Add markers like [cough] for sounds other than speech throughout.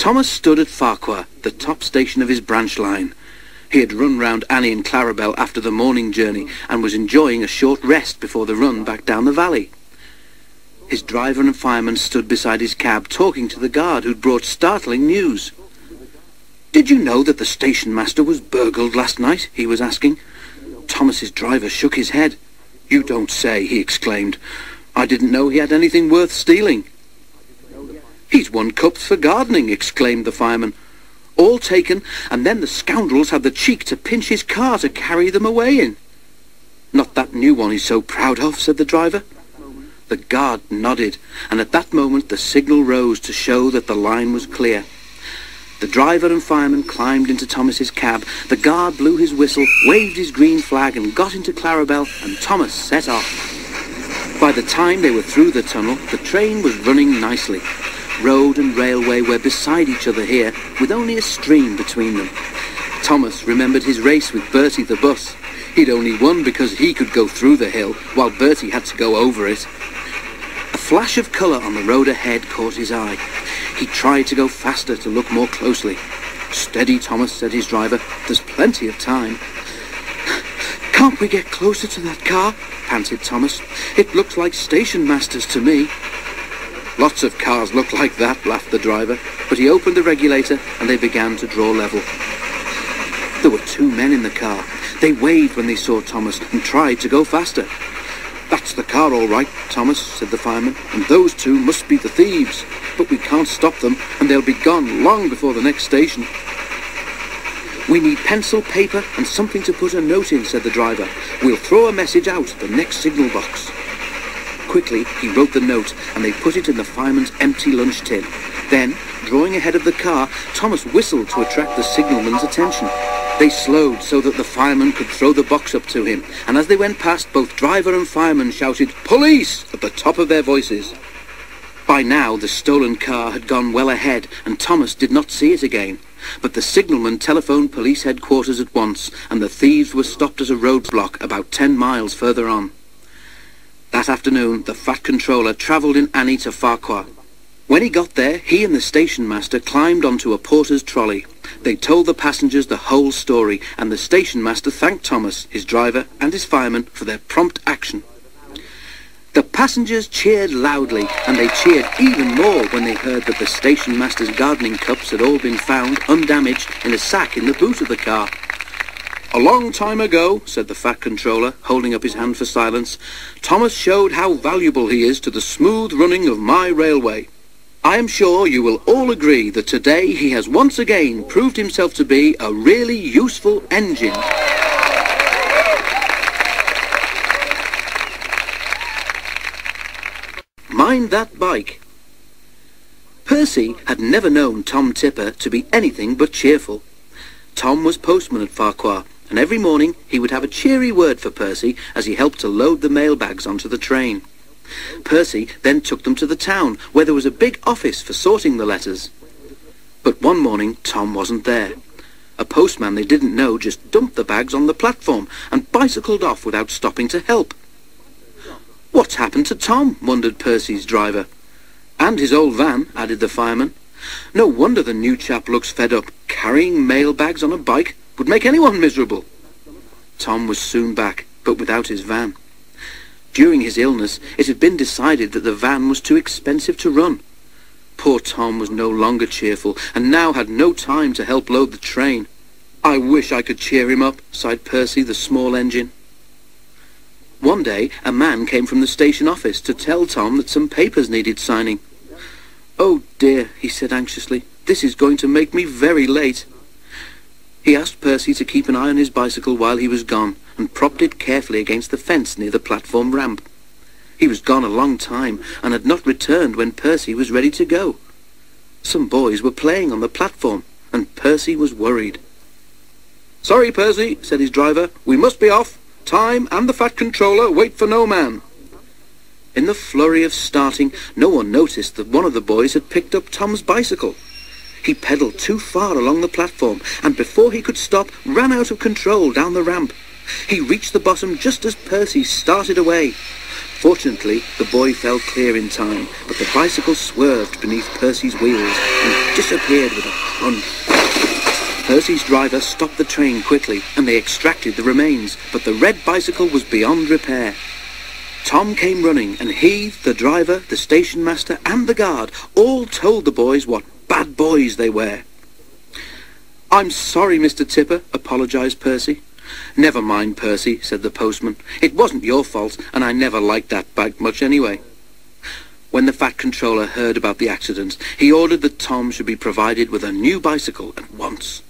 Thomas stood at Farquhar, the top station of his branch line. He had run round Annie and Clarabel after the morning journey and was enjoying a short rest before the run back down the valley. His driver and fireman stood beside his cab talking to the guard who'd brought startling news. Did you know that the station master was burgled last night? he was asking. Thomas's driver shook his head. You don't say, he exclaimed. I didn't know he had anything worth stealing. Won cups for gardening, exclaimed the fireman. All taken, and then the scoundrels had the cheek to pinch his car to carry them away in. Not that new one he's so proud of, said the driver. The guard nodded, and at that moment the signal rose to show that the line was clear. The driver and fireman climbed into Thomas's cab. The guard blew his whistle, waved his green flag, and got into Clarabel, and Thomas set off. By the time they were through the tunnel, the train was running nicely. Road and railway were beside each other here, with only a stream between them. Thomas remembered his race with Bertie the bus. He'd only won because he could go through the hill, while Bertie had to go over it. A flash of colour on the road ahead caught his eye. He tried to go faster to look more closely. Steady, Thomas, said his driver. There's plenty of time. Can't we get closer to that car? panted Thomas. It looks like station masters to me. Lots of cars look like that, laughed the driver, but he opened the regulator and they began to draw level. There were two men in the car. They waved when they saw Thomas and tried to go faster. That's the car all right, Thomas, said the fireman, and those two must be the thieves. But we can't stop them, and they'll be gone long before the next station. We need pencil, paper, and something to put a note in, said the driver. We'll throw a message out at the next signal box. Quickly, he wrote the note, and they put it in the fireman's empty lunch tin. Then, drawing ahead of the car, Thomas whistled to attract the signalman's attention. They slowed so that the fireman could throw the box up to him, and as they went past, both driver and fireman shouted, Police! at the top of their voices. By now, the stolen car had gone well ahead, and Thomas did not see it again. But the signalman telephoned police headquarters at once, and the thieves were stopped at a roadblock about ten miles further on. That afternoon, the Fat Controller travelled in Annie to Farquhar. When he got there, he and the station master climbed onto a porter's trolley. They told the passengers the whole story, and the station master thanked Thomas, his driver, and his fireman for their prompt action. The passengers cheered loudly, and they cheered even more when they heard that the station master's gardening cups had all been found undamaged in a sack in the boot of the car. A long time ago, said the Fat Controller, holding up his hand for silence, Thomas showed how valuable he is to the smooth running of my railway. I am sure you will all agree that today he has once again proved himself to be a really useful engine. Mind that bike. Percy had never known Tom Tipper to be anything but cheerful. Tom was postman at Farquhar, and every morning he would have a cheery word for Percy as he helped to load the mailbags onto the train. Percy then took them to the town, where there was a big office for sorting the letters. But one morning Tom wasn't there. A postman they didn't know just dumped the bags on the platform and bicycled off without stopping to help. What's happened to Tom? wondered Percy's driver. And his old van, added the fireman. No wonder the new chap looks fed up. Carrying mail bags on a bike would make anyone miserable. Tom was soon back, but without his van. During his illness, it had been decided that the van was too expensive to run. Poor Tom was no longer cheerful, and now had no time to help load the train. I wish I could cheer him up, sighed Percy, the small engine. One day, a man came from the station office to tell Tom that some papers needed signing. Oh dear, he said anxiously, this is going to make me very late. He asked Percy to keep an eye on his bicycle while he was gone, and propped it carefully against the fence near the platform ramp. He was gone a long time, and had not returned when Percy was ready to go. Some boys were playing on the platform, and Percy was worried. Sorry, Percy, said his driver. We must be off. Time and the Fat Controller wait for no man. In the flurry of starting, no one noticed that one of the boys had picked up Tom's bicycle. He pedalled too far along the platform, and before he could stop, ran out of control down the ramp. He reached the bottom just as Percy started away. Fortunately, the boy fell clear in time, but the bicycle swerved beneath Percy's wheels and disappeared with a crunch. Percy's driver stopped the train quickly, and they extracted the remains, but the red bicycle was beyond repair. Tom came running, and he, the driver, the station master, and the guard all told the boys what bad boys they were. I'm sorry, Mr. Tipper, apologised Percy. Never mind, Percy, said the postman. It wasn't your fault, and I never liked that bike much anyway. When the Fat Controller heard about the accident, he ordered that Tom should be provided with a new bicycle at once.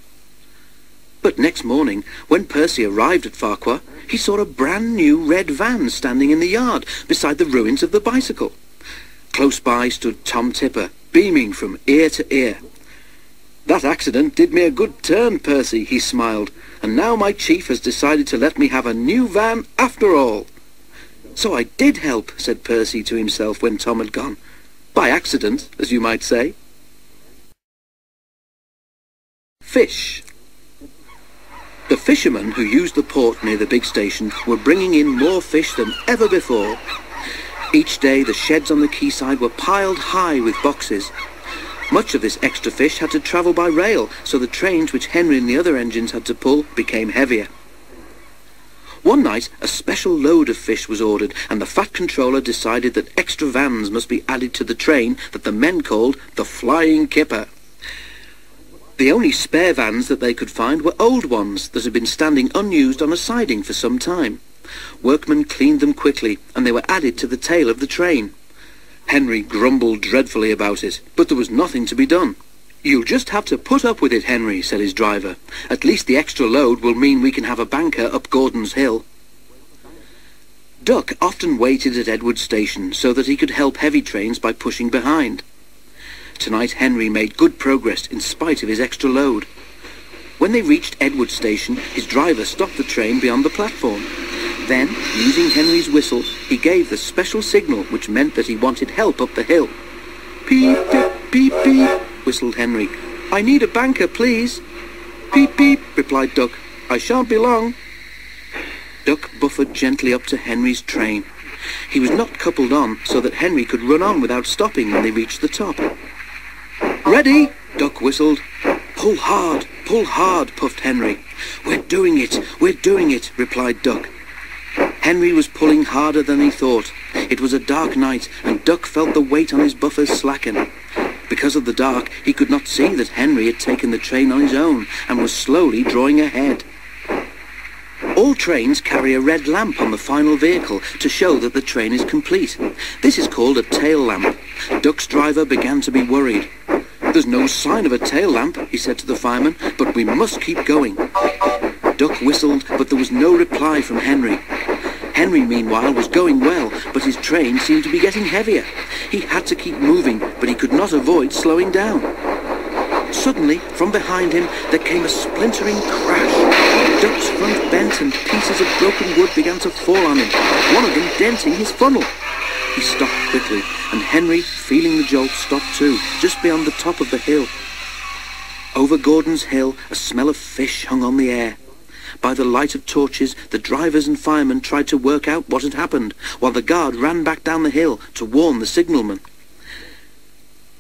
But next morning, when Percy arrived at Farquhar, he saw a brand new red van standing in the yard beside the ruins of the bicycle. Close by stood Tom Tipper, beaming from ear to ear. That accident did me a good turn, Percy, he smiled, and now my chief has decided to let me have a new van after all. So I did help, said Percy to himself when Tom had gone. By accident, as you might say. Fish. The fishermen who used the port near the big station were bringing in more fish than ever before. Each day the sheds on the quayside were piled high with boxes, much of this extra fish had to travel by rail, so the trains which Henry and the other engines had to pull became heavier. One night, a special load of fish was ordered, and the Fat Controller decided that extra vans must be added to the train that the men called the Flying Kipper. The only spare vans that they could find were old ones that had been standing unused on a siding for some time. Workmen cleaned them quickly, and they were added to the tail of the train. Henry grumbled dreadfully about it, but there was nothing to be done. You'll just have to put up with it, Henry, said his driver. At least the extra load will mean we can have a banker up Gordon's Hill. Duck often waited at Edward's Station so that he could help heavy trains by pushing behind. Tonight Henry made good progress in spite of his extra load. When they reached Edward's Station, his driver stopped the train beyond the platform. Then, using Henry's whistle, he gave the special signal which meant that he wanted help up the hill. Peep, peep, peep, peep, whistled Henry. I need a banker, please. Peep, peep, replied Duck. I shan't be long. Duck buffered gently up to Henry's train. He was not coupled on so that Henry could run on without stopping when they reached the top. Ready? Duck whistled. Pull hard, pull hard, puffed Henry. We're doing it, we're doing it, replied Duck. Henry was pulling harder than he thought. It was a dark night, and Duck felt the weight on his buffers slacken. Because of the dark, he could not see that Henry had taken the train on his own and was slowly drawing ahead. All trains carry a red lamp on the final vehicle to show that the train is complete. This is called a tail lamp. Duck's driver began to be worried. There's no sign of a tail lamp, he said to the fireman, but we must keep going. Duck whistled, but there was no reply from Henry. Henry, meanwhile, was going well, but his train seemed to be getting heavier. He had to keep moving, but he could not avoid slowing down. Suddenly, from behind him, there came a splintering crash. Duck's front bent and pieces of broken wood began to fall on him, one of them denting his funnel. He stopped quickly, and Henry, feeling the jolt, stopped too, just beyond the top of the hill. Over Gordon's Hill, a smell of fish hung on the air. By the light of torches, the drivers and firemen tried to work out what had happened, while the guard ran back down the hill to warn the signalman.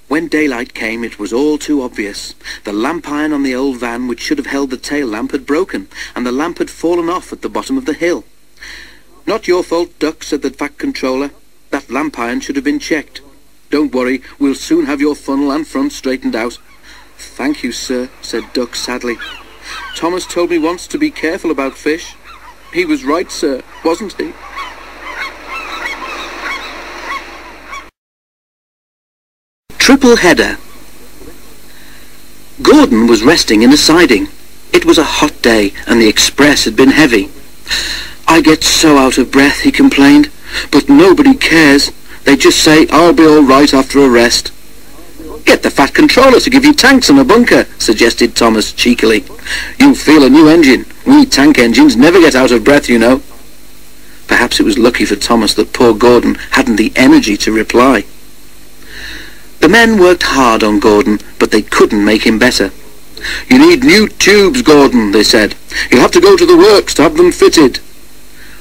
When daylight came, it was all too obvious. The lamp iron on the old van, which should have held the tail lamp, had broken, and the lamp had fallen off at the bottom of the hill. Not your fault, Duck, said the Fat Controller. That lamp iron should have been checked. Don't worry, we'll soon have your funnel and front straightened out. Thank you, sir, said Duck sadly. Thomas told me once to be careful about fish. He was right, sir, wasn't he? Triple header. Gordon was resting in a siding. It was a hot day and the express had been heavy. I get so out of breath, he complained, but nobody cares. They just say I'll be all right after a rest. Get the Fat Controller to give you tanks and a bunker, suggested Thomas cheekily. You'll feel a new engine. We tank engines never get out of breath, you know. Perhaps it was lucky for Thomas that poor Gordon hadn't the energy to reply. The men worked hard on Gordon, but they couldn't make him better. You need new tubes, Gordon, they said. You'll have to go to the works to have them fitted.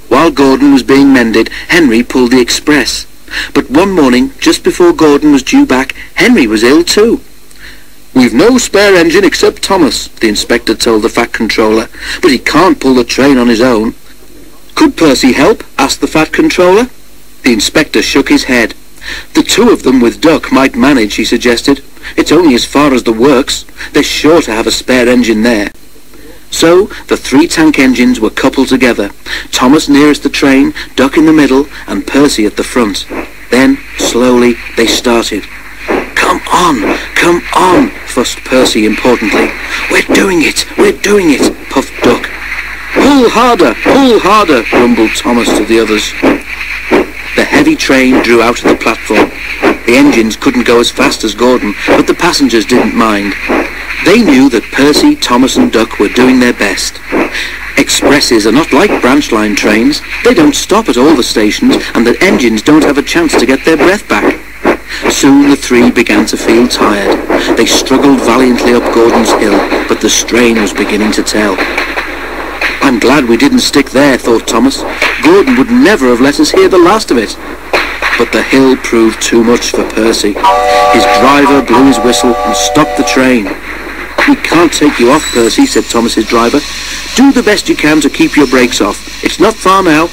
While Gordon was being mended, Henry pulled the express. But one morning, just before Gordon was due back, Henry was ill too. We've no spare engine except Thomas, the inspector told the Fat Controller, but he can't pull the train on his own. Could Percy help? asked the Fat Controller. The inspector shook his head. The two of them with Duck might manage, he suggested. It's only as far as the works. They're sure to have a spare engine there. So the three tank engines were coupled together, Thomas nearest the train, Duck in the middle, and Percy at the front. Then, slowly, they started. Come on, come on, fussed Percy importantly. We're doing it, we're doing it, puffed Duck. Pull harder, pull harder, rumbled Thomas to the others. The heavy train drew out of the platform. The engines couldn't go as fast as Gordon, but the passengers didn't mind. They knew that Percy, Thomas and Duck were doing their best. Expresses are not like branch line trains. They don't stop at all the stations, and the engines don't have a chance to get their breath back. Soon the three began to feel tired. They struggled valiantly up Gordon's hill, but the strain was beginning to tell. I'm glad we didn't stick there, thought Thomas. Gordon would never have let us hear the last of it. But the hill proved too much for Percy. His driver blew his whistle and stopped the train. We can't take you off, Percy, said Thomas's driver. Do the best you can to keep your brakes off. It's not far now.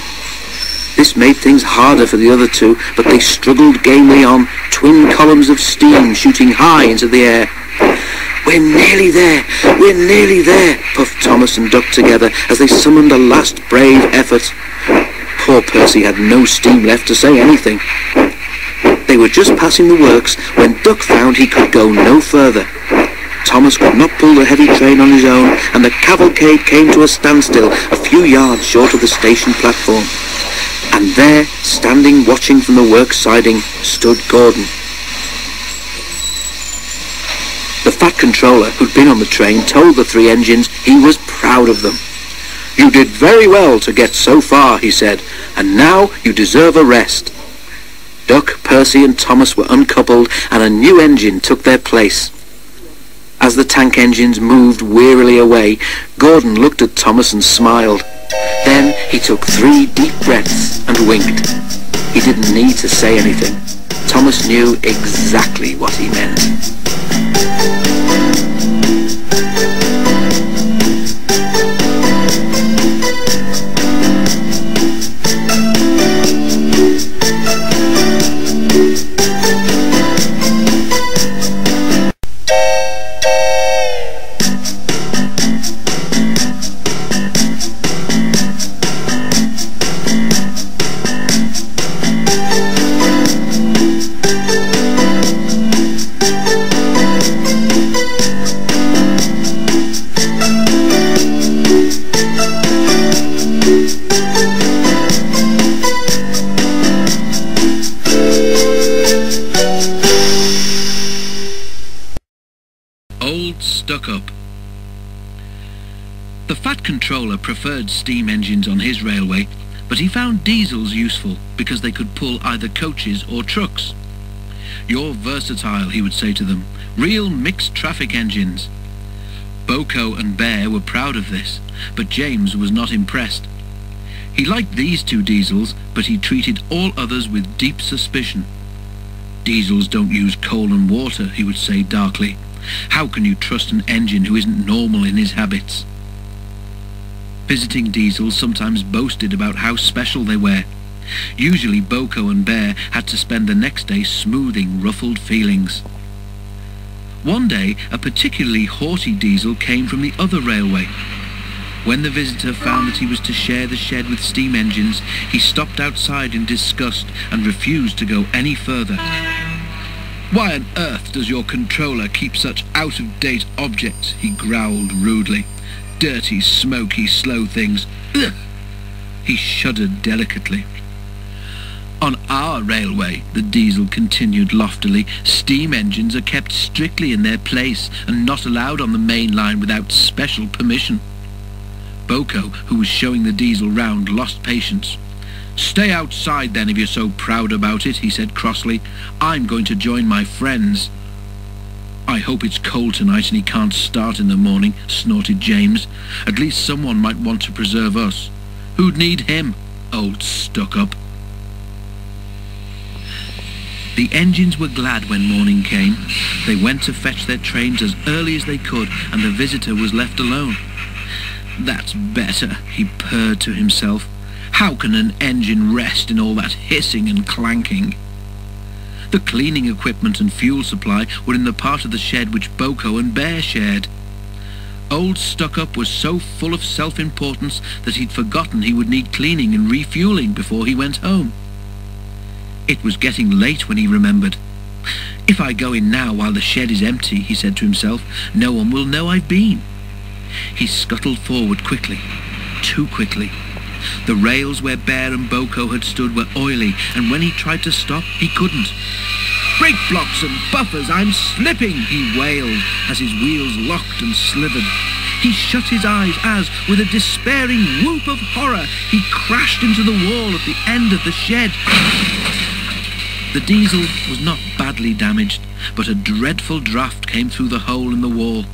This made things harder for the other two, but they struggled gamely on, twin columns of steam shooting high into the air. We're nearly there, we're nearly there, puffed Thomas and Duck together as they summoned a last brave effort. Poor Percy had no steam left to say anything. They were just passing the works when Duck found he could go no further. Thomas could not pull the heavy train on his own, and the cavalcade came to a standstill a few yards short of the station platform. And there, standing watching from the works siding, stood Gordon. The Fat Controller, who'd been on the train, told the three engines he was proud of them. You did very well to get so far, he said, and now you deserve a rest. Duck, Percy and Thomas were uncoupled and a new engine took their place. As the tank engines moved wearily away, Gordon looked at Thomas and smiled. Then he took three deep breaths and winked. He didn't need to say anything. Thomas knew exactly what he meant. Steam engines on his railway, but he found diesels useful because they could pull either coaches or trucks. You're versatile, he would say to them. Real mixed traffic engines. BoCo and Bear were proud of this, but James was not impressed. He liked these two diesels, but he treated all others with deep suspicion. Diesels don't use coal and water, he would say darkly. How can you trust an engine who isn't normal in his habits? Visiting diesels sometimes boasted about how special they were. Usually BoCo and Bear had to spend the next day smoothing ruffled feelings. One day, a particularly haughty diesel came from the other railway. When the visitor found that he was to share the shed with steam engines, he stopped outside in disgust and refused to go any further. Why on earth does your controller keep such out-of-date objects? he growled rudely dirty, smoky, slow things. Ugh! He shuddered delicately. On our railway, the diesel continued loftily, steam engines are kept strictly in their place and not allowed on the main line without special permission. BoCo, who was showing the diesel round, lost patience. Stay outside then if you're so proud about it, he said crossly. I'm going to join my friends. I hope it's cold tonight and he can't start in the morning, snorted James. At least someone might want to preserve us. Who'd need him? old stuck-up. The engines were glad when morning came. They went to fetch their trains as early as they could, and the visitor was left alone. That's better, he purred to himself. How can an engine rest in all that hissing and clanking? The cleaning equipment and fuel supply were in the part of the shed which BoCo and Bear shared. Old Stuck-Up was so full of self-importance that he'd forgotten he would need cleaning and refueling before he went home. It was getting late when he remembered. If I go in now while the shed is empty, he said to himself, no one will know I've been. He scuttled forward quickly, too quickly. The rails where Bear and BoCo had stood were oily, and when he tried to stop, he couldn't. Brake blocks and buffers, I'm slipping, he wailed as his wheels locked and slithered. He shut his eyes as, with a despairing whoop of horror, he crashed into the wall at the end of the shed. The diesel was not badly damaged, but a dreadful draught came through the hole in the wall.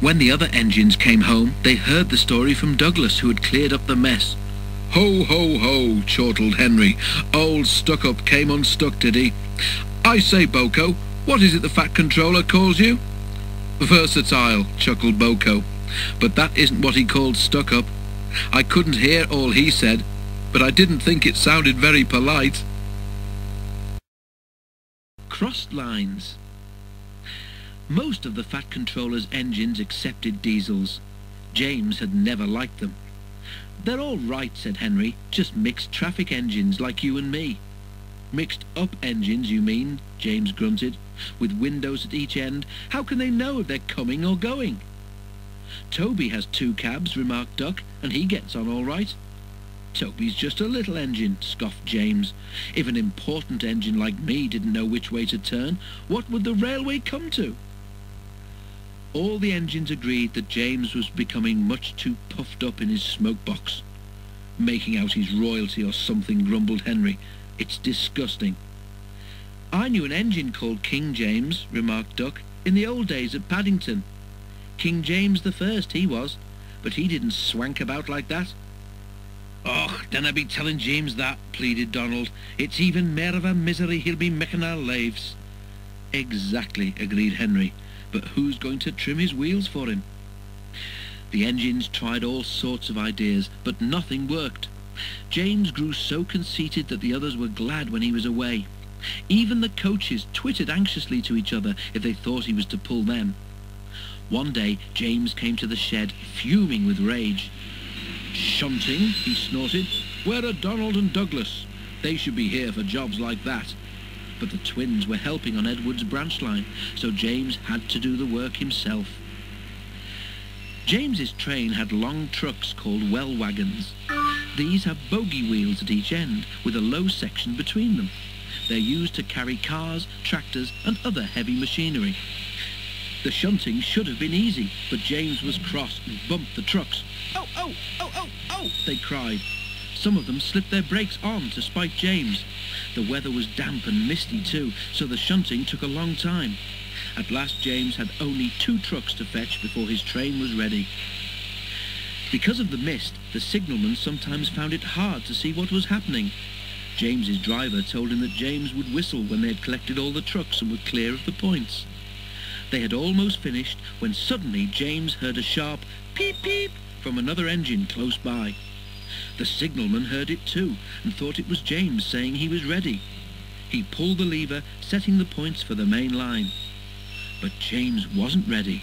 When the other engines came home, they heard the story from Douglas, who had cleared up the mess. Ho, ho, ho, chortled Henry. Old stuck-up came unstuck, did he? I say, BoCo, what is it the Fat Controller calls you? Versatile, chuckled BoCo. But that isn't what he called stuck-up. I couldn't hear all he said, but I didn't think it sounded very polite crossed lines. Most of the Fat Controller's engines accepted diesels. James had never liked them. They're all right, said Henry, just mixed traffic engines like you and me. Mixed up engines, you mean, James grunted, with windows at each end. How can they know if they're coming or going? Toby has two cabs, remarked Duck, and he gets on all right. Toby's just a little engine, scoffed James. If an important engine like me didn't know which way to turn, what would the railway come to? All the engines agreed that James was becoming much too puffed up in his smoke box. Making out his royalty or something, grumbled Henry. It's disgusting. I knew an engine called King James, remarked Duck, in the old days at Paddington. King James the First, he was, but he didn't swank about like that. Och, dinna be telling James that, pleaded Donald. It's even mair of a misery he'll be making our lives. Exactly, agreed Henry. But who's going to trim his wheels for him? The engines tried all sorts of ideas, but nothing worked. James grew so conceited that the others were glad when he was away. Even the coaches twittered anxiously to each other if they thought he was to pull them. One day James came to the shed, fuming with rage. Shunting, he snorted. Where are Donald and Douglas? They should be here for jobs like that. But the twins were helping on Edward's branch line, so James had to do the work himself. James's train had long trucks called well wagons. These have bogie wheels at each end, with a low section between them. They're used to carry cars, tractors and other heavy machinery. The shunting should have been easy, but James was cross and bumped the trucks. Oh, oh, oh, oh, oh, they cried. Some of them slipped their brakes on to spite James. The weather was damp and misty too, so the shunting took a long time. At last James had only two trucks to fetch before his train was ready. Because of the mist, the signalman sometimes found it hard to see what was happening. James's driver told him that James would whistle when they had collected all the trucks and were clear of the points. They had almost finished when suddenly James heard a sharp peep peep from another engine close by. The signalman heard it too and thought it was James saying he was ready. He pulled the lever, setting the points for the main line. But James wasn't ready.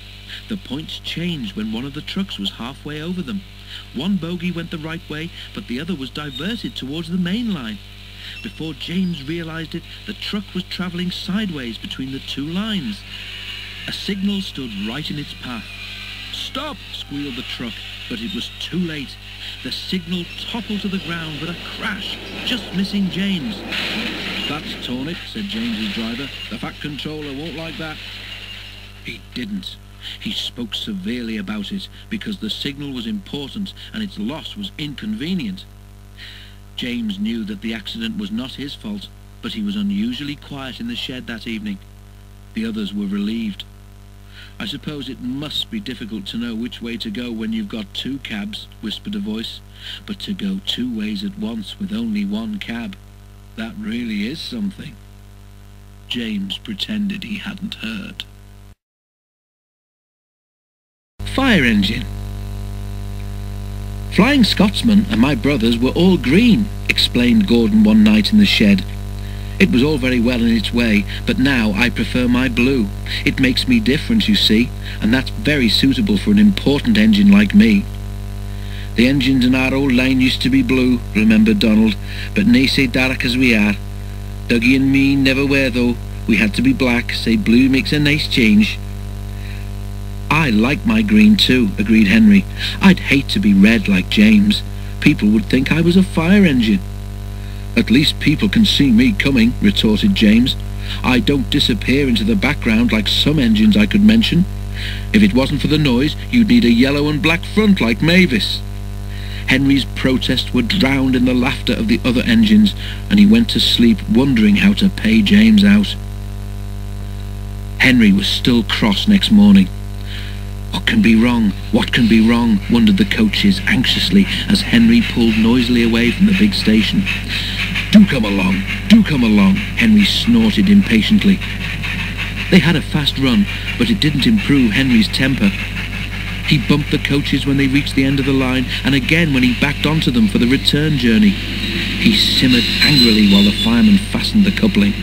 The points changed when one of the trucks was halfway over them. One bogie went the right way, but the other was diverted towards the main line. Before James realized it, the truck was travelling sideways between the two lines. A signal stood right in its path. Stop! squealed the truck, but it was too late. The signal toppled to the ground with a crash, just missing James. That's torn it, said James's driver. The Fat Controller won't like that. He didn't. He spoke severely about it because the signal was important and its loss was inconvenient. James knew that the accident was not his fault, but he was unusually quiet in the shed that evening. The others were relieved. I suppose it must be difficult to know which way to go when you've got two cabs, whispered a voice. But to go two ways at once with only one cab, that really is something. James pretended he hadn't heard. Fire engine. Flying Scotsman and my brothers were all green, explained Gordon one night in the shed. It was all very well in its way, but now I prefer my blue. It makes me different, you see, and that's very suitable for an important engine like me. The engines in our old line used to be blue, remembered Donald, but nae sae dark as we are. Dougie and me never were, though. We had to be black, say blue makes a nice change. I like my green too, agreed Henry. I'd hate to be red like James. People would think I was a fire engine. At least people can see me coming, retorted James. I don't disappear into the background like some engines I could mention. If it wasn't for the noise, you'd need a yellow and black front like Mavis. Henry's protests were drowned in the laughter of the other engines, and he went to sleep wondering how to pay James out. Henry was still cross next morning. What can be wrong? What can be wrong? wondered the coaches anxiously as Henry pulled noisily away from the big station. Do come along, do come along, Henry snorted impatiently. They had a fast run, but it didn't improve Henry's temper. He bumped the coaches when they reached the end of the line, and again when he backed onto them for the return journey. He simmered angrily while the fireman fastened the coupling.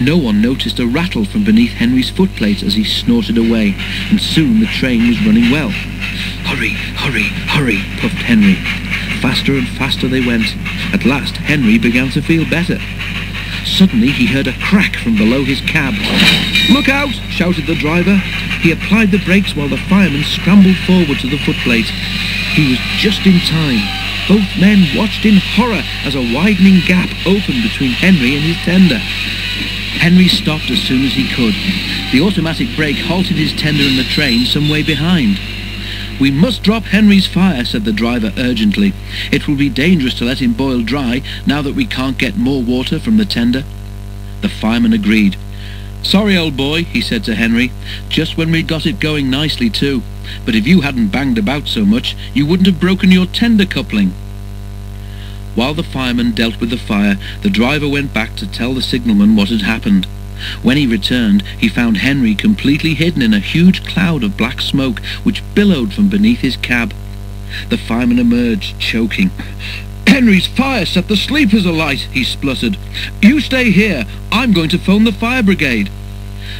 No one noticed a rattle from beneath Henry's footplate as he snorted away, and soon the train was running well. Hurry, hurry, hurry, puffed Henry. Faster and faster they went. At last, Henry began to feel better. Suddenly, he heard a crack from below his cab. Look out! shouted the driver. He applied the brakes while the fireman scrambled forward to the footplate. He was just in time. Both men watched in horror as a widening gap opened between Henry and his tender. Henry stopped as soon as he could. The automatic brake halted his tender and the train some way behind. We must drop Henry's fire, said the driver urgently. It will be dangerous to let him boil dry now that we can't get more water from the tender. The fireman agreed. Sorry, old boy, he said to Henry, just when we'd got it going nicely too. But if you hadn't banged about so much, you wouldn't have broken your tender coupling. While the fireman dealt with the fire, the driver went back to tell the signalman what had happened. When he returned, he found Henry completely hidden in a huge cloud of black smoke which billowed from beneath his cab. The fireman emerged, choking. [clears throat] Henry's fire set the sleepers alight, he spluttered. You stay here. I'm going to phone the fire brigade.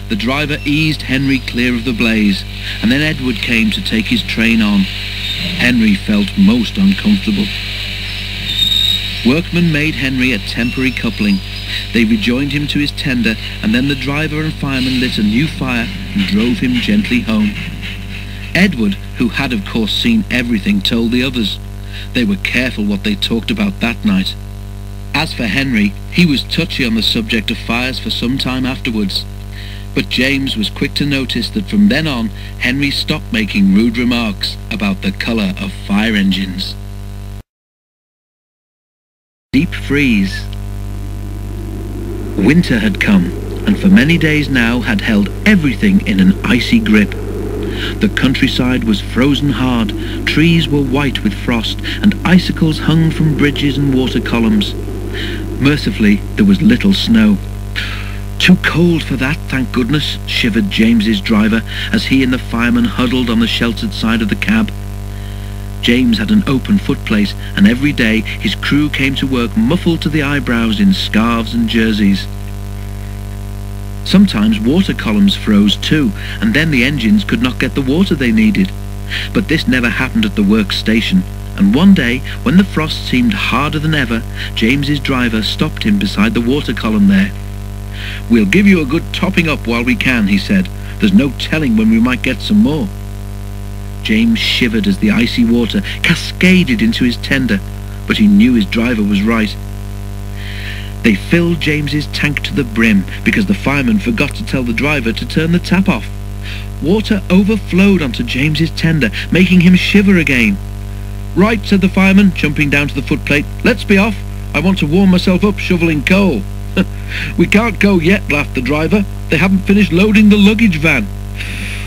The driver eased Henry clear of the blaze, and then Edward came to take his train on. Henry felt most uncomfortable. Workmen made Henry a temporary coupling. They rejoined him to his tender, and then the driver and fireman lit a new fire and drove him gently home. Edward, who had of course seen everything, told the others. They were careful what they talked about that night. As for Henry, he was touchy on the subject of fires for some time afterwards. But James was quick to notice that from then on, Henry stopped making rude remarks about the colour of fire engines. Deep freeze. Winter had come, and for many days now had held everything in an icy grip. The countryside was frozen hard, trees were white with frost, and icicles hung from bridges and water columns. Mercifully, there was little snow. Too cold for that, thank goodness, shivered James's driver as he and the fireman huddled on the sheltered side of the cab. James had an open footplate, and every day his crew came to work muffled to the eyebrows in scarves and jerseys. Sometimes water columns froze too, and then the engines could not get the water they needed. But this never happened at the work station, and one day, when the frost seemed harder than ever, James's driver stopped him beside the water column there. We'll give you a good topping up while we can, he said. There's no telling when we might get some more. James shivered as the icy water cascaded into his tender, but he knew his driver was right. They filled James's tank to the brim because the fireman forgot to tell the driver to turn the tap off. Water overflowed onto James's tender, making him shiver again. Right, said the fireman, jumping down to the footplate. Let's be off. I want to warm myself up shoveling coal. [laughs] we can't go yet, laughed the driver. They haven't finished loading the luggage van.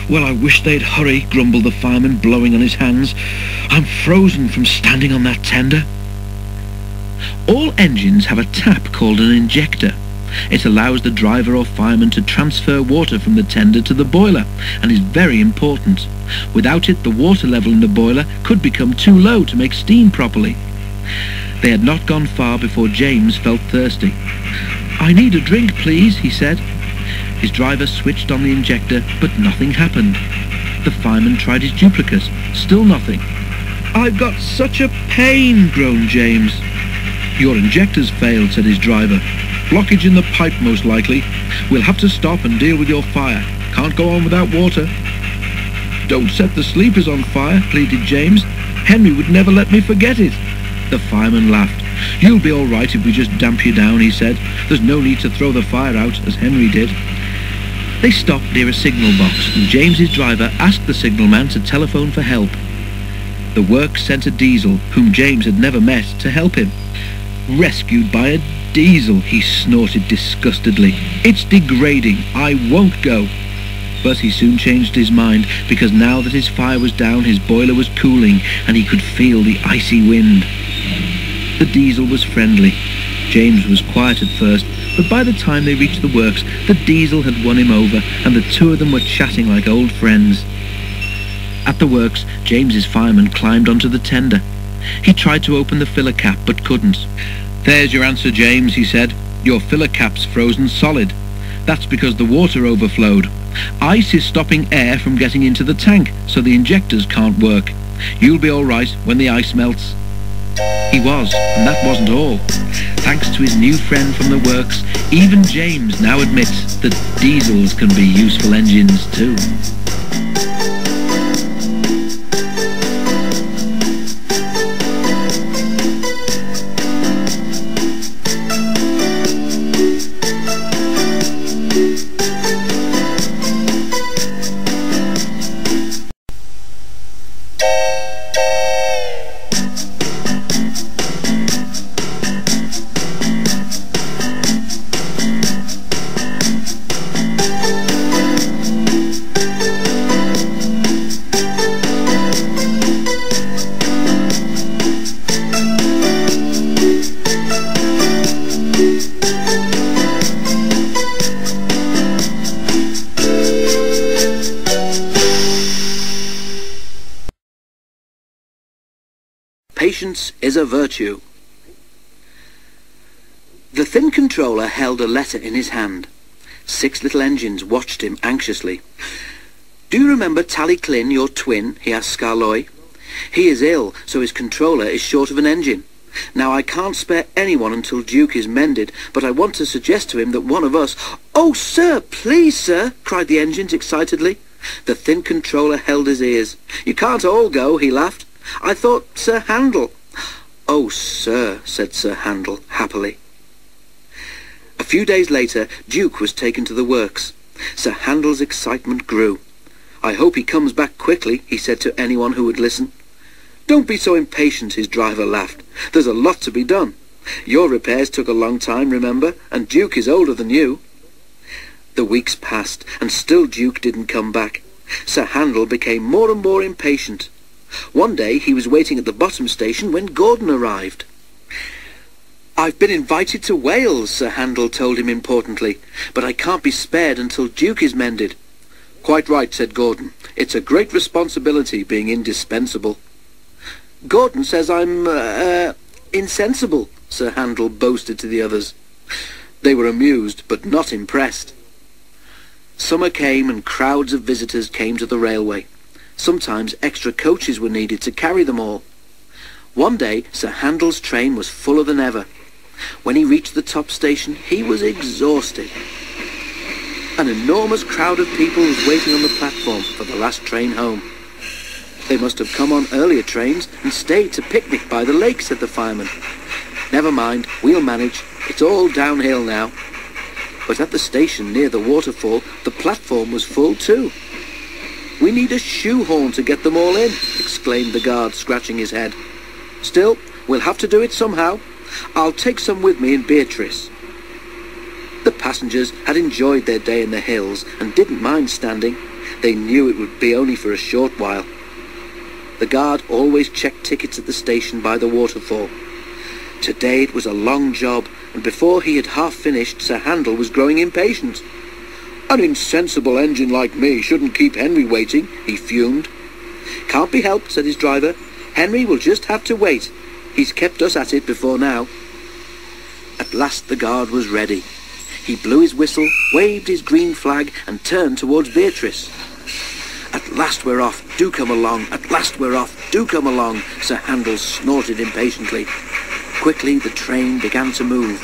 Well, I wish they'd hurry, grumbled the fireman, blowing on his hands. I'm frozen from standing on that tender. All engines have a tap called an injector. It allows the driver or fireman to transfer water from the tender to the boiler and is very important. Without it, the water level in the boiler could become too low to make steam properly. They had not gone far before James felt thirsty. I need a drink, please, he said. His driver switched on the injector, but nothing happened. The fireman tried his duplicate. Still nothing. I've got such a pain, groaned James. Your injector's failed, said his driver. Blockage in the pipe, most likely. We'll have to stop and deal with your fire. Can't go on without water. Don't set the sleepers on fire, pleaded James. Henry would never let me forget it. The fireman laughed. You'll be all right if we just damp you down, he said. There's no need to throw the fire out, as Henry did. They stopped near a signal box, and James's driver asked the signalman to telephone for help. The works sent a diesel, whom James had never met, to help him. Rescued by a diesel, he snorted disgustedly. It's degrading. I won't go. But he soon changed his mind, because now that his fire was down, his boiler was cooling, and he could feel the icy wind. The diesel was friendly. James was quiet at first, but by the time they reached the works, the diesel had won him over, and the two of them were chatting like old friends. At the works, James's fireman climbed onto the tender. He tried to open the filler cap, but couldn't. There's your answer, James, he said. Your filler cap's frozen solid. That's because the water overflowed. Ice is stopping air from getting into the tank, so the injectors can't work. You'll be all right when the ice melts. He was, and that wasn't all. Thanks to his new friend from the works, even James now admits that diesels can be useful engines too. A virtue. The thin controller held a letter in his hand. Six little engines watched him anxiously. Do you remember Talyllyn, your twin? he asked Skarloey. He is ill, so his controller is short of an engine. Now, I can't spare anyone until Duke is mended, but I want to suggest to him that one of us... Oh, sir, please, sir, cried the engines excitedly. The thin controller held his ears. You can't all go, he laughed. I thought Sir Handel... Oh, sir, said Sir Handel happily. A few days later, Duke was taken to the works. Sir Handel's excitement grew. I hope he comes back quickly, he said to anyone who would listen. Don't be so impatient, his driver laughed. There's a lot to be done. Your repairs took a long time, remember, and Duke is older than you. The weeks passed, and still Duke didn't come back. Sir Handel became more and more impatient. One day he was waiting at the bottom station when Gordon arrived. I've been invited to Wales, Sir Handel told him importantly, but I can't be spared until Duke is mended. Quite right, said Gordon. It's a great responsibility being indispensable. Gordon says I'm, uh, uh, insensible, Sir Handel boasted to the others. They were amused, but not impressed. Summer came and crowds of visitors came to the railway. Sometimes extra coaches were needed to carry them all. One day, Sir Handel's train was fuller than ever. When he reached the top station, he was exhausted. An enormous crowd of people was waiting on the platform for the last train home. They must have come on earlier trains and stayed to picnic by the lake, said the fireman. Never mind, we'll manage. It's all downhill now. But at the station near the waterfall, the platform was full too. We need a shoehorn to get them all in, exclaimed the guard, scratching his head. Still, we'll have to do it somehow. I'll take some with me in Beatrice. The passengers had enjoyed their day in the hills and didn't mind standing. They knew it would be only for a short while. The guard always checked tickets at the station by the waterfall. Today it was a long job, and before he had half finished, Sir Handel was growing impatient. An insensible engine like me shouldn't keep Henry waiting, he fumed. Can't be helped, said his driver. Henry will just have to wait. He's kept us at it before now. At last the guard was ready. He blew his whistle, waved his green flag, and turned towards Beatrice. At last we're off, do come along, at last we're off, do come along, Sir Handel snorted impatiently. Quickly the train began to move.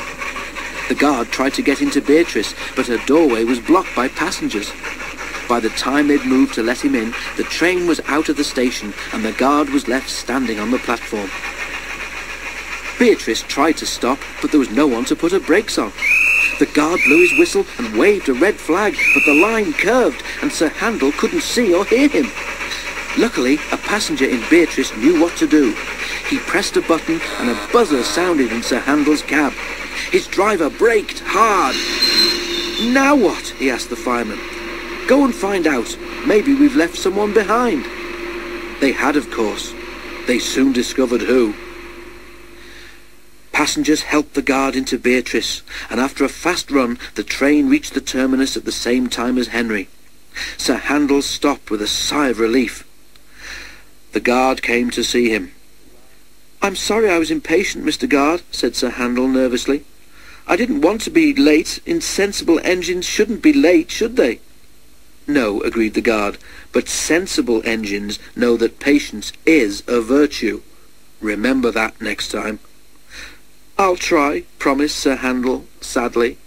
The guard tried to get into Beatrice, but her doorway was blocked by passengers. By the time they'd moved to let him in, the train was out of the station and the guard was left standing on the platform. Beatrice tried to stop, but there was no one to put her brakes on. The guard blew his whistle and waved a red flag, but the line curved and Sir Handel couldn't see or hear him. Luckily, a passenger in Beatrice knew what to do. He pressed a button and a buzzer sounded in Sir Handel's cab. His driver braked hard. Now what? he asked the fireman. Go and find out. Maybe we've left someone behind. They had, of course. They soon discovered who. Passengers helped the guard into Beatrice, and after a fast run, the train reached the terminus at the same time as Henry. Sir Handel stopped with a sigh of relief. The guard came to see him. I'm sorry I was impatient, Mr. Guard, said Sir Handel nervously. I didn't want to be late. Insensible engines shouldn't be late, should they? No, agreed the guard, but sensible engines know that patience is a virtue. Remember that next time. I'll try, promised Sir Handel sadly.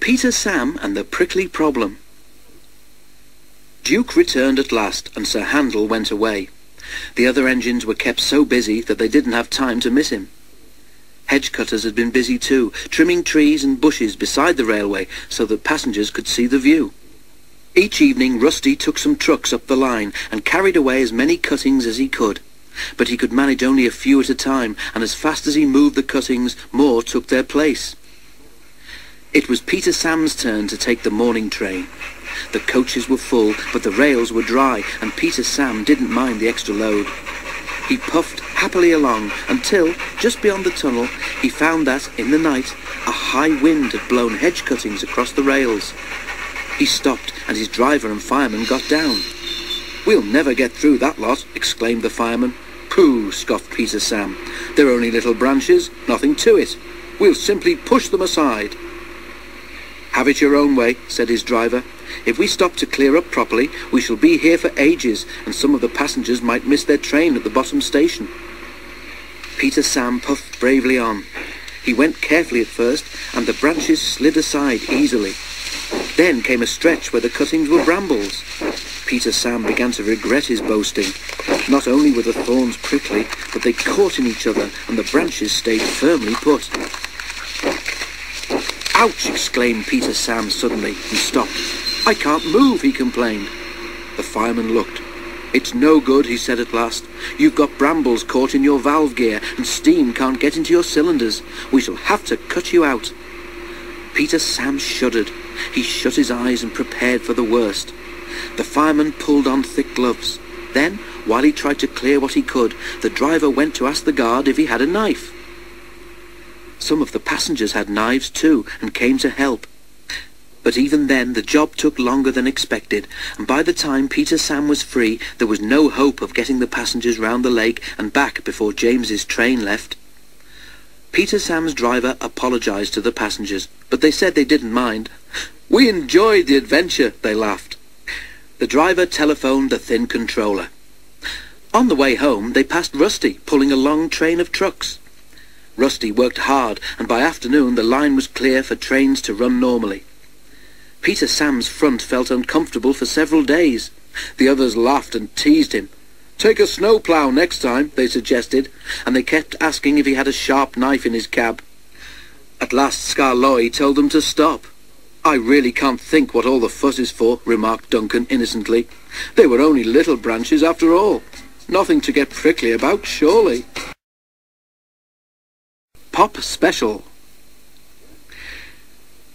Peter Sam and the Prickly Problem Duke returned at last, and Sir Handel went away. The other engines were kept so busy that they didn't have time to miss him. Hedge cutters had been busy too, trimming trees and bushes beside the railway so that passengers could see the view. Each evening Rusty took some trucks up the line and carried away as many cuttings as he could. But he could manage only a few at a time, and as fast as he moved the cuttings, more took their place. It was Peter Sam's turn to take the morning train. The coaches were full, but the rails were dry, and Peter Sam didn't mind the extra load. He puffed happily along until, just beyond the tunnel, he found that, in the night, a high wind had blown hedge cuttings across the rails. He stopped, and his driver and fireman got down. We'll never get through that lot, exclaimed the fireman. Pooh, scoffed Peter Sam. They're only little branches, nothing to it. We'll simply push them aside. Have it your own way, said his driver. If we stop to clear up properly, we shall be here for ages, and some of the passengers might miss their train at the bottom station. Peter Sam puffed bravely on. He went carefully at first, and the branches slid aside easily. Then came a stretch where the cuttings were brambles. Peter Sam began to regret his boasting. Not only were the thorns prickly, but they caught in each other and the branches stayed firmly put. Ouch! exclaimed Peter Sam suddenly and stopped. I can't move, he complained. The fireman looked. It's no good, he said at last. You've got brambles caught in your valve gear and steam can't get into your cylinders. We shall have to cut you out. Peter Sam shuddered. He shut his eyes and prepared for the worst. The fireman pulled on thick gloves. Then, while he tried to clear what he could, the driver went to ask the guard if he had a knife. Some of the passengers had knives too and came to help. But even then the job took longer than expected, and by the time Peter Sam was free, there was no hope of getting the passengers round the lake and back before James's train left. Peter Sam's driver apologized to the passengers, but they said they didn't mind. We enjoyed the adventure, they laughed. The driver telephoned the thin controller. On the way home, they passed Rusty, pulling a long train of trucks. Rusty worked hard, and by afternoon the line was clear for trains to run normally. Peter Sam's front felt uncomfortable for several days. The others laughed and teased him. Take a snowplow next time, they suggested, and they kept asking if he had a sharp knife in his cab. At last Skarloey told them to stop. I really can't think what all the fuss is for, remarked Duncan innocently. They were only little branches after all. Nothing to get prickly about, surely. Pop Special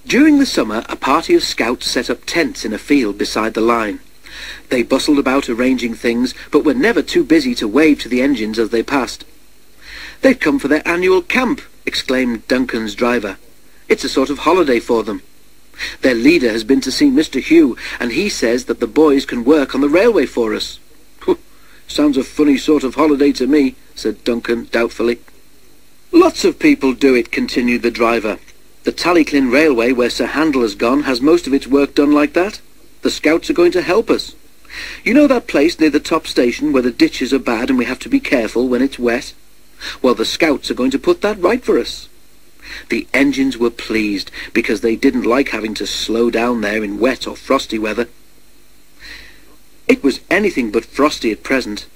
During the summer, a party of scouts set up tents in a field beside the line. They bustled about arranging things, but were never too busy to wave to the engines as they passed. They've come for their annual camp, exclaimed Duncan's driver. It's a sort of holiday for them. Their leader has been to see Mr. Hugh, and he says that the boys can work on the railway for us. Sounds a funny sort of holiday to me, said Duncan doubtfully. Lots of people do it, continued the driver. The Talyllyn Railway, where Sir Handel has gone, has most of its work done like that. The scouts are going to help us. You know that place near the top station where the ditches are bad and we have to be careful when it's wet? Well, the scouts are going to put that right for us. The engines were pleased because they didn't like having to slow down there in wet or frosty weather. It was anything but frosty at present.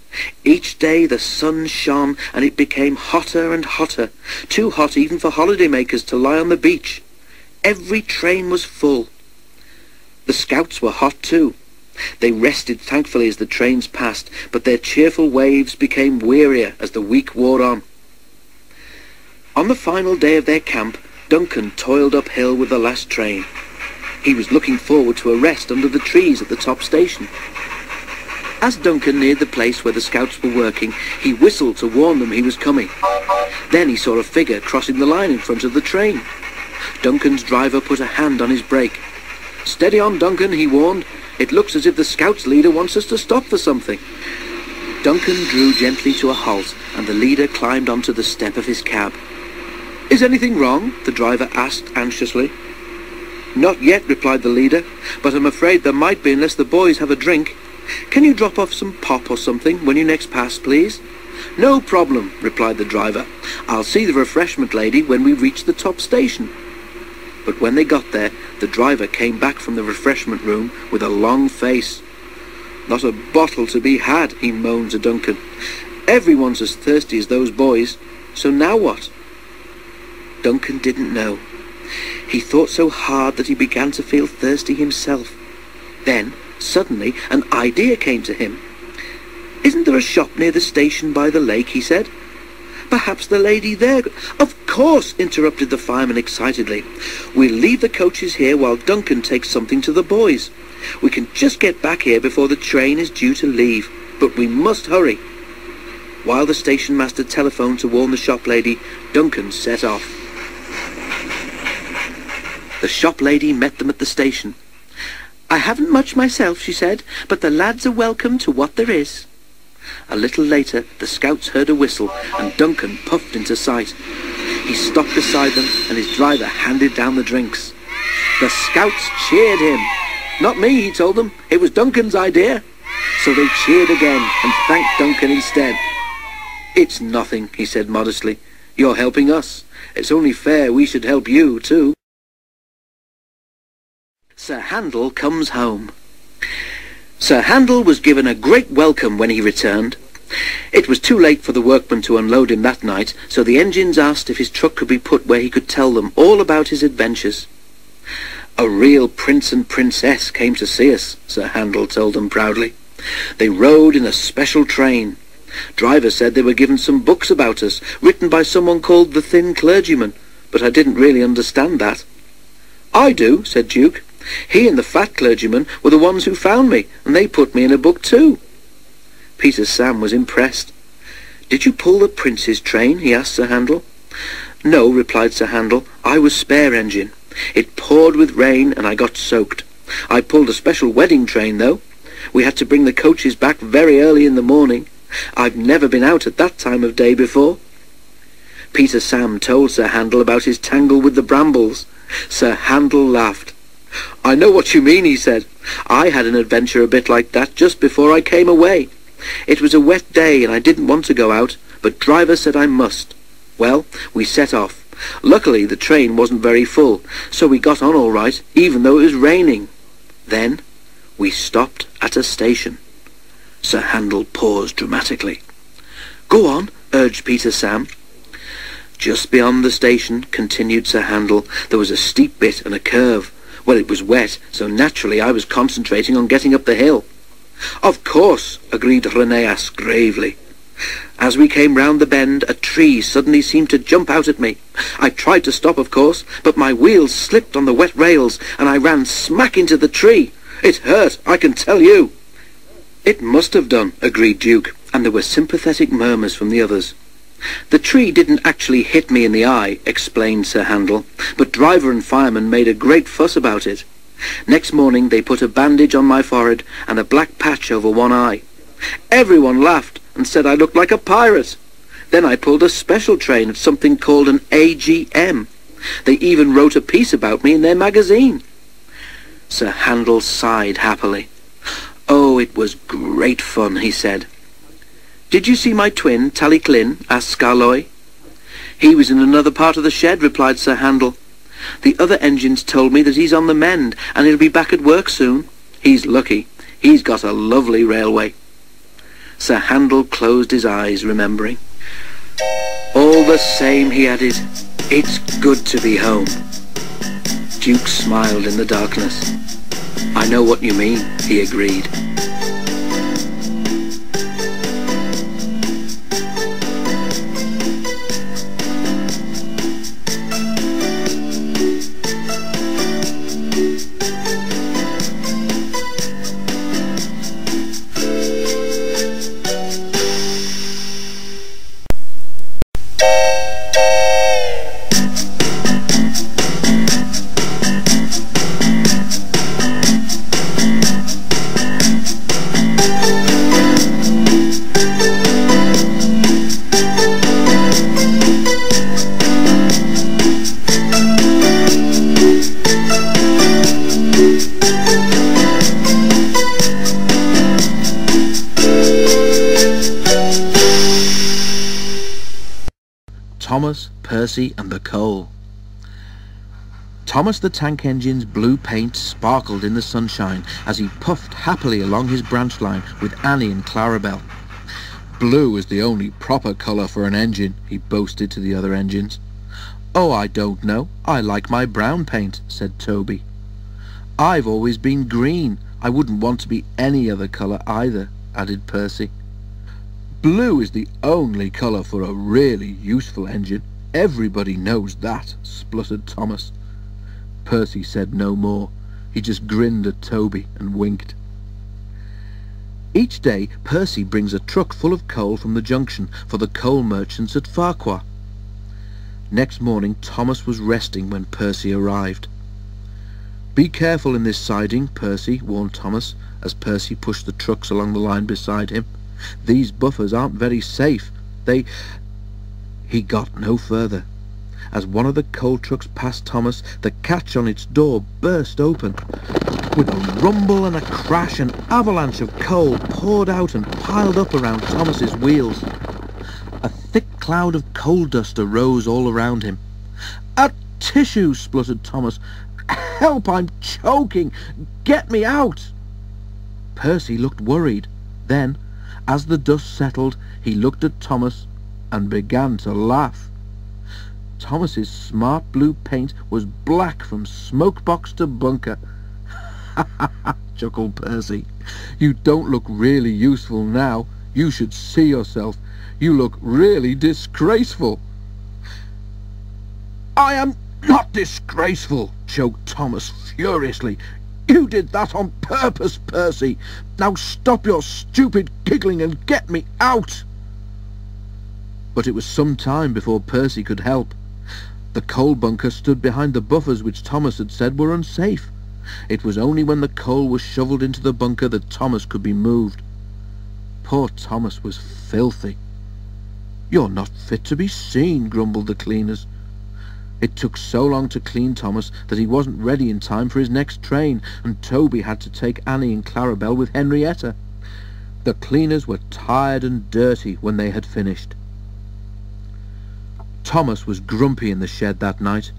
Each day the sun shone and it became hotter and hotter, too hot even for holidaymakers to lie on the beach. Every train was full. The scouts were hot too. They rested thankfully as the trains passed, but their cheerful waves became wearier as the week wore on. On the final day of their camp, Duncan toiled uphill with the last train. He was looking forward to a rest under the trees at the top station. As Duncan neared the place where the scouts were working, he whistled to warn them he was coming. Then he saw a figure crossing the line in front of the train. Duncan's driver put a hand on his brake. Steady on, Duncan, he warned. It looks as if the Scouts leader wants us to stop for something. Duncan drew gently to a halt, and the leader climbed onto the step of his cab. Is anything wrong? the driver asked anxiously. Not yet, replied the leader, but I'm afraid there might be unless the boys have a drink. Can you drop off some pop or something when you next pass, please? No problem, replied the driver. I'll see the refreshment lady when we reach the top station. But when they got there, the driver came back from the refreshment room with a long face. Not a bottle to be had, he moaned to Duncan. Everyone's as thirsty as those boys, so now what? Duncan didn't know. He thought so hard that he began to feel thirsty himself. Then, suddenly, an idea came to him. Isn't there a shop near the station by the lake, he said. Perhaps the lady there... Of course, interrupted the fireman excitedly. We'll leave the coaches here while Duncan takes something to the boys. We can just get back here before the train is due to leave, but we must hurry. While the station master telephoned to warn the shop lady, Duncan set off. The shop lady met them at the station. I haven't much myself, she said, but the lads are welcome to what there is. A little later, the scouts heard a whistle, and Duncan puffed into sight. He stopped beside them, and his driver handed down the drinks. The scouts cheered him. Not me, he told them. It was Duncan's idea. So they cheered again and thanked Duncan instead. It's nothing, he said modestly. You're helping us. It's only fair we should help you, too. Sir Handel comes home. Sir Handel was given a great welcome when he returned. It was too late for the workmen to unload him that night, so the engines asked if his truck could be put where he could tell them all about his adventures. A real prince and princess came to see us, Sir Handel told them proudly. They rode in a special train. Driver said they were given some books about us, written by someone called the Thin Clergyman, but I didn't really understand that. I do, said Duke. He and the fat clergyman were the ones who found me, and they put me in a book too. Peter Sam was impressed. Did you pull the prince's train? he asked Sir Handel. No, replied Sir Handel. I was spare engine. It poured with rain, and I got soaked. I pulled a special wedding train, though. We had to bring the coaches back very early in the morning. I've never been out at that time of day before. Peter Sam told Sir Handel about his tangle with the brambles. Sir Handel laughed. I know what you mean, he said. I had an adventure a bit like that just before I came away. It was a wet day and I didn't want to go out, but driver said I must. Well, we set off. Luckily, the train wasn't very full, so we got on all right, even though it was raining. Then, we stopped at a station. Sir Handel paused dramatically. Go on, urged Peter Sam. Just beyond the station, continued Sir Handel, there was a steep bit and a curve. Well, it was wet, so naturally I was concentrating on getting up the hill. Of course, agreed Rheneas gravely. As we came round the bend, a tree suddenly seemed to jump out at me. I tried to stop, of course, but my wheels slipped on the wet rails, and I ran smack into the tree. It hurt, I can tell you. It must have done, agreed Duke, and there were sympathetic murmurs from the others. The tree didn't actually hit me in the eye, explained Sir Handel, but driver and fireman made a great fuss about it. Next morning they put a bandage on my forehead and a black patch over one eye. Everyone laughed and said I looked like a pirate. Then I pulled a special train of something called an AGM. They even wrote a piece about me in their magazine. Sir Handel sighed happily. Oh, it was great fun, he said. Did you see my twin, Talyllyn? asked Skarloey. He was in another part of the shed, replied Sir Handel. The other engines told me that he's on the mend, and he'll be back at work soon. He's lucky. He's got a lovely railway. Sir Handel closed his eyes, remembering. All the same, he added, it's good to be home. Duke smiled in the darkness. I know what you mean, he agreed. And the coal. Thomas the Tank Engine's blue paint sparkled in the sunshine as he puffed happily along his branch line with Annie and Clarabel. Blue is the only proper colour for an engine, he boasted to the other engines. Oh, I don't know. I like my brown paint, said Toby. I've always been green. I wouldn't want to be any other colour either, added Percy. Blue is the only colour for a really useful engine. Everybody knows that, spluttered Thomas. Percy said no more. He just grinned at Toby and winked. Each day Percy brings a truck full of coal from the junction for the coal merchants at Farquhar. Next morning Thomas was resting when Percy arrived. Be careful in this siding, Percy, warned Thomas, as Percy pushed the trucks along the line beside him. These buffers aren't very safe. They... He got no further. As one of the coal trucks passed Thomas, the catch on its door burst open. With a rumble and a crash, an avalanche of coal poured out and piled up around Thomas's wheels. A thick cloud of coal dust arose all around him. A tissue, spluttered Thomas. Help, I'm choking! Get me out! Percy looked worried. Then, as the dust settled, he looked at Thomas and began to laugh. Thomas's smart blue paint was black from smoke box to bunker. Ha ha ha, chuckled Percy. You don't look really useful now. You should see yourself. You look really disgraceful. I am not disgraceful, choked Thomas furiously. You did that on purpose, Percy. Now stop your stupid giggling and get me out. But it was some time before Percy could help. The coal bunker stood behind the buffers which Thomas had said were unsafe. It was only when the coal was shoveled into the bunker that Thomas could be moved. Poor Thomas was filthy. You're not fit to be seen, grumbled the cleaners. It took so long to clean Thomas that he wasn't ready in time for his next train, and Toby had to take Annie and Clarabel with Henrietta. The cleaners were tired and dirty when they had finished. Thomas was grumpy in the shed that night.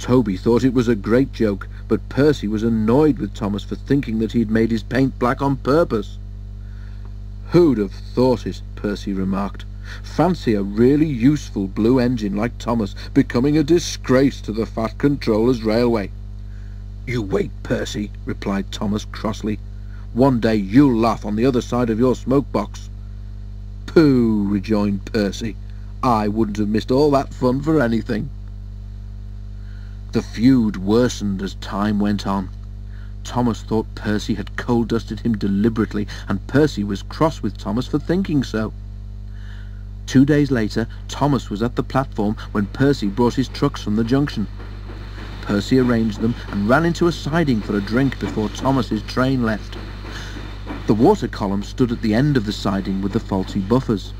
Toby thought it was a great joke, but Percy was annoyed with Thomas for thinking that he'd made his paint black on purpose. Who'd have thought it, Percy remarked. Fancy a really useful blue engine like Thomas becoming a disgrace to the Fat Controller's Railway. You wait, Percy, replied Thomas crossly. One day you'll laugh on the other side of your smoke box. Pooh, rejoined Percy. I wouldn't have missed all that fun for anything. The feud worsened as time went on. Thomas thought Percy had coal-dusted him deliberately, and Percy was cross with Thomas for thinking so. Two days later, Thomas was at the platform when Percy brought his trucks from the junction. Percy arranged them and ran into a siding for a drink before Thomas's train left. The water column stood at the end of the siding with the faulty buffers.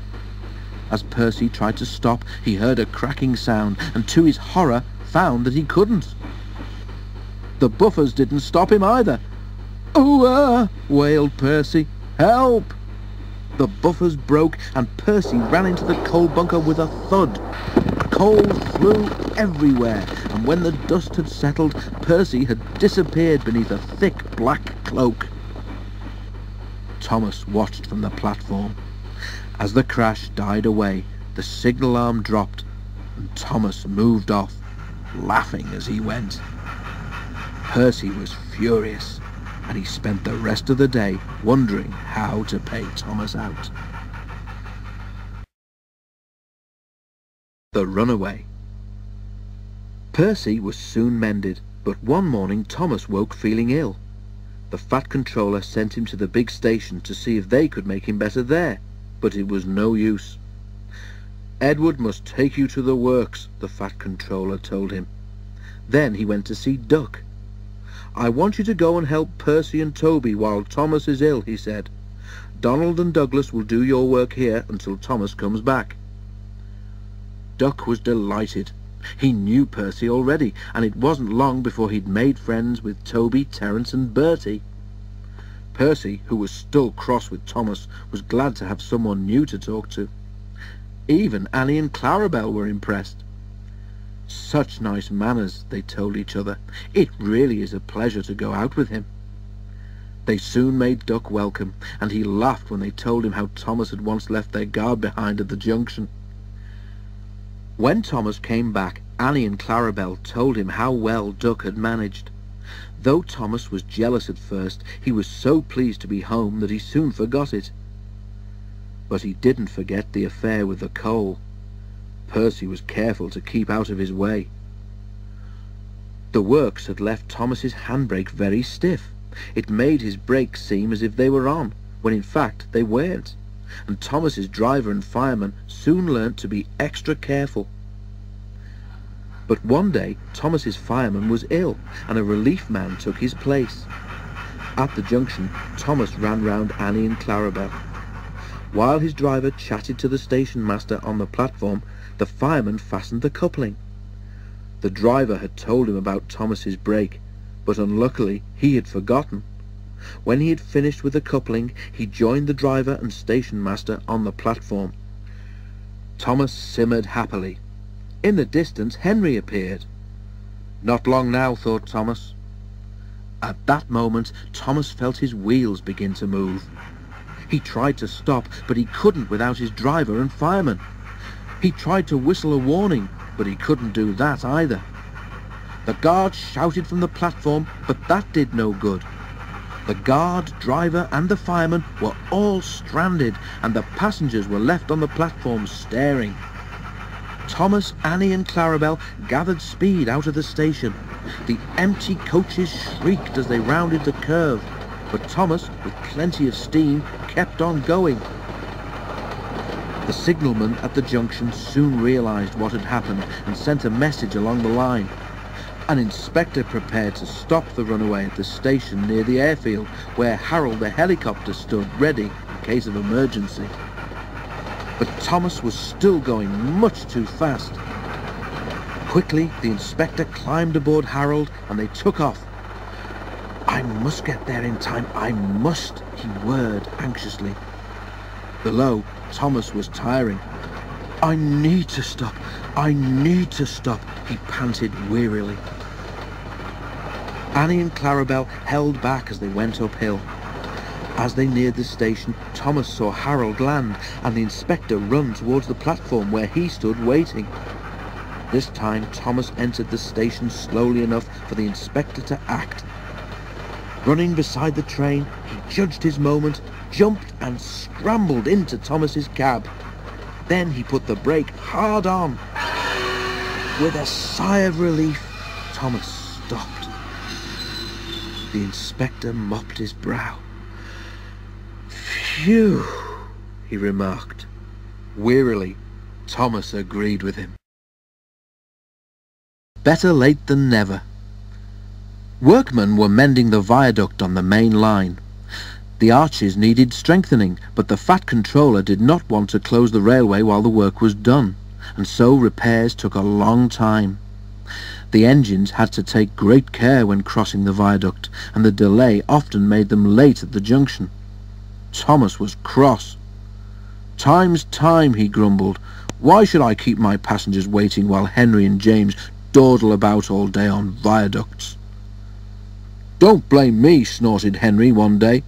As Percy tried to stop, he heard a cracking sound, and to his horror found that he couldn't. The buffers didn't stop him either. "Oh!" uh, wailed Percy. Help! The buffers broke, and Percy ran into the coal bunker with a thud. Coal flew everywhere, and when the dust had settled, Percy had disappeared beneath a thick black cloak. Thomas watched from the platform. As the crash died away, the signal arm dropped, and Thomas moved off, laughing as he went. Percy was furious, and he spent the rest of the day wondering how to pay Thomas out. The Runaway Percy was soon mended, but one morning Thomas woke feeling ill. The Fat Controller sent him to the big station to see if they could make him better there, but it was no use. Edward must take you to the works, the Fat Controller told him. Then he went to see Duck. I want you to go and help Percy and Toby while Thomas is ill, he said. Donald and Douglas will do your work here until Thomas comes back. Duck was delighted. He knew Percy already, and it wasn't long before he'd made friends with Toby, Terence and Bertie. Percy, who was still cross with Thomas, was glad to have someone new to talk to. Even Annie and Clarabel were impressed. Such nice manners, they told each other. It really is a pleasure to go out with him. They soon made Duck welcome, and he laughed when they told him how Thomas had once left their guard behind at the junction. When Thomas came back, Annie and Clarabel told him how well Duck had managed. Though Thomas was jealous at first, he was so pleased to be home that he soon forgot it. But he didn't forget the affair with the coal. Percy was careful to keep out of his way. The works had left Thomas's handbrake very stiff. It made his brakes seem as if they were on, when in fact they weren't, and Thomas's driver and fireman soon learnt to be extra careful. But one day Thomas's fireman was ill, and a relief man took his place. At the junction, Thomas ran round Annie and Clarabel. While his driver chatted to the station master on the platform, the fireman fastened the coupling. The driver had told him about Thomas's brake, but unluckily he had forgotten. When he had finished with the coupling, he joined the driver and station master on the platform. Thomas simmered happily. In the distance Henry appeared. Not long now, thought Thomas. At that moment, Thomas felt his wheels begin to move. He tried to stop, but he couldn't without his driver and fireman. He tried to whistle a warning, but he couldn't do that either. The guard shouted from the platform, but that did no good. The guard, driver and the fireman were all stranded, and the passengers were left on the platform staring. Thomas, Annie and Clarabel gathered speed out of the station. The empty coaches shrieked as they rounded the curve, but Thomas, with plenty of steam, kept on going. The signalman at the junction soon realized what had happened and sent a message along the line. An inspector prepared to stop the runaway at the station near the airfield where Harold the helicopter stood ready in case of emergency. But Thomas was still going much too fast. Quickly, the inspector climbed aboard Harold and they took off. I must get there in time, I must, he whirred anxiously. Below, Thomas was tiring. I need to stop. I need to stop, he panted wearily. Annie and Clarabel held back as they went uphill. As they neared the station, Thomas saw Harold land and the inspector run towards the platform where he stood waiting. This time Thomas entered the station slowly enough for the inspector to act. Running beside the train, he judged his moment, jumped and scrambled into Thomas's cab. Then he put the brake hard on. With a sigh of relief, Thomas stopped. The inspector mopped his brow. Phew, he remarked. Wearily, Thomas agreed with him. Better late than never. Workmen were mending the viaduct on the main line. The arches needed strengthening, but the Fat Controller did not want to close the railway while the work was done, and so repairs took a long time. The engines had to take great care when crossing the viaduct, and the delay often made them late at the junction. Thomas was cross. Time's time, he grumbled. Why should I keep my passengers waiting while Henry and James dawdle about all day on viaducts? Don't blame me, snorted Henry one day.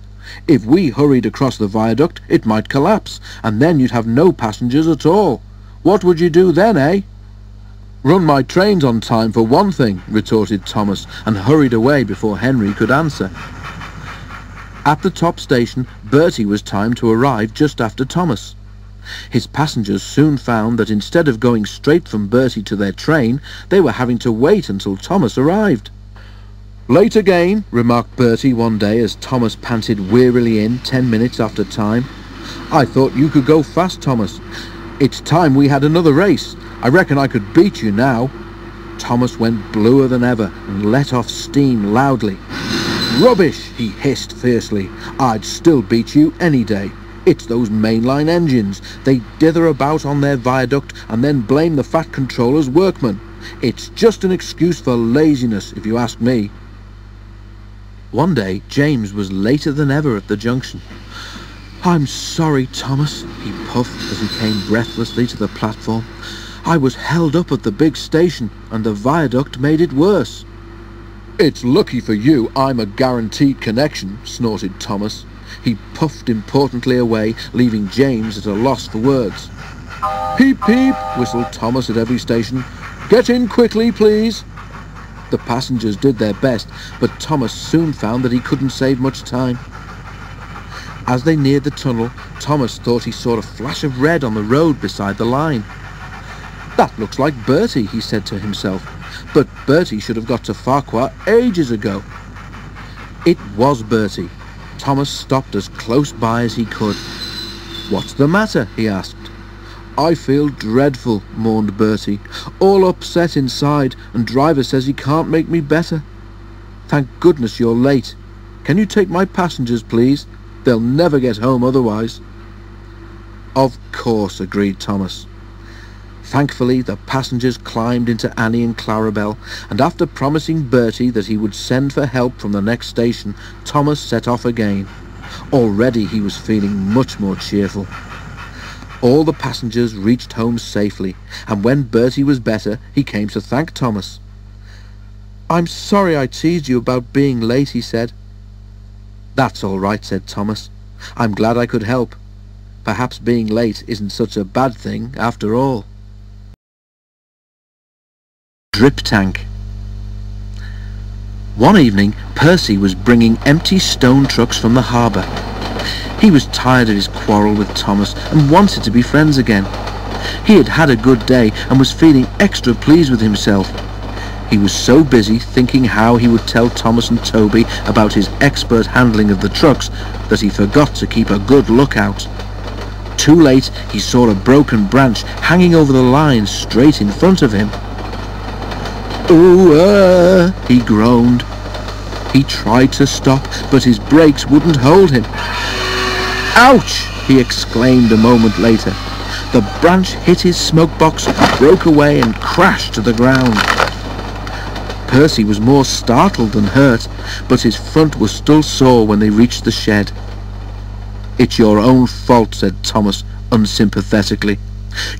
If we hurried across the viaduct, it might collapse, and then you'd have no passengers at all. What would you do then, eh? Run my trains on time for one thing, retorted Thomas, and hurried away before Henry could answer. At the top station, Bertie was timed to arrive just after Thomas. His passengers soon found that instead of going straight from Bertie to their train, they were having to wait until Thomas arrived. Late again, remarked Bertie one day as Thomas panted wearily in ten minutes after time. I thought you could go fast, Thomas. It's time we had another race. I reckon I could beat you now. Thomas went bluer than ever and let off steam loudly. Rubbish, he hissed fiercely. I'd still beat you any day. It's those mainline engines. They dither about on their viaduct and then blame the Fat Controller's workmen. It's just an excuse for laziness, if you ask me. One day, James was later than ever at the junction. I'm sorry, Thomas, he puffed as he came breathlessly to the platform. I was held up at the big station, and the viaduct made it worse. It's lucky for you I'm a guaranteed connection, snorted Thomas. He puffed importantly away, leaving James at a loss for words. Peep, peep, whistled Thomas at every station. Get in quickly, please. The passengers did their best, but Thomas soon found that he couldn't save much time. As they neared the tunnel, Thomas thought he saw a flash of red on the road beside the line. That looks like Bertie, he said to himself. But Bertie should have got to Farquhar ages ago. It was Bertie. Thomas stopped as close by as he could. What's the matter? he asked. I feel dreadful, mourned Bertie. All upset inside, and driver says he can't make me better. Thank goodness you're late. Can you take my passengers, please? They'll never get home otherwise. Of course, agreed Thomas. Thankfully, the passengers climbed into Annie and Clarabel, and after promising Bertie that he would send for help from the next station, Thomas set off again. Already he was feeling much more cheerful. All the passengers reached home safely, and when Bertie was better, he came to thank Thomas. I'm sorry I teased you about being late, he said. That's all right, said Thomas. I'm glad I could help. Perhaps being late isn't such a bad thing after all. Drip Tank One evening, Percy was bringing empty stone trucks from the harbour. He was tired of his quarrel with Thomas and wanted to be friends again. He had had a good day and was feeling extra pleased with himself. He was so busy thinking how he would tell Thomas and Toby about his expert handling of the trucks that he forgot to keep a good lookout. Too late, he saw a broken branch hanging over the line straight in front of him. Ooh, uh, he groaned. He tried to stop, but his brakes wouldn't hold him. Ouch! he exclaimed a moment later. The branch hit his smoke box, broke away and crashed to the ground. Percy was more startled than hurt, but his front was still sore when they reached the shed. It's your own fault, said Thomas unsympathetically.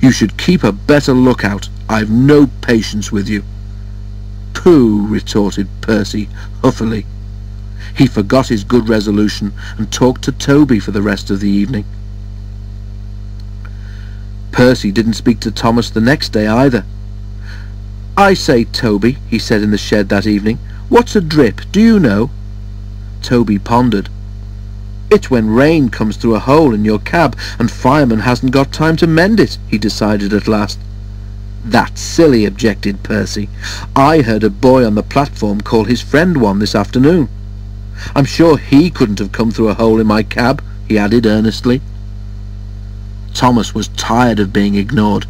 You should keep a better lookout. I've no patience with you. Pooh, retorted Percy huffily. He forgot his good resolution and talked to Toby for the rest of the evening. Percy didn't speak to Thomas the next day either. I say, Toby, he said in the shed that evening, what's a drip, do you know? Toby pondered. It's when rain comes through a hole in your cab and fireman hasn't got time to mend it, he decided at last. That's silly, objected Percy. I heard a boy on the platform call his friend one this afternoon. I'm sure he couldn't have come through a hole in my cab, he added earnestly. Thomas was tired of being ignored.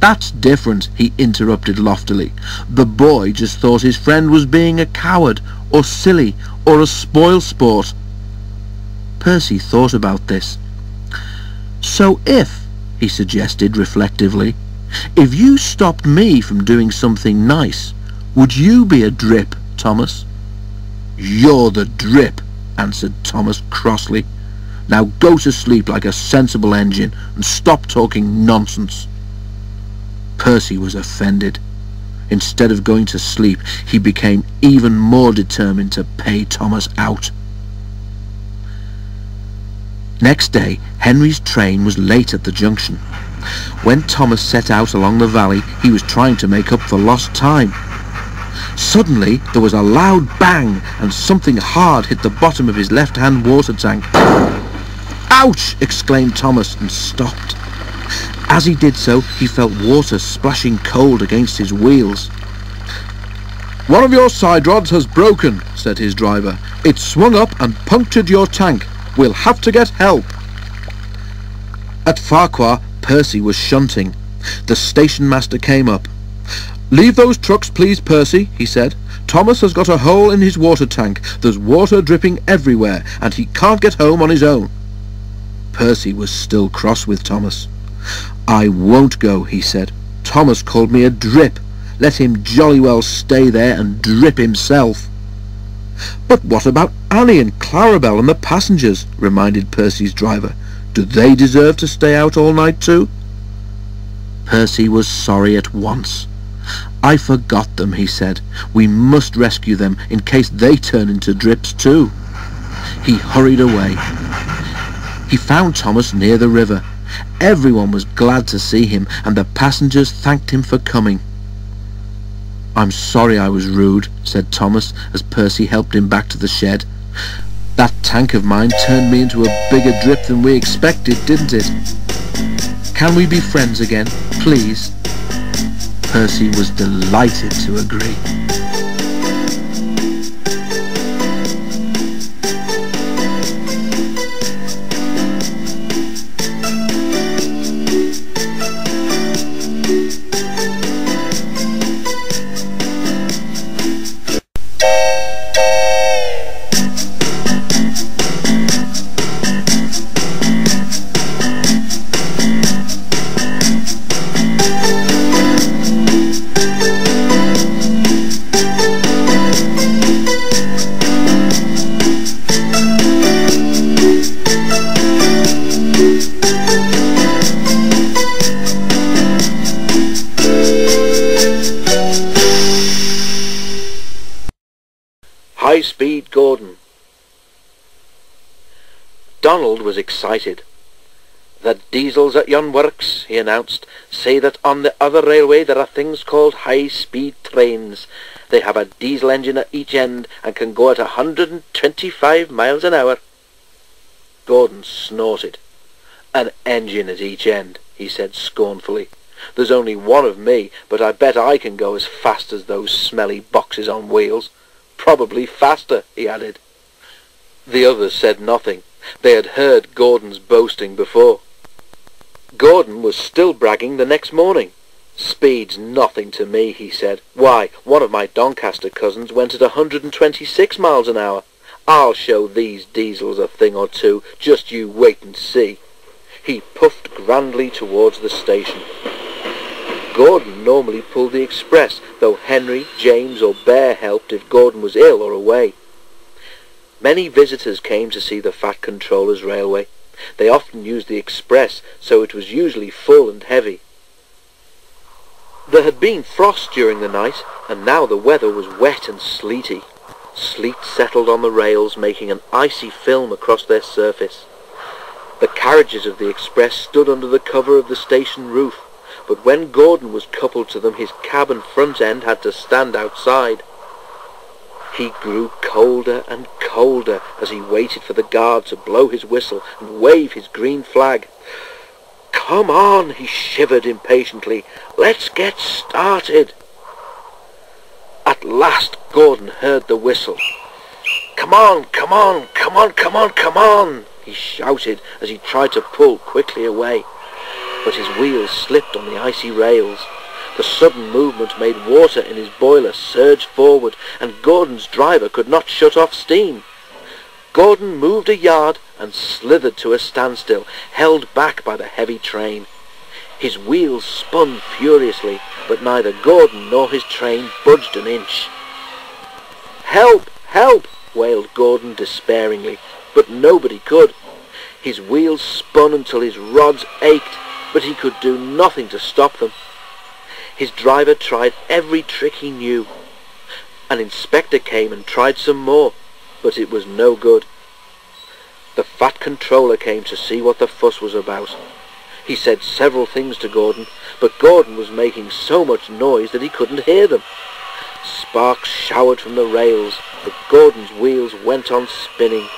That's different, he interrupted loftily. The boy just thought his friend was being a coward, or silly, or a spoilsport. Percy thought about this. So if, he suggested reflectively, if you stopped me from doing something nice, would you be a drip, Thomas? You're the drip, answered Thomas crossly. Now go to sleep like a sensible engine and stop talking nonsense. Percy was offended. Instead of going to sleep, he became even more determined to pay Thomas out. Next day, Henry's train was late at the junction. When Thomas set out along the valley, he was trying to make up for lost time. Suddenly, there was a loud bang, and something hard hit the bottom of his left-hand water tank. Ouch! exclaimed Thomas, and stopped. As he did so, he felt water splashing cold against his wheels. One of your side rods has broken, said his driver. It swung up and punctured your tank. We'll have to get help. At Farquhar, Percy was shunting. The station master came up. Leave those trucks, please, Percy, he said. Thomas has got a hole in his water tank. There's water dripping everywhere, and he can't get home on his own. Percy was still cross with Thomas. I won't go, he said. Thomas called me a drip. Let him jolly well stay there and drip himself. But what about Annie and Clarabel and the passengers, reminded Percy's driver. Do they deserve to stay out all night too? Percy was sorry at once. I forgot them, he said. We must rescue them in case they turn into drips too. He hurried away. He found Thomas near the river. Everyone was glad to see him, and the passengers thanked him for coming. I'm sorry I was rude, said Thomas, as Percy helped him back to the shed. That tank of mine turned me into a bigger drip than we expected, didn't it? Can we be friends again, please? Percy was delighted to agree. Excited. The diesels at yon works, he announced, say that on the other railway there are things called high-speed trains. They have a diesel engine at each end and can go at a 125 miles an hour. Gordon snorted. An engine at each end, he said scornfully. There's only one of me, but I bet I can go as fast as those smelly boxes on wheels. Probably faster, he added. The others said nothing. They had heard Gordon's boasting before. Gordon was still bragging the next morning. Speed's nothing to me, he said. Why, one of my Doncaster cousins went at a 126 miles an hour. I'll show these diesels a thing or two. Just you wait and see. He puffed grandly towards the station. Gordon normally pulled the express, though Henry, James or Bear helped if Gordon was ill or away. Many visitors came to see the Fat Controller's railway. They often used the express, so it was usually full and heavy. There had been frost during the night, and now the weather was wet and sleety. Sleet settled on the rails, making an icy film across their surface. The carriages of the express stood under the cover of the station roof but when Gordon was coupled to them his cab and front end had to stand outside. He grew colder and colder as he waited for the guard to blow his whistle and wave his green flag. Come on, he shivered impatiently. Let's get started. At last Gordon heard the whistle. Come on, come on, come on, come on, come on, he shouted as he tried to pull quickly away. But his wheels slipped on the icy rails. The sudden movement made water in his boiler surge forward, and Gordon's driver could not shut off steam. Gordon moved a yard and slithered to a standstill, held back by the heavy train. His wheels spun furiously, but neither Gordon nor his train budged an inch. Help! Help! wailed Gordon despairingly, but nobody could. His wheels spun until his rods ached, but he could do nothing to stop them. His driver tried every trick he knew. An inspector came and tried some more, but it was no good. The fat controller came to see what the fuss was about. He said several things to Gordon, but Gordon was making so much noise that he couldn't hear them. Sparks showered from the rails, but Gordon's wheels went on spinning.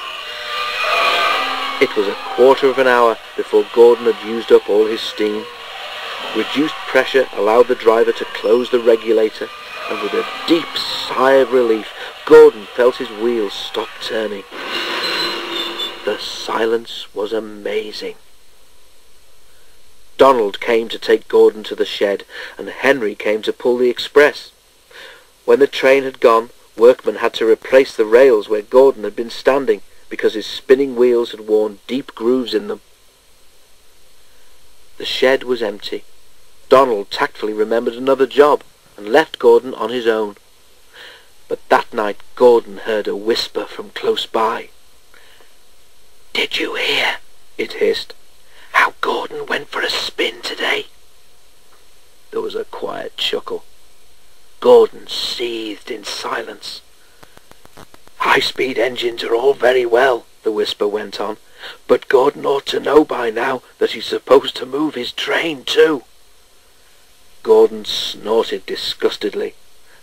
It was a quarter of an hour before Gordon had used up all his steam. Reduced pressure allowed the driver to close the regulator, and with a deep sigh of relief, Gordon felt his wheels stop turning. The silence was amazing. Donald came to take Gordon to the shed, and Henry came to pull the express. When the train had gone, workmen had to replace the rails where Gordon had been standing, because his spinning wheels had worn deep grooves in them. The shed was empty. Donald tactfully remembered another job and left Gordon on his own. But that night Gordon heard a whisper from close by. Did you hear, it hissed, how Gordon went for a spin today? There was a quiet chuckle. Gordon seethed in silence. High-speed engines are all very well, the whisper went on, but Gordon ought to know by now that he's supposed to move his train too. Gordon snorted disgustedly,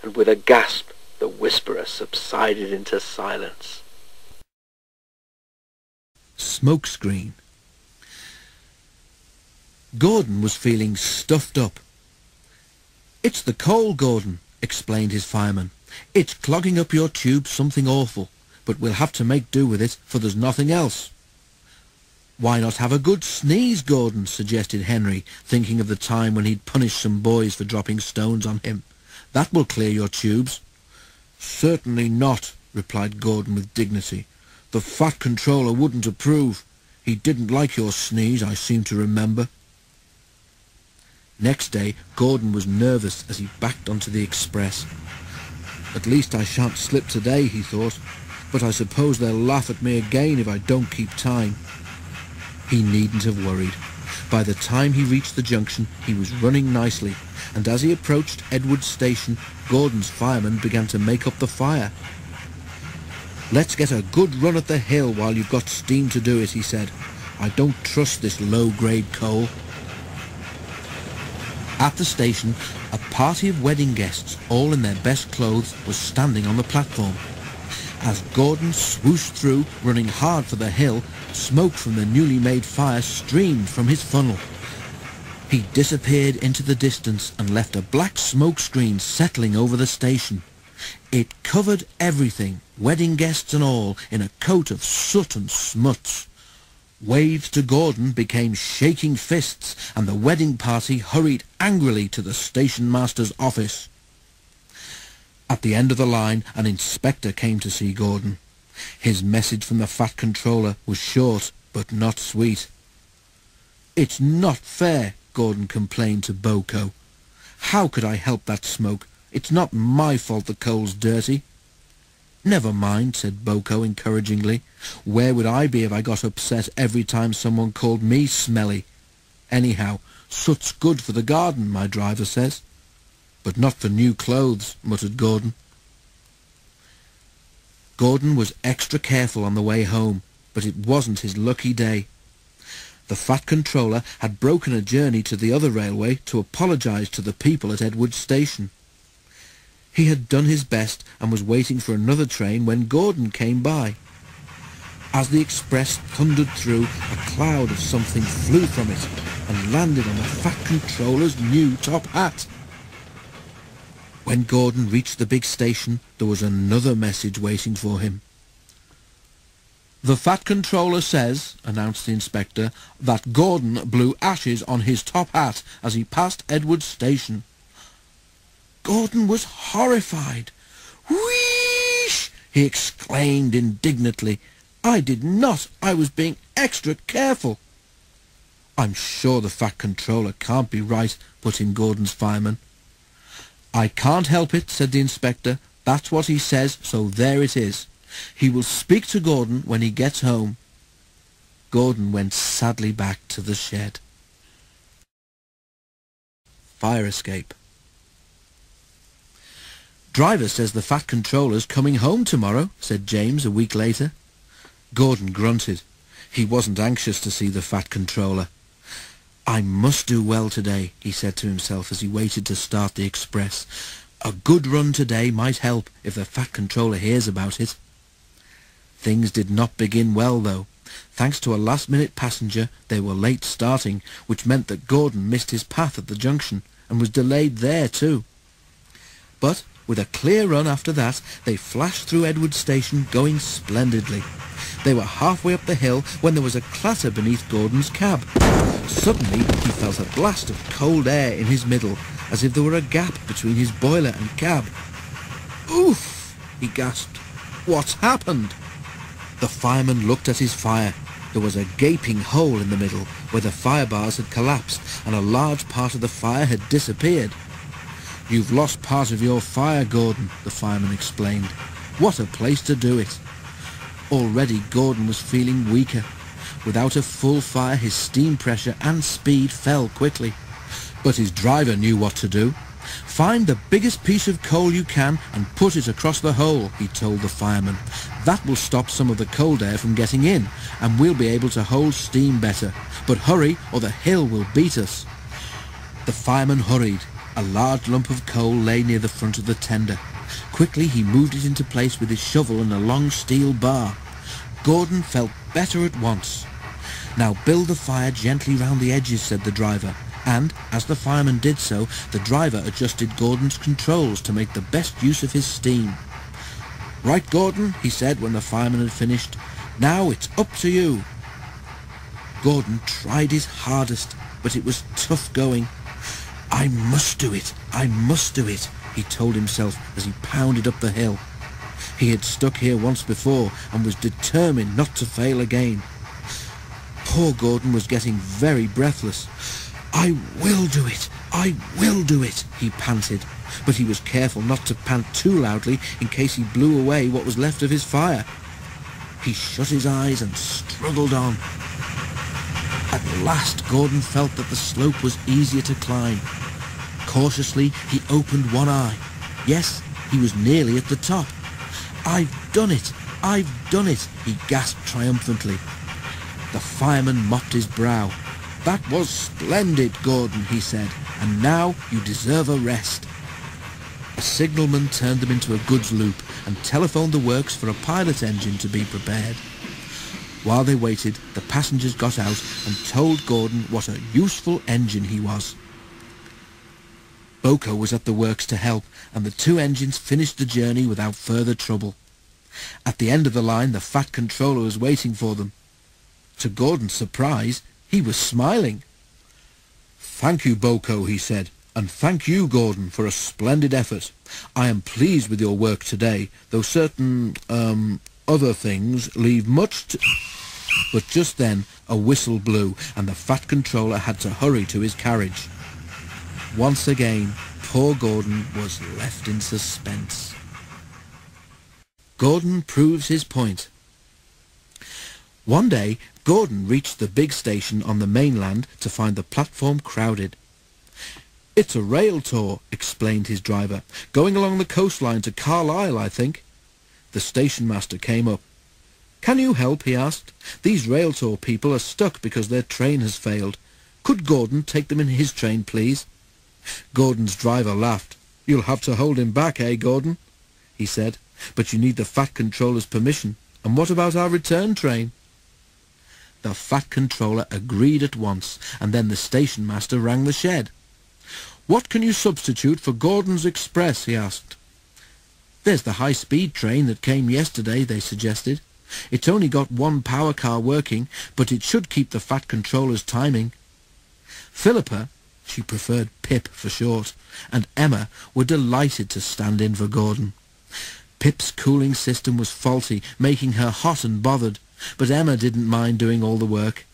and with a gasp the whisperer subsided into silence. Smokescreen. Gordon was feeling stuffed up. It's the coal, Gordon, explained his fireman. It's clogging up your tube something awful, but we'll have to make do with it, for there's nothing else. Why not have a good sneeze, Gordon, suggested Henry, thinking of the time when he'd punished some boys for dropping stones on him. That will clear your tubes. Certainly not, replied Gordon with dignity. The fat controller wouldn't approve. He didn't like your sneeze, I seem to remember. Next day, Gordon was nervous as he backed onto the express. At least I shan't slip today, he thought, but I suppose they'll laugh at me again if I don't keep time. He needn't have worried. By the time he reached the junction, he was running nicely, and as he approached Edwards Station, Gordon's fireman began to make up the fire. Let's get a good run at the hill while you've got steam to do it, he said. I don't trust this low-grade coal. At the station, a party of wedding guests, all in their best clothes, was standing on the platform. As Gordon swooshed through, running hard for the hill, smoke from the newly made fire streamed from his funnel. He disappeared into the distance and left a black smoke screen settling over the station. It covered everything, wedding guests and all, in a coat of soot and smuts. Waves to Gordon became shaking fists, and the wedding party hurried angrily to the station master's office. At the end of the line, an inspector came to see Gordon. His message from the Fat Controller was short, but not sweet. It's not fair, Gordon complained to BoCo. How could I help that smoke? It's not my fault the coal's dirty. Never mind, said BoCo encouragingly. Where would I be if I got upset every time someone called me smelly? Anyhow, soot's good for the garden, my driver says. But not for new clothes, muttered Gordon. Gordon was extra careful on the way home, but it wasn't his lucky day. The Fat Controller had broken a journey to the other railway to apologize to the people at Edward Station. He had done his best and was waiting for another train when Gordon came by. As the express thundered through, a cloud of something flew from it and landed on the Fat Controller's new top hat. When Gordon reached the big station, there was another message waiting for him. The Fat Controller says, announced the inspector, that Gordon blew ashes on his top hat as he passed Edward's Station. Gordon was horrified. Wheesh! he exclaimed indignantly. I did not. I was being extra careful. I'm sure the Fat Controller can't be right, put in Gordon's fireman. I can't help it, said the inspector. That's what he says, so there it is. He will speak to Gordon when he gets home. Gordon went sadly back to the shed. Fire escape. Driver says the Fat Controller's coming home tomorrow, said James a week later. Gordon grunted. He wasn't anxious to see the Fat Controller. I must do well today, he said to himself as he waited to start the express. A good run today might help if the Fat Controller hears about it. Things did not begin well, though. Thanks to a last-minute passenger, they were late starting, which meant that Gordon missed his path at the junction and was delayed there, too. But with a clear run after that, they flashed through Edward Station, going splendidly. They were halfway up the hill when there was a clatter beneath Gordon's cab. Suddenly, he felt a blast of cold air in his middle, as if there were a gap between his boiler and cab. Oof! he gasped. What's happened? The fireman looked at his fire. There was a gaping hole in the middle where the fire bars had collapsed and a large part of the fire had disappeared. You've lost part of your fire, Gordon, the fireman explained. What a place to do it. Already Gordon was feeling weaker. Without a full fire, his steam pressure and speed fell quickly. But his driver knew what to do. Find the biggest piece of coal you can and put it across the hole, he told the fireman. That will stop some of the cold air from getting in, and we'll be able to hold steam better. But hurry, or the hill will beat us. The fireman hurried. A large lump of coal lay near the front of the tender. Quickly he moved it into place with his shovel and a long steel bar. Gordon felt better at once. Now build the fire gently round the edges, said the driver, and, as the fireman did so, the driver adjusted Gordon's controls to make the best use of his steam. Right, Gordon, he said when the fireman had finished. Now it's up to you. Gordon tried his hardest, but it was tough going. I must do it, I must do it, he told himself as he pounded up the hill. He had stuck here once before and was determined not to fail again. Poor Gordon was getting very breathless. I will do it, I will do it, he panted, but he was careful not to pant too loudly in case he blew away what was left of his fire. He shut his eyes and struggled on. At last Gordon felt that the slope was easier to climb. Cautiously, he opened one eye. Yes, he was nearly at the top. I've done it! I've done it! he gasped triumphantly. The fireman mopped his brow. That was splendid, Gordon, he said, and now you deserve a rest. A signalman turned them into a goods loop and telephoned the works for a pilot engine to be prepared. While they waited, the passengers got out and told Gordon what a useful engine he was. BoCo was at the works to help, and the two engines finished the journey without further trouble. At the end of the line, the Fat Controller was waiting for them. To Gordon's surprise, he was smiling. Thank you, BoCo, he said, and thank you, Gordon, for a splendid effort. I am pleased with your work today, though certain, um, other things leave much to... But just then, a whistle blew, and the Fat Controller had to hurry to his carriage. Once again, poor Gordon was left in suspense. Gordon proves his point. One day, Gordon reached the big station on the mainland to find the platform crowded. It's a rail tour, explained his driver. Going along the coastline to Carlisle, I think. The station master came up. Can you help, he asked. These rail tour people are stuck because their train has failed. Could Gordon take them in his train, please? Gordon's driver laughed. You'll have to hold him back, eh, Gordon? he said. But you need the Fat Controller's permission. And what about our return train? The Fat Controller agreed at once, and then the station master rang the shed. What can you substitute for Gordon's Express? he asked. There's the high-speed train that came yesterday, they suggested. It's only got one power car working, but it should keep the Fat Controller's timing. Philippa, she preferred Pip for short, and Emma were delighted to stand in for Gordon. Pip's cooling system was faulty, making her hot and bothered, but Emma didn't mind doing all the work.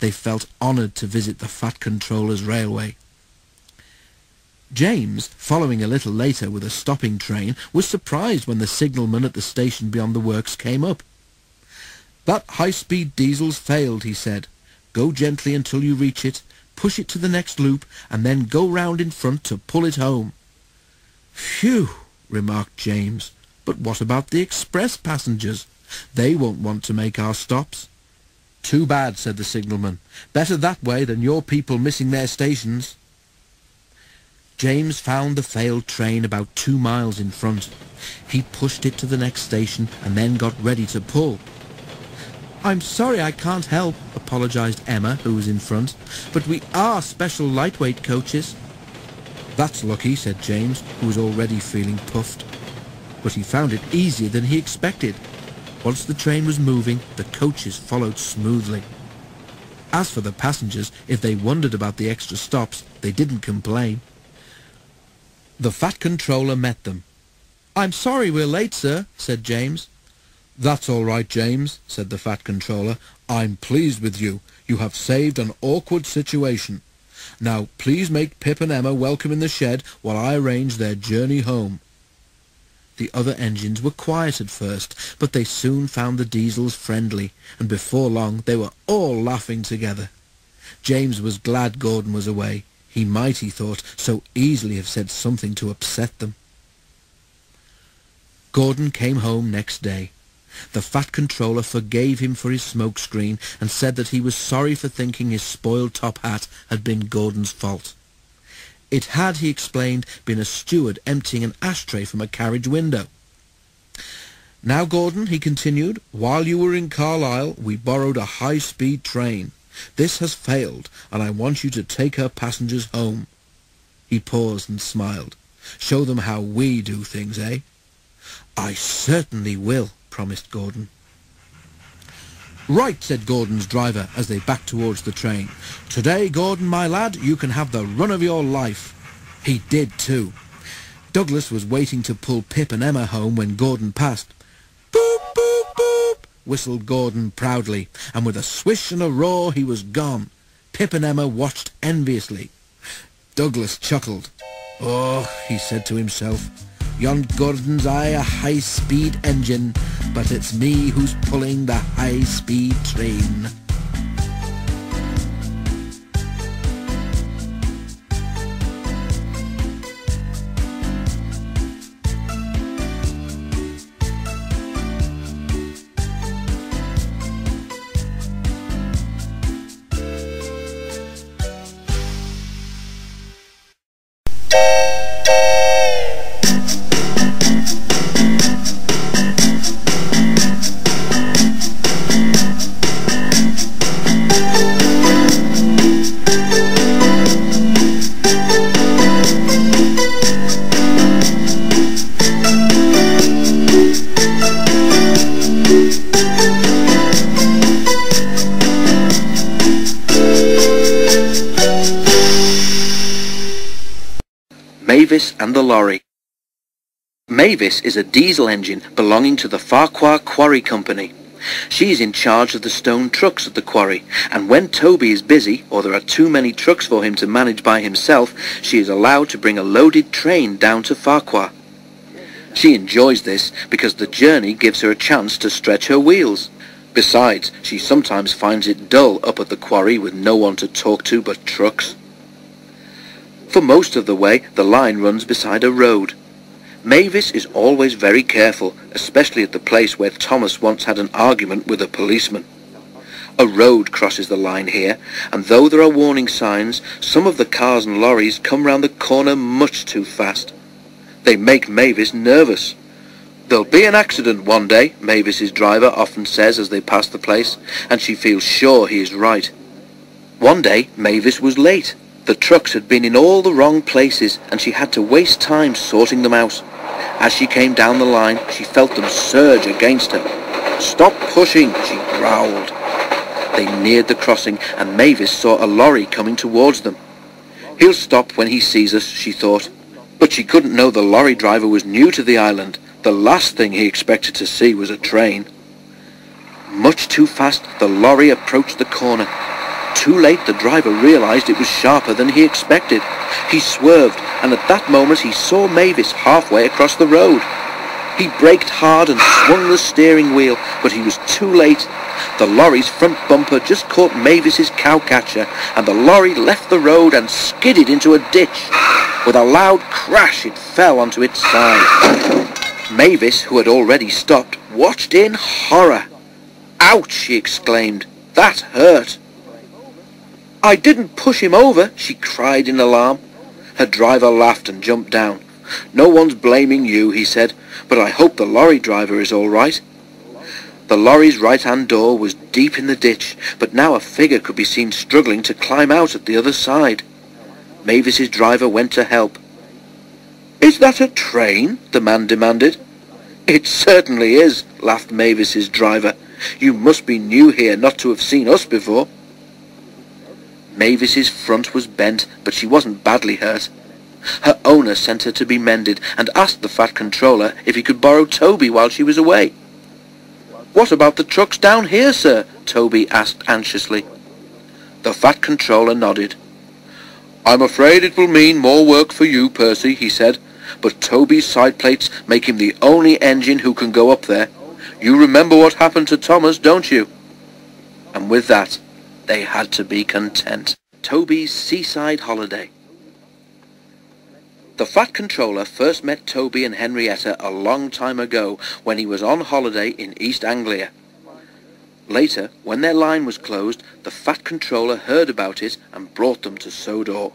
They felt honoured to visit the Fat Controller's railway. James, following a little later with a stopping train, was surprised when the signalman at the station beyond the works came up. That high-speed diesel's failed, he said. Go gently until you reach it, push it to the next loop, and then go round in front to pull it home. Phew, remarked James. But what about the express passengers? They won't want to make our stops. Too bad, said the signalman. Better that way than your people missing their stations. James found the failed train about two miles in front. He pushed it to the next station and then got ready to pull. I'm sorry I can't help, apologised Emma, who was in front, but we are special lightweight coaches. That's lucky, said James, who was already feeling puffed. But he found it easier than he expected. Once the train was moving, the coaches followed smoothly. As for the passengers, if they wondered about the extra stops, they didn't complain. The Fat Controller met them. I'm sorry we're late, sir, said James. That's all right, James, said the Fat Controller. I'm pleased with you. You have saved an awkward situation. Now, please make Pip and Emma welcome in the shed while I arrange their journey home. The other engines were quiet at first, but they soon found the diesels friendly, and before long they were all laughing together. James was glad Gordon was away. He might, he thought, so easily have said something to upset them. Gordon came home next day. The Fat Controller forgave him for his smokescreen and said that he was sorry for thinking his spoiled top hat had been Gordon's fault. It had, he explained, been a steward emptying an ashtray from a carriage window. Now, Gordon, he continued, while you were in Carlisle, we borrowed a high-speed train. This has failed, and I want you to take her passengers home. He paused and smiled. Show them how we do things, eh? I certainly will, promised Gordon. Right, said Gordon's driver as they backed towards the train. Today, Gordon, my lad, you can have the run of your life. He did, too. Douglas was waiting to pull Pip and Emma home when Gordon passed Boop, boop, boop, whistled Gordon proudly, and with a swish and a roar he was gone. Pip and Emma watched enviously. Douglas chuckled. Oh, he said to himself, yon Gordon's a high-speed engine, but it's me who's pulling the high-speed train. Mavis is a diesel engine belonging to the Farquhar Quarry Company. She is in charge of the stone trucks at the quarry, and when Toby is busy, or there are too many trucks for him to manage by himself, she is allowed to bring a loaded train down to Farquhar. She enjoys this because the journey gives her a chance to stretch her wheels. Besides, she sometimes finds it dull up at the quarry with no one to talk to but trucks. For most of the way, the line runs beside a road. Mavis is always very careful, especially at the place where Thomas once had an argument with a policeman. A road crosses the line here, and though there are warning signs, some of the cars and lorries come round the corner much too fast. They make Mavis nervous. There'll be an accident one day, Mavis's driver often says as they pass the place, and she feels sure he is right. One day, Mavis was late. The trucks had been in all the wrong places, and she had to waste time sorting them out. As she came down the line, she felt them surge against her. Stop pushing, she growled. They neared the crossing, and Mavis saw a lorry coming towards them. He'll stop when he sees us, she thought. But she couldn't know the lorry driver was new to the island the last thing he expected to see was a train. Much too fast, the lorry approached the corner. Too late, the driver realized it was sharper than he expected. He swerved, and at that moment he saw Mavis halfway across the road. He braked hard and swung the steering wheel, but he was too late. The lorry's front bumper just caught Mavis's cowcatcher, and the lorry left the road and skidded into a ditch. With a loud crash, it fell onto its side. Mavis, who had already stopped, watched in horror. Ouch, she exclaimed. That hurt. I didn't push him over, she cried in alarm. Her driver laughed and jumped down. No one's blaming you, he said, but I hope the lorry driver is all right. The lorry's right-hand door was deep in the ditch, but now a figure could be seen struggling to climb out at the other side. Mavis's driver went to help. Is that a train? the man demanded. It certainly is, laughed Mavis's driver. You must be new here not to have seen us before. Mavis's front was bent, but she wasn't badly hurt. Her owner sent her to be mended and asked the fat controller if he could borrow Toby while she was away. What about the trucks down here, sir? Toby asked anxiously. The fat controller nodded. I'm afraid it will mean more work for you, Percy, he said but Toby's side plates make him the only engine who can go up there. You remember what happened to Thomas, don't you? And with that, they had to be content. Toby's seaside holiday. The Fat Controller first met Toby and Henrietta a long time ago when he was on holiday in East Anglia. Later, when their line was closed, the Fat Controller heard about it and brought them to Sodor.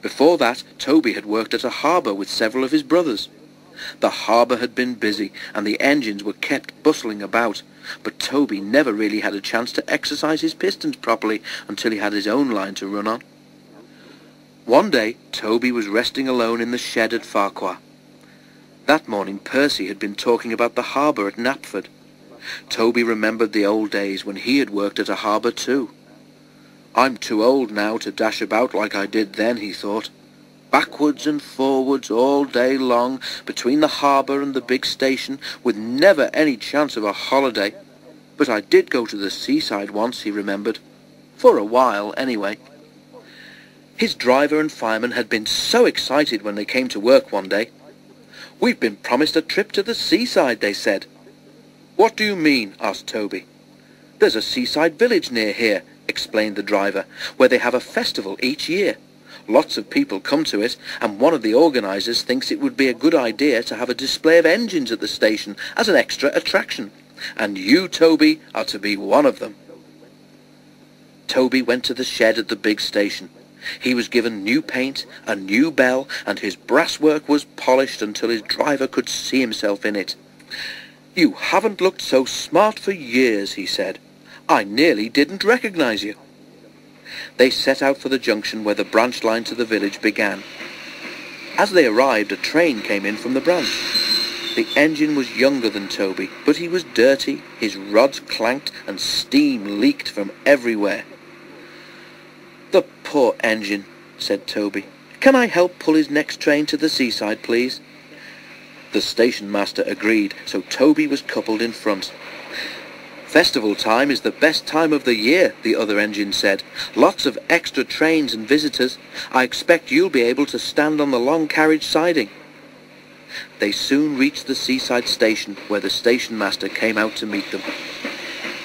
Before that, Toby had worked at a harbour with several of his brothers. The harbour had been busy, and the engines were kept bustling about, but Toby never really had a chance to exercise his pistons properly until he had his own line to run on. One day, Toby was resting alone in the shed at Farquhar. That morning, Percy had been talking about the harbour at Knapford. Toby remembered the old days when he had worked at a harbour too. I'm too old now to dash about like I did then, he thought. Backwards and forwards all day long, between the harbour and the big station, with never any chance of a holiday. But I did go to the seaside once, he remembered. For a while, anyway. His driver and fireman had been so excited when they came to work one day. We've been promised a trip to the seaside, they said. What do you mean? asked Toby. There's a seaside village near here, explained the driver, where they have a festival each year. Lots of people come to it, and one of the organisers thinks it would be a good idea to have a display of engines at the station as an extra attraction. And you, Toby, are to be one of them. Toby went to the shed at the big station. He was given new paint, a new bell, and his brasswork was polished until his driver could see himself in it. You haven't looked so smart for years, he said. I nearly didn't recognize you. They set out for the junction where the branch line to the village began. As they arrived, a train came in from the branch. The engine was younger than Toby, but he was dirty, his rods clanked, and steam leaked from everywhere. The poor engine, said Toby. Can I help pull his next train to the seaside, please? The station master agreed, so Toby was coupled in front. Festival time is the best time of the year, the other engine said. Lots of extra trains and visitors. I expect you'll be able to stand on the long carriage siding. They soon reached the seaside station where the station master came out to meet them.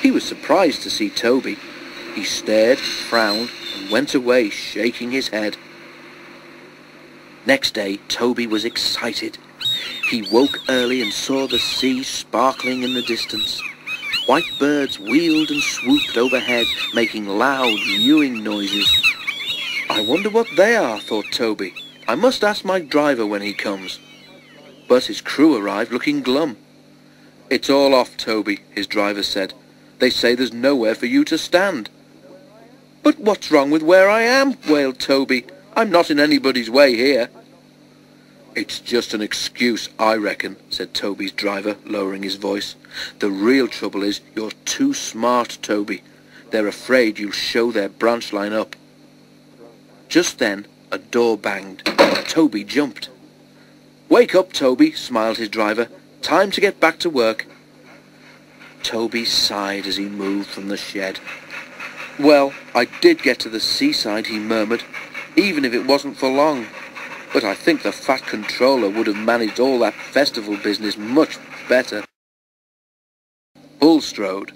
He was surprised to see Toby. He stared, frowned, and went away shaking his head. Next day, Toby was excited. He woke early and saw the sea sparkling in the distance. White birds wheeled and swooped overhead, making loud, mewing noises. I wonder what they are, thought Toby. I must ask my driver when he comes. But his crew arrived looking glum. It's all off, Toby, his driver said. They say there's nowhere for you to stand. But what's wrong with where I am? wailed Toby. I'm not in anybody's way here. It's just an excuse, I reckon, said Toby's driver, lowering his voice. The real trouble is you're too smart, Toby. They're afraid you'll show their branch line up. Just then, a door banged. Toby jumped. Wake up, Toby, smiled his driver. Time to get back to work. Toby sighed as he moved from the shed. Well, I did get to the seaside, he murmured, even if it wasn't for long. But I think the Fat Controller would have managed all that festival business much better. Bulstrode.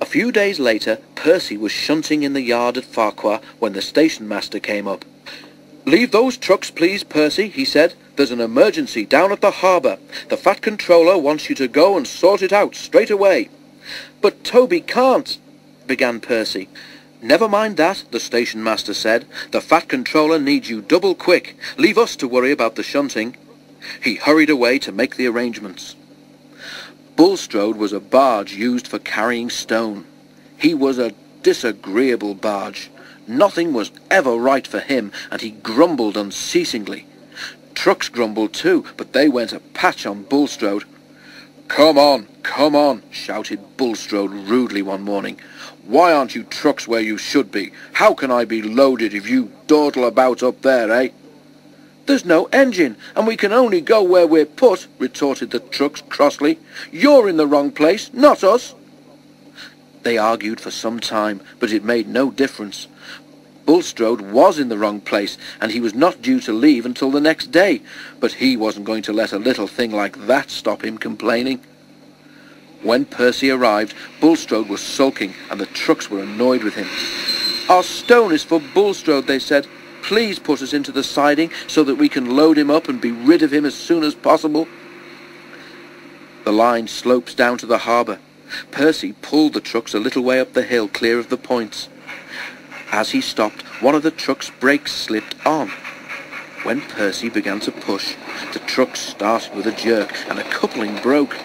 A few days later, Percy was shunting in the yard at Farquhar when the station master came up. Leave those trucks, please, Percy, he said. There's an emergency down at the harbour. The Fat Controller wants you to go and sort it out straight away. But Toby can't, began Percy. Never mind that, the station master said. The Fat Controller needs you double quick. Leave us to worry about the shunting. He hurried away to make the arrangements. Bulstrode was a barge used for carrying stone. He was a disagreeable barge. Nothing was ever right for him, and he grumbled unceasingly. Trucks grumbled too, but they went a patch on Bulstrode. Come on, come on, shouted Bulstrode rudely one morning. Why aren't you trucks where you should be? How can I be loaded if you dawdle about up there, eh? There's no engine, and we can only go where we're put, retorted the trucks crossly. You're in the wrong place, not us. They argued for some time, but it made no difference. Bulstrode was in the wrong place, and he was not due to leave until the next day, but he wasn't going to let a little thing like that stop him complaining. When Percy arrived, Bulstrode was sulking, and the trucks were annoyed with him. Our stone is for Bulstrode, they said. Please put us into the siding so that we can load him up and be rid of him as soon as possible. The line slopes down to the harbour. Percy pulled the trucks a little way up the hill clear of the points. As he stopped, one of the truck's brakes slipped on. When Percy began to push, the truck started with a jerk and a coupling broke.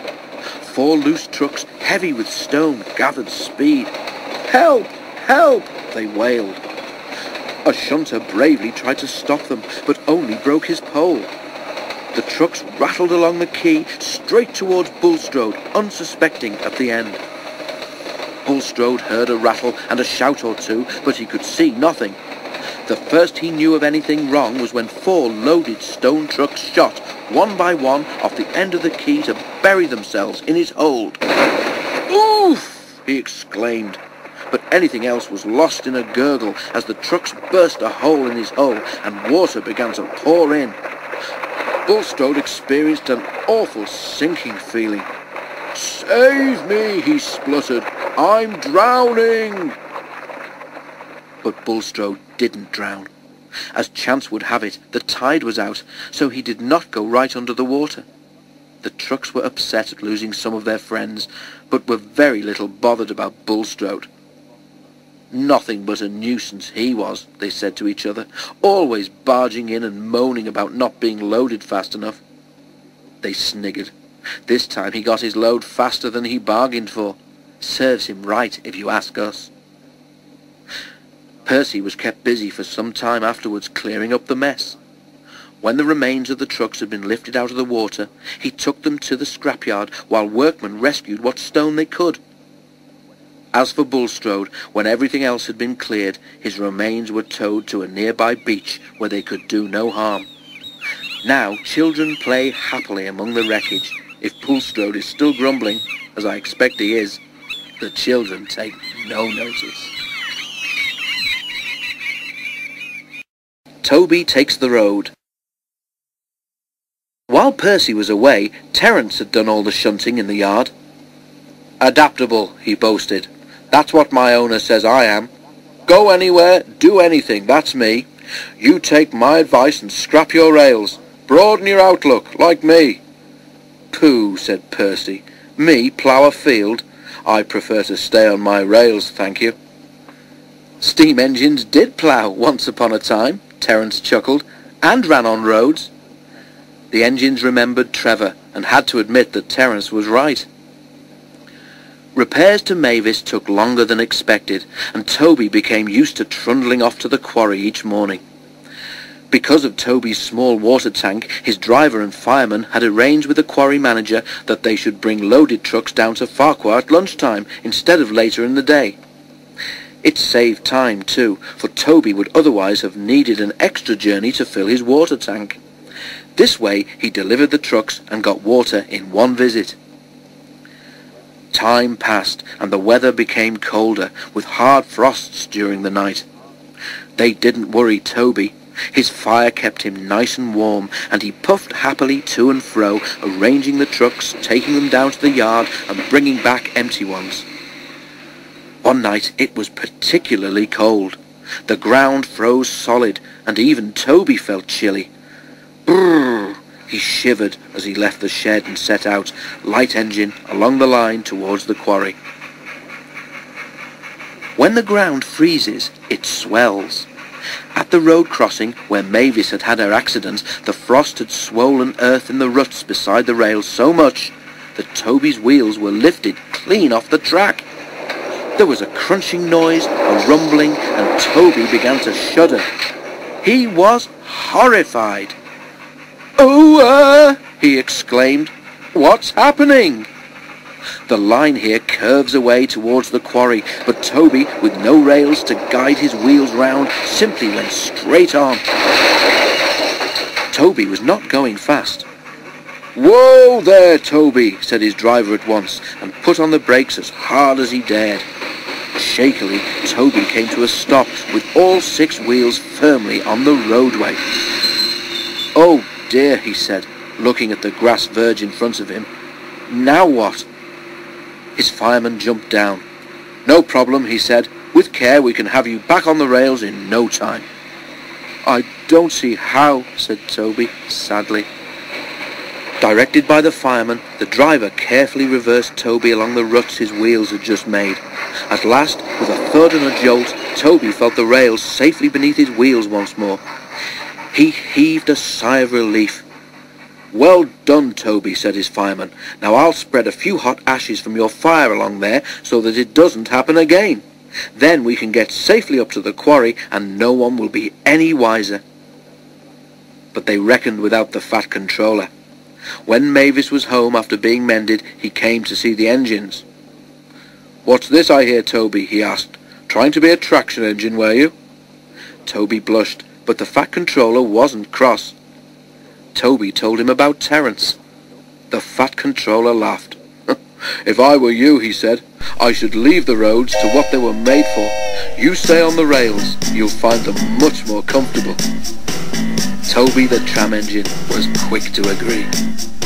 Four loose trucks, heavy with stone, gathered speed. Help! Help! They wailed. A shunter bravely tried to stop them, but only broke his pole. The trucks rattled along the quay, straight towards Bulstrode, unsuspecting at the end. Bulstrode heard a rattle and a shout or two, but he could see nothing. The first he knew of anything wrong was when four loaded stone trucks shot, one by one, off the end of the quay to bury themselves in his hold. Oof! he exclaimed. But anything else was lost in a gurgle as the trucks burst a hole in his hull and water began to pour in. Bulstrode experienced an awful sinking feeling. Save me, he spluttered. I'm drowning! But Bulstrode didn't drown. As chance would have it, the tide was out, so he did not go right under the water. The trucks were upset at losing some of their friends, but were very little bothered about Bulstrode. Nothing but a nuisance he was, they said to each other, always barging in and moaning about not being loaded fast enough. They sniggered. This time he got his load faster than he bargained for. Serves him right, if you ask us. Percy was kept busy for some time afterwards clearing up the mess. When the remains of the trucks had been lifted out of the water, he took them to the scrapyard while workmen rescued what stone they could. As for Bulstrode, when everything else had been cleared, his remains were towed to a nearby beach where they could do no harm. Now children play happily among the wreckage. If Bulstrode is still grumbling, as I expect he is, the children take no notice. Toby takes the road. While Percy was away, Terence had done all the shunting in the yard. Adaptable, he boasted. That's what my owner says I am. Go anywhere, do anything, that's me. You take my advice and scrap your rails. Broaden your outlook, like me. Pooh, said Percy. Me plough a field? I prefer to stay on my rails, thank you. Steam engines did plough once upon a time, Terence chuckled, and ran on roads. The engines remembered Trevor and had to admit that Terence was right. Repairs to Mavis took longer than expected, and Toby became used to trundling off to the quarry each morning. Because of Toby's small water tank, his driver and fireman had arranged with the quarry manager that they should bring loaded trucks down to Farquhar at lunchtime instead of later in the day. It saved time too, for Toby would otherwise have needed an extra journey to fill his water tank. This way he delivered the trucks and got water in one visit. Time passed and the weather became colder, with hard frosts during the night. They didn't worry Toby. His fire kept him nice and warm, and he puffed happily to and fro, arranging the trucks, taking them down to the yard, and bringing back empty ones. One night it was particularly cold. The ground froze solid, and even Toby felt chilly. Brrr! He shivered as he left the shed and set out, light engine, along the line towards the quarry. When the ground freezes, it swells. At the road crossing, where Mavis had had her accident, the frost had swollen earth in the ruts beside the rails so much that Toby's wheels were lifted clean off the track. There was a crunching noise, a rumbling, and Toby began to shudder. He was horrified. Oh, uh, he exclaimed. What's happening? The line here curves away towards the quarry, but Toby, with no rails to guide his wheels round, simply went straight on. Toby was not going fast. Whoa there, Toby, said his driver at once, and put on the brakes as hard as he dared. Shakily, Toby came to a stop with all six wheels firmly on the roadway. Oh dear, he said, looking at the grass verge in front of him. Now what? His fireman jumped down. No problem, he said. With care we can have you back on the rails in no time. I don't see how, said Toby, sadly. Directed by the fireman, the driver carefully reversed Toby along the ruts his wheels had just made. At last, with a thud and a jolt, Toby felt the rails safely beneath his wheels once more. He heaved a sigh of relief. Well done, Toby, said his fireman. Now I'll spread a few hot ashes from your fire along there so that it doesn't happen again. Then we can get safely up to the quarry and no one will be any wiser. But they reckoned without the fat controller. When Mavis was home after being mended, he came to see the engines. What's this I hear, Toby? he asked. Trying to be a traction engine, were you? Toby blushed but the Fat Controller wasn't cross. Toby told him about Terence. The Fat Controller laughed. [laughs] if I were you, he said, I should leave the roads to what they were made for. You stay on the rails, you'll find them much more comfortable. Toby the tram engine was quick to agree.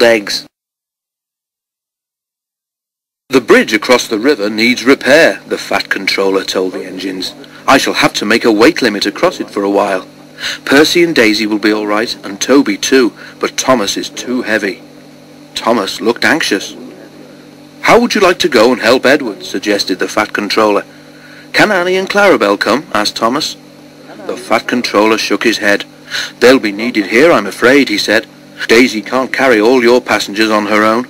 Scrambled eggs. The bridge across the river needs repair, the Fat Controller told the engines. I shall have to make a weight limit across it for a while. Percy and Daisy will be all right, and Toby too, but Thomas is too heavy. Thomas looked anxious. How would you like to go and help Edward? suggested the Fat Controller. Can Annie and Clarabelle come? asked Thomas. The Fat Controller shook his head. They'll be needed here, I'm afraid, he said. Daisy can't carry all your passengers on her own.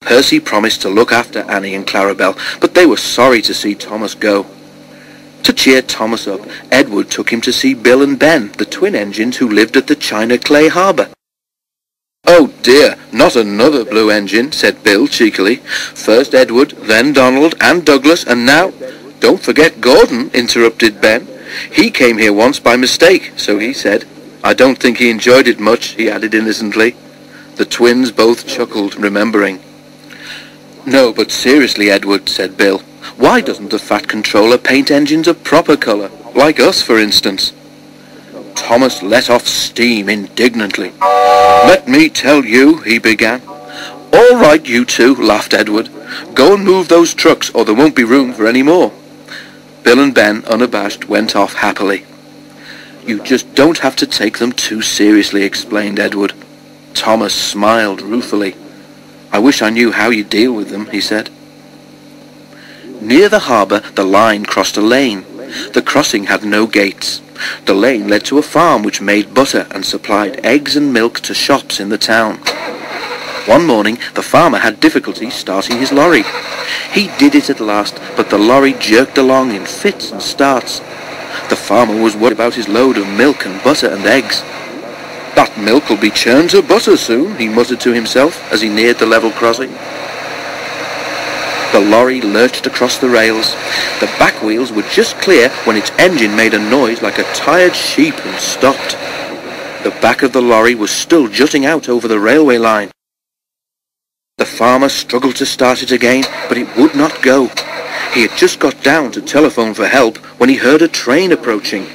Percy promised to look after Annie and Clarabelle, but they were sorry to see Thomas go. To cheer Thomas up, Edward took him to see Bill and Ben, the twin engines who lived at the China Clay Harbour. Oh dear, not another blue engine, said Bill cheekily. First Edward, then Donald and Douglas, and now... Don't forget Gordon, interrupted Ben. He came here once by mistake, so he said. I don't think he enjoyed it much, he added innocently. The twins both chuckled, remembering. No, but seriously, Edward, said Bill. Why doesn't the Fat Controller paint engines a proper colour, like us, for instance? Thomas let off steam indignantly. Let me tell you, he began. All right, you two, laughed Edward. Go and move those trucks, or there won't be room for any more. Bill and Ben, unabashed, went off happily. You just don't have to take them too seriously, explained Edward. Thomas smiled ruefully. I wish I knew how you deal with them, he said. Near the harbour, the line crossed a lane. The crossing had no gates. The lane led to a farm which made butter and supplied eggs and milk to shops in the town. One morning, the farmer had difficulty starting his lorry. He did it at last, but the lorry jerked along in fits and starts. The farmer was worried about his load of milk and butter and eggs. That milk will be churned to butter soon, he muttered to himself as he neared the level crossing. The lorry lurched across the rails. The back wheels were just clear when its engine made a noise like a tired sheep and stopped. The back of the lorry was still jutting out over the railway line. The farmer struggled to start it again, but it would not go. He had just got down to telephone for help when he heard a train approaching.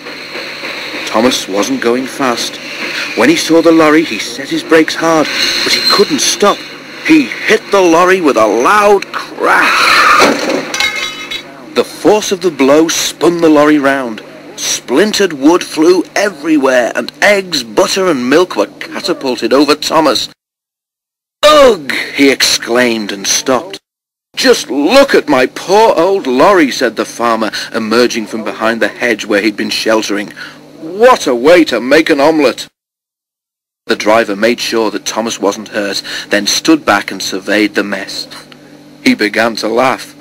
Thomas wasn't going fast. When he saw the lorry, he set his brakes hard, but he couldn't stop. He hit the lorry with a loud crash. The force of the blow spun the lorry round. Splintered wood flew everywhere, and eggs, butter, and milk were catapulted over Thomas. Ugh! he exclaimed and stopped. Just look at my poor old lorry, said the farmer, emerging from behind the hedge where he'd been sheltering. What a way to make an omelette! The driver made sure that Thomas wasn't hurt, then stood back and surveyed the mess. He began to laugh.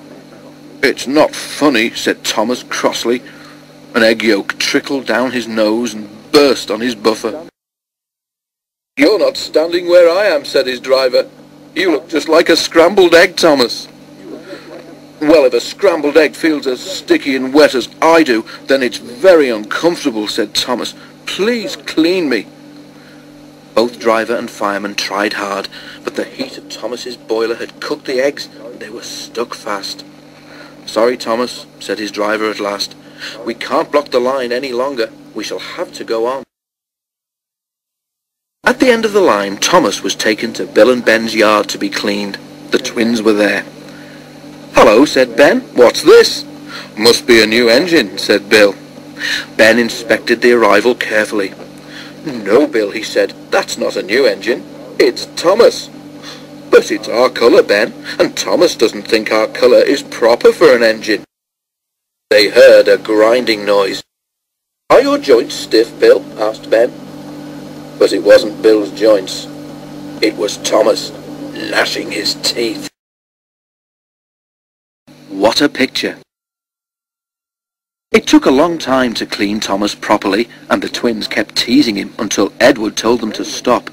It's not funny, said Thomas crossly. An egg yolk trickled down his nose and burst on his buffer. You're not standing where I am, said his driver. You look just like a scrambled egg, Thomas. Well, if a scrambled egg feels as sticky and wet as I do, then it's very uncomfortable, said Thomas. Please clean me. Both driver and fireman tried hard, but the heat of Thomas's boiler had cooked the eggs, and they were stuck fast. Sorry, Thomas, said his driver at last. We can't block the line any longer. We shall have to go on. At the end of the line, Thomas was taken to Bill and Ben's yard to be cleaned. The twins were there. Hello, said Ben. What's this? Must be a new engine, said Bill. Ben inspected the arrival carefully. No, Bill, he said. That's not a new engine. It's Thomas. But it's our colour, Ben, and Thomas doesn't think our colour is proper for an engine. They heard a grinding noise. Are your joints stiff, Bill? asked Ben. But it wasn't Bill's joints. It was Thomas, gnashing his teeth. What a picture. It took a long time to clean Thomas properly, and the twins kept teasing him until Edward told them to stop.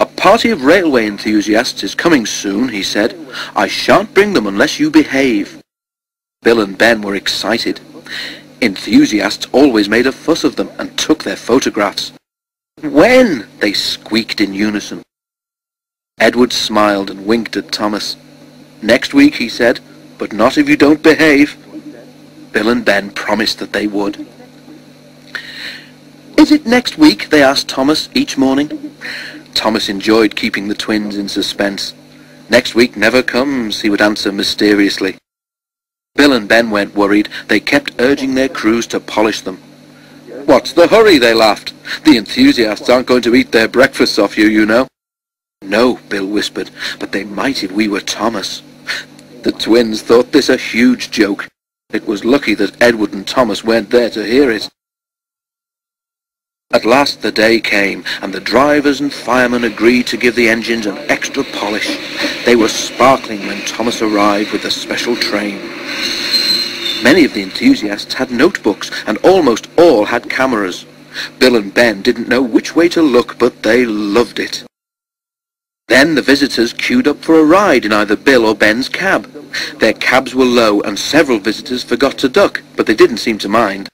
A party of railway enthusiasts is coming soon, he said. I shan't bring them unless you behave. Bill and Ben were excited. Enthusiasts always made a fuss of them and took their photographs. When? they squeaked in unison. Edward smiled and winked at Thomas. Next week, he said, but not if you don't behave. Bill and Ben promised that they would. Is it next week? they asked Thomas each morning. Thomas enjoyed keeping the twins in suspense. Next week never comes, he would answer mysteriously. Bill and Ben went worried. They kept urging their crews to polish them. What's the hurry, they laughed. The enthusiasts aren't going to eat their breakfasts off you, you know. No, Bill whispered, but they might if we were Thomas. The twins thought this a huge joke. It was lucky that Edward and Thomas weren't there to hear it. At last the day came, and the drivers and firemen agreed to give the engines an extra polish. They were sparkling when Thomas arrived with the special train. Many of the enthusiasts had notebooks, and almost all had cameras. Bill and Ben didn't know which way to look, but they loved it. Then the visitors queued up for a ride in either Bill or Ben's cab. Their cabs were low and several visitors forgot to duck, but they didn't seem to mind.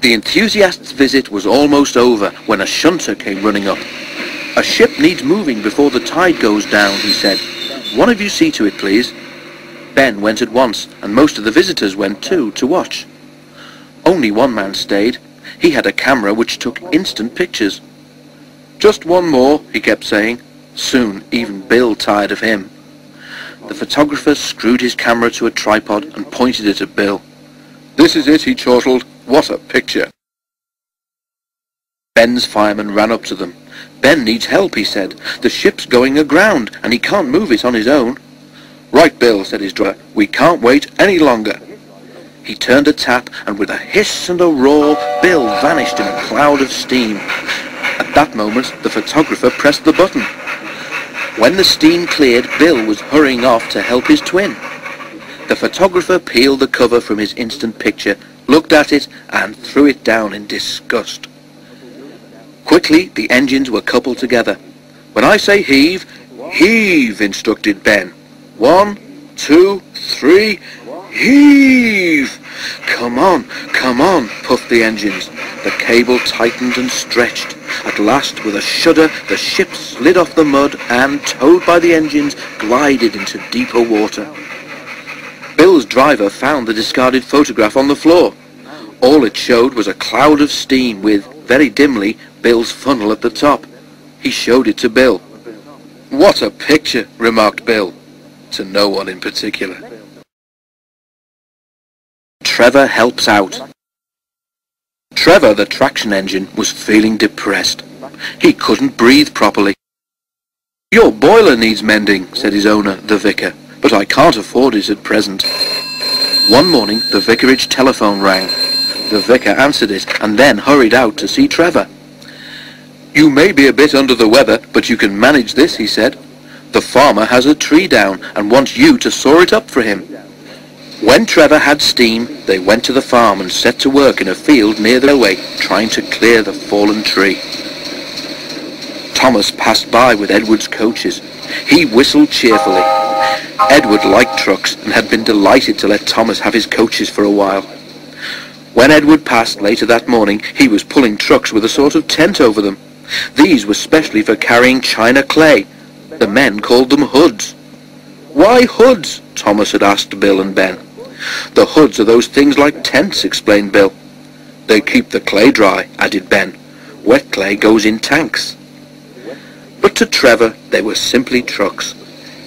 The enthusiast's visit was almost over when a shunter came running up. A ship needs moving before the tide goes down, he said. One of you see to it, please. Ben went at once, and most of the visitors went too, to watch. Only one man stayed. He had a camera which took instant pictures. Just one more, he kept saying. Soon, even Bill tired of him. The photographer screwed his camera to a tripod and pointed it at Bill. This is it, he chortled. What a picture. Ben's fireman ran up to them. Ben needs help, he said. The ship's going aground, and he can't move it on his own. Right, Bill, said his driver. We can't wait any longer. He turned a tap, and with a hiss and a roar, Bill vanished in a cloud of steam. At that moment, the photographer pressed the button. When the steam cleared, Bill was hurrying off to help his twin. The photographer peeled the cover from his instant picture, looked at it, and threw it down in disgust. Quickly, the engines were coupled together. When I say heave, heave, instructed Ben. One, two, three, heave! Come on, come on, puffed the engines. The cable tightened and stretched. At last, with a shudder, the ship slid off the mud and, towed by the engines, glided into deeper water. Bill's driver found the discarded photograph on the floor. All it showed was a cloud of steam with, very dimly, Bill's funnel at the top. He showed it to Bill. What a picture, remarked Bill, to no one in particular. Trevor helps out. Trevor, the traction engine, was feeling depressed. He couldn't breathe properly. Your boiler needs mending, said his owner, the vicar, but I can't afford it at present. One morning, the vicarage telephone rang. The vicar answered it and then hurried out to see Trevor. You may be a bit under the weather, but you can manage this, he said. The farmer has a tree down and wants you to saw it up for him. When Trevor had steam, they went to the farm and set to work in a field near the railway, trying to clear the fallen tree. Thomas passed by with Edward's coaches. He whistled cheerfully. Edward liked trucks and had been delighted to let Thomas have his coaches for a while. When Edward passed later that morning, he was pulling trucks with a sort of tent over them. These were specially for carrying china clay. The men called them hoods. Why hoods? Thomas had asked Bill and Ben. The hoods are those things like tents, explained Bill. They keep the clay dry, added Ben. Wet clay goes in tanks. But to Trevor, they were simply trucks.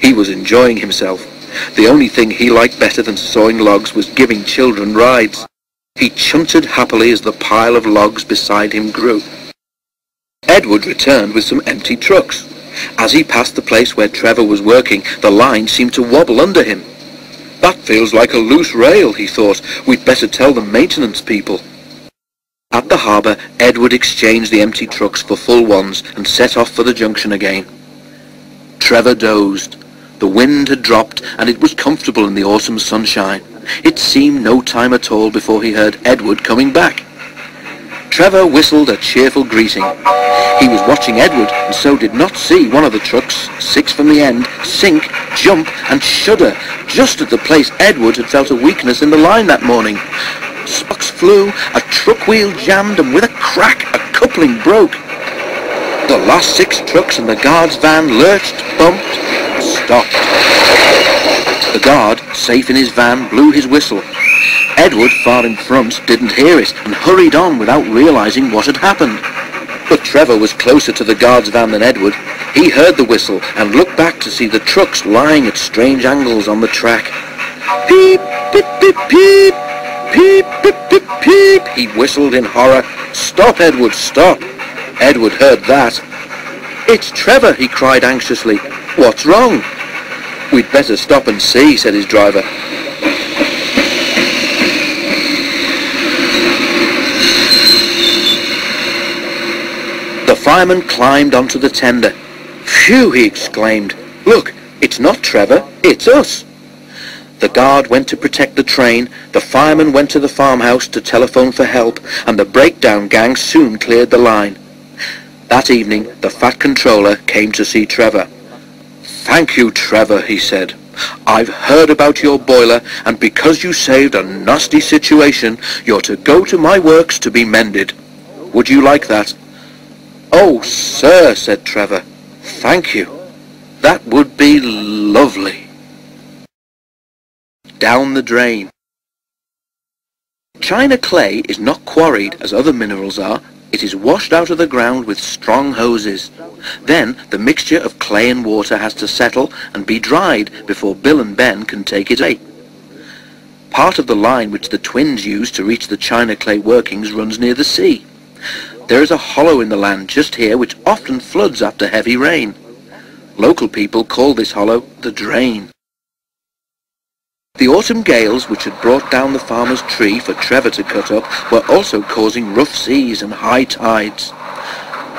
He was enjoying himself. The only thing he liked better than sawing logs was giving children rides. He chunted happily as the pile of logs beside him grew. Edward returned with some empty trucks. As he passed the place where Trevor was working, the line seemed to wobble under him. That feels like a loose rail, he thought. We'd better tell the maintenance people. At the harbour, Edward exchanged the empty trucks for full ones and set off for the junction again. Trevor dozed. The wind had dropped and it was comfortable in the autumn sunshine. It seemed no time at all before he heard Edward coming back. Trevor whistled a cheerful greeting. He was watching Edward and so did not see one of the trucks, six from the end, sink, jump and shudder just at the place Edward had felt a weakness in the line that morning. Sparks flew, a truck wheel jammed and with a crack a coupling broke. The last six trucks and the guard's van lurched, bumped, stopped. The guard, safe in his van, blew his whistle Edward, far in front, didn't hear it and hurried on without realizing what had happened. But Trevor was closer to the guard's van than Edward. He heard the whistle and looked back to see the trucks lying at strange angles on the track. Peep, peep, peep, peep, peep, peep, peep, peep, he whistled in horror. Stop, Edward, stop. Edward heard that. It's Trevor, he cried anxiously. What's wrong? We'd better stop and see, said his driver. Fireman climbed onto the tender. Phew, he exclaimed. Look, it's not Trevor, it's us. The guard went to protect the train, the fireman went to the farmhouse to telephone for help, and the breakdown gang soon cleared the line. That evening, the fat controller came to see Trevor. Thank you, Trevor, he said. I've heard about your boiler, and because you saved a nasty situation, you're to go to my works to be mended. Would you like that? Oh, sir, said Trevor. Thank you. That would be lovely. Down the drain. China clay is not quarried as other minerals are. It is washed out of the ground with strong hoses. Then the mixture of clay and water has to settle and be dried before Bill and Ben can take it away. Part of the line which the twins use to reach the China clay workings runs near the sea. There is a hollow in the land just here which often floods after heavy rain. Local people call this hollow the drain. The autumn gales which had brought down the farmer's tree for Trevor to cut up were also causing rough seas and high tides.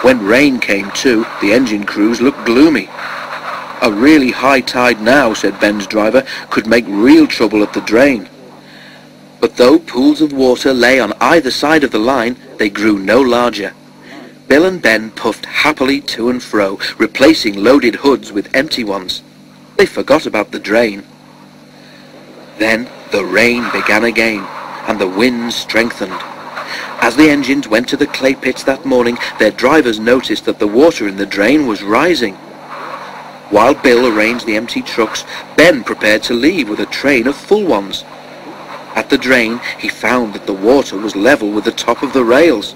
When rain came too, the engine crews looked gloomy. A really high tide now, said Ben's driver, could make real trouble at the drain. But though pools of water lay on either side of the line, they grew no larger. Bill and Ben puffed happily to and fro, replacing loaded hoods with empty ones. They forgot about the drain. Then the rain began again, and the wind strengthened. As the engines went to the clay pits that morning, their drivers noticed that the water in the drain was rising. While Bill arranged the empty trucks, Ben prepared to leave with a train of full ones. At the drain, he found that the water was level with the top of the rails.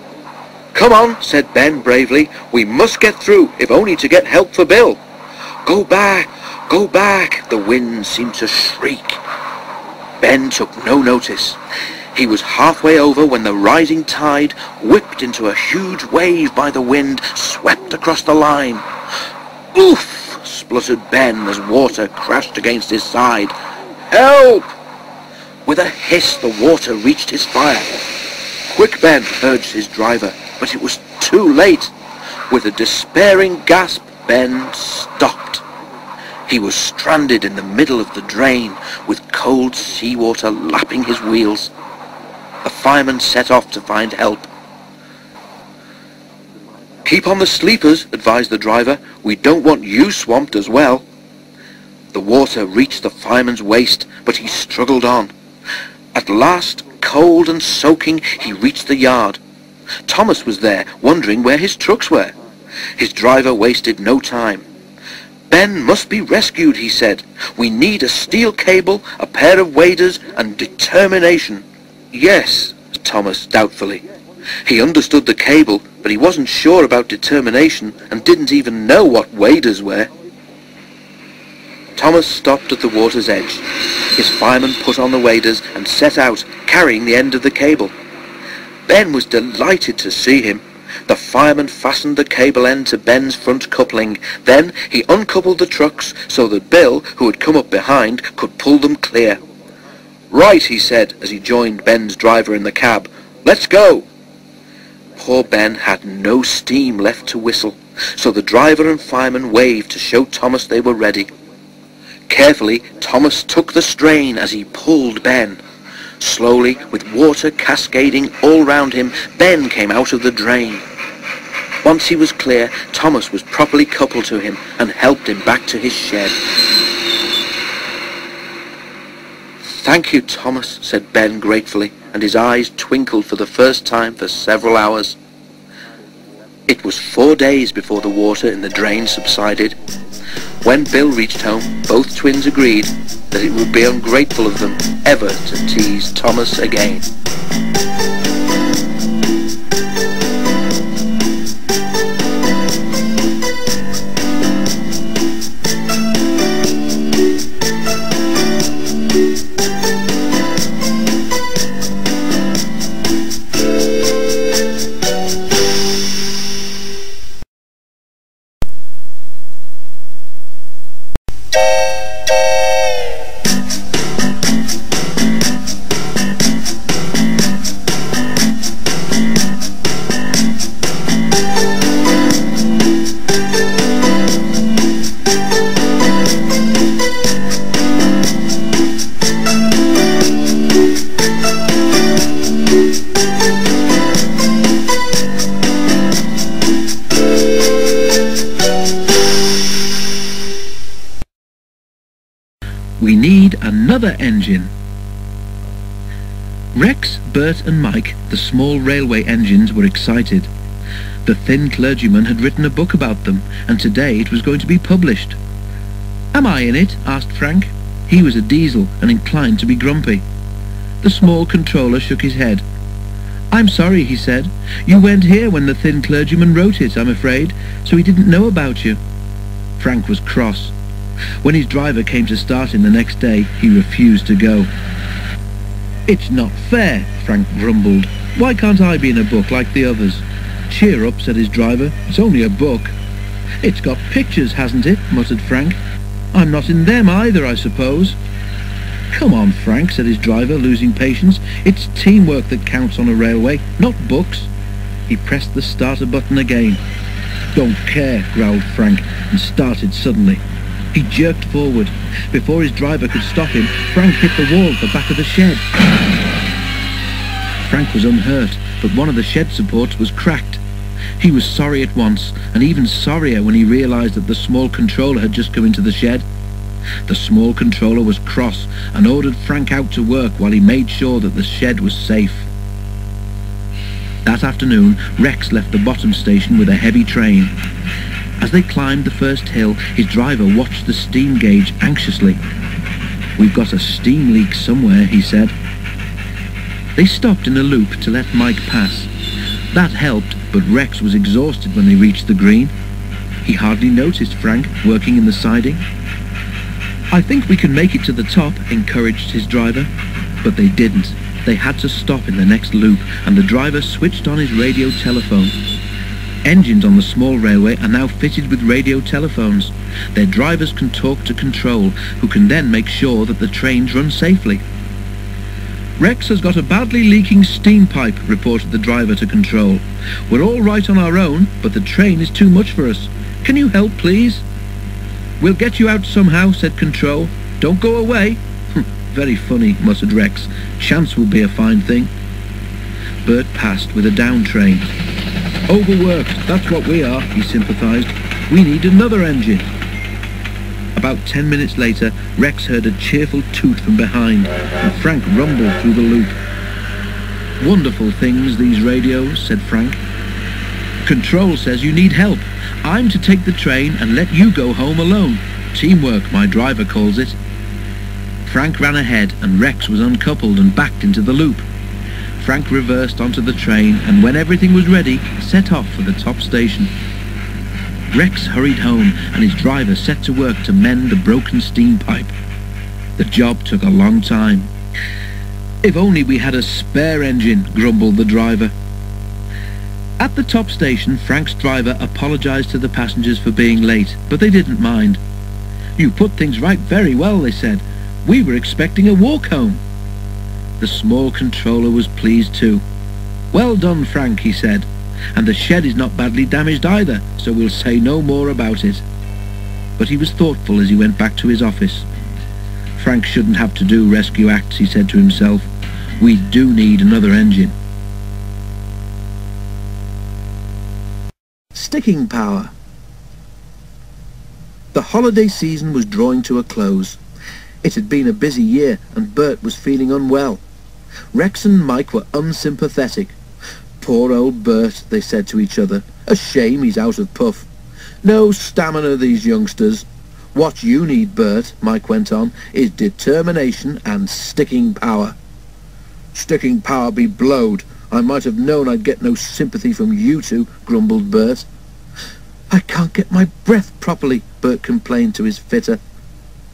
Come on, said Ben bravely. We must get through, if only to get help for Bill. Go back, go back, the wind seemed to shriek. Ben took no notice. He was halfway over when the rising tide, whipped into a huge wave by the wind, swept across the line. Oof! spluttered Ben as water crashed against his side. Help! With a hiss, the water reached his fire. Quick, Ben, urged his driver, but it was too late. With a despairing gasp, Ben stopped. He was stranded in the middle of the drain, with cold seawater lapping his wheels. The fireman set off to find help. Keep on the sleepers, advised the driver. We don't want you swamped as well. The water reached the fireman's waist, but he struggled on. At last, cold and soaking, he reached the yard. Thomas was there, wondering where his trucks were. His driver wasted no time. Ben must be rescued, he said. We need a steel cable, a pair of waders, and determination. Yes, Thomas doubtfully. He understood the cable, but he wasn't sure about determination and didn't even know what waders were. Thomas stopped at the water's edge. His fireman put on the waders and set out, carrying the end of the cable. Ben was delighted to see him. The fireman fastened the cable end to Ben's front coupling. Then he uncoupled the trucks so that Bill, who had come up behind, could pull them clear. Right, he said as he joined Ben's driver in the cab. Let's go. Poor Ben had no steam left to whistle, so the driver and fireman waved to show Thomas they were ready. Carefully, Thomas took the strain as he pulled Ben. Slowly, with water cascading all round him, Ben came out of the drain. Once he was clear, Thomas was properly coupled to him and helped him back to his shed. Thank you, Thomas, said Ben gratefully, and his eyes twinkled for the first time for several hours. It was four days before the water in the drain subsided. When Bill reached home, both twins agreed that it would be ungrateful of them ever to tease Thomas again. Small railway engines, were excited. The thin clergyman had written a book about them, and today it was going to be published. Am I in it? asked Frank. He was a diesel and inclined to be grumpy. The small controller shook his head. I'm sorry, he said. You weren't here when the thin clergyman wrote it, I'm afraid, so he didn't know about you. Frank was cross. When his driver came to start him the next day, he refused to go. It's not fair, Frank grumbled. Why can't I be in a book like the others? Cheer up, said his driver. It's only a book. It's got pictures, hasn't it? muttered Frank. I'm not in them either, I suppose. Come on, Frank, said his driver, losing patience. It's teamwork that counts on a railway, not books. He pressed the starter button again. Don't care, growled Frank, and started suddenly. He jerked forward. Before his driver could stop him, Frank hit the wall at the back of the shed. Frank was unhurt, but one of the shed supports was cracked. He was sorry at once, and even sorrier when he realized that the small controller had just come into the shed. The small controller was cross and ordered Frank out to work while he made sure that the shed was safe. That afternoon, Rex left the bottom station with a heavy train. As they climbed the first hill, his driver watched the steam gauge anxiously. We've got a steam leak somewhere, he said. They stopped in a loop to let Mike pass. That helped, but Rex was exhausted when they reached the green. He hardly noticed Frank working in the siding. I think we can make it to the top, encouraged his driver. But they didn't. They had to stop in the next loop, and the driver switched on his radio telephone. Engines on the small railway are now fitted with radio telephones. Their drivers can talk to control, who can then make sure that the trains run safely. Rex has got a badly leaking steam pipe, reported the driver to control. We're all right on our own, but the train is too much for us. Can you help, please? We'll get you out somehow, said Control. Don't go away. Hm, very funny, muttered Rex. Chance will be a fine thing. Bert passed with a down train. Overworked, that's what we are, he sympathised. We need another engine. About ten minutes later, Rex heard a cheerful toot from behind, and Frank rumbled through the loop. Wonderful things, these radios, said Frank. Control says you need help. I'm to take the train and let you go home alone. Teamwork, my driver calls it. Frank ran ahead and Rex was uncoupled and backed into the loop. Frank reversed onto the train and when everything was ready, set off for the top station. Rex hurried home and his driver set to work to mend the broken steam pipe. The job took a long time. If only we had a spare engine, grumbled the driver. At the top station, Frank's driver apologized to the passengers for being late, but they didn't mind. You put things right very well, they said. We were expecting a walk home. The small controller was pleased too. Well done, Frank, he said. And the shed is not badly damaged either, so we'll say no more about it. But he was thoughtful as he went back to his office. Frank shouldn't have to do rescue acts, he said to himself. We do need another engine. Sticking power. The holiday season was drawing to a close. It had been a busy year and Bert was feeling unwell. Rex and Mike were unsympathetic. Poor old Bert, they said to each other. A shame he's out of puff. No stamina, these youngsters. What you need, Bert, Mike went on, is determination and sticking power. Sticking power be blowed. I might have known I'd get no sympathy from you two, grumbled Bert. I can't get my breath properly, Bert complained to his fitter.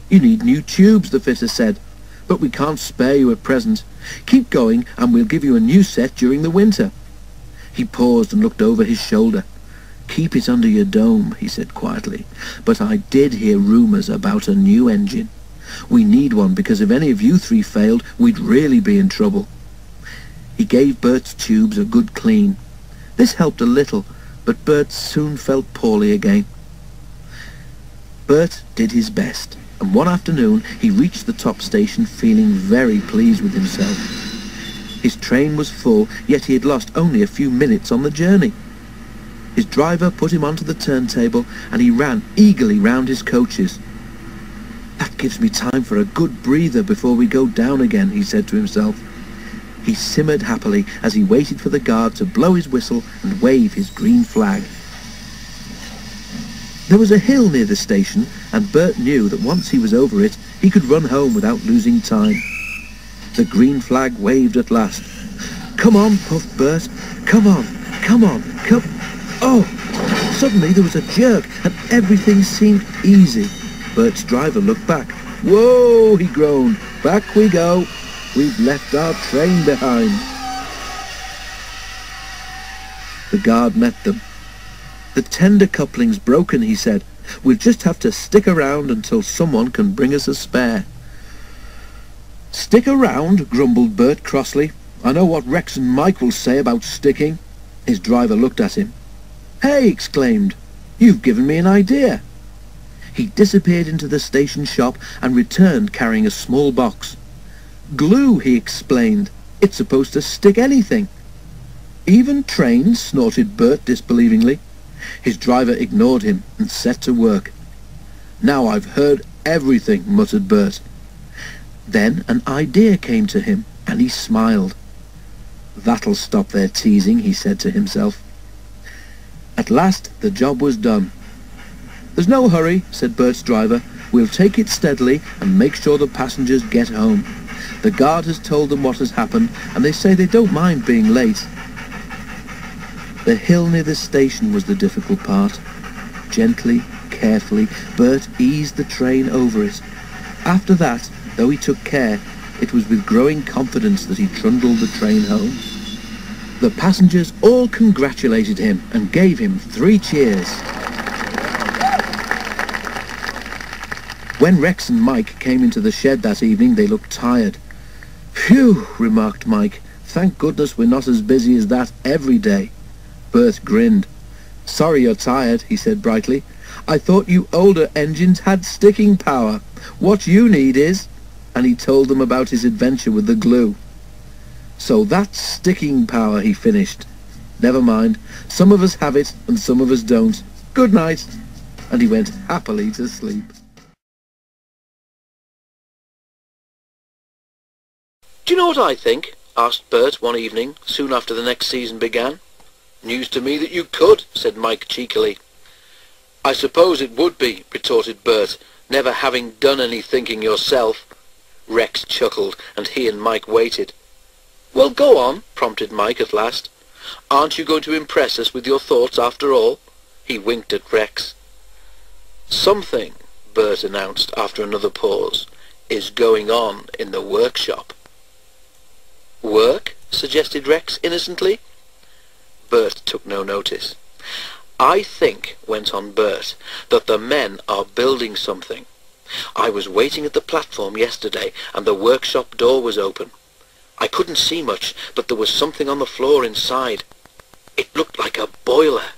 You need new tubes, the fitter said, but we can't spare you at present. Keep going and we'll give you a new set during the winter. He paused and looked over his shoulder. Keep it under your dome, he said quietly, but I did hear rumours about a new engine. We need one because if any of you three failed, we'd really be in trouble. He gave Bert's tubes a good clean. This helped a little, but Bert soon felt poorly again. Bert did his best, and one afternoon he reached the top station feeling very pleased with himself. His train was full, yet he had lost only a few minutes on the journey. His driver put him onto the turntable, and he ran eagerly round his coaches. That gives me time for a good breather before we go down again, he said to himself. He simmered happily as he waited for the guard to blow his whistle and wave his green flag. There was a hill near the station, and Bert knew that once he was over it, he could run home without losing time. The green flag waved at last. Come on, puffed Bert. Come on, come on, come... Oh! Suddenly there was a jerk, and everything seemed easy. Bert's driver looked back. Whoa, he groaned. Back we go. We've left our train behind. The guard met them. The tender coupling's broken, he said. We'll just have to stick around until someone can bring us a spare. Stick around, grumbled Bert crossly. I know what Rex and Mike will say about sticking. His driver looked at him. Hey, exclaimed. You've given me an idea. He disappeared into the station shop and returned carrying a small box. Glue, he explained. It's supposed to stick anything. Even trains, snorted Bert disbelievingly. His driver ignored him and set to work. Now I've heard everything, muttered Bert. Then an idea came to him, and he smiled. That'll stop their teasing, he said to himself. At last the job was done. There's no hurry, said Bert's driver. We'll take it steadily and make sure the passengers get home. The guard has told them what has happened, and they say they don't mind being late. The hill near the station was the difficult part. Gently, carefully, Bert eased the train over it. After that, though he took care, it was with growing confidence that he trundled the train home. The passengers all congratulated him and gave him three cheers. When Rex and Mike came into the shed that evening, they looked tired. Phew, remarked Mike. Thank goodness we're not as busy as that every day. Bert grinned. Sorry you're tired, he said brightly. I thought you older engines had sticking power. What you need is... And he told them about his adventure with the glue. So that's sticking power, he finished. Never mind. Some of us have it and some of us don't. Good night. And he went happily to sleep. Do you know what I think? asked Bert one evening, soon after the next season began. News to me that you could, said Mike cheekily. I suppose it would be, retorted Bert, never having done any thinking yourself. Rex chuckled, and he and Mike waited. Well, go on, prompted Mike at last. Aren't you going to impress us with your thoughts after all? He winked at Rex. Something, Bert announced after another pause, is going on in the workshop. Work? suggested Rex innocently. Bert took no notice. I think, went on Bert, that the men are building something. I was waiting at the platform yesterday, and the workshop door was open. I couldn't see much, but there was something on the floor inside. It looked like a boiler.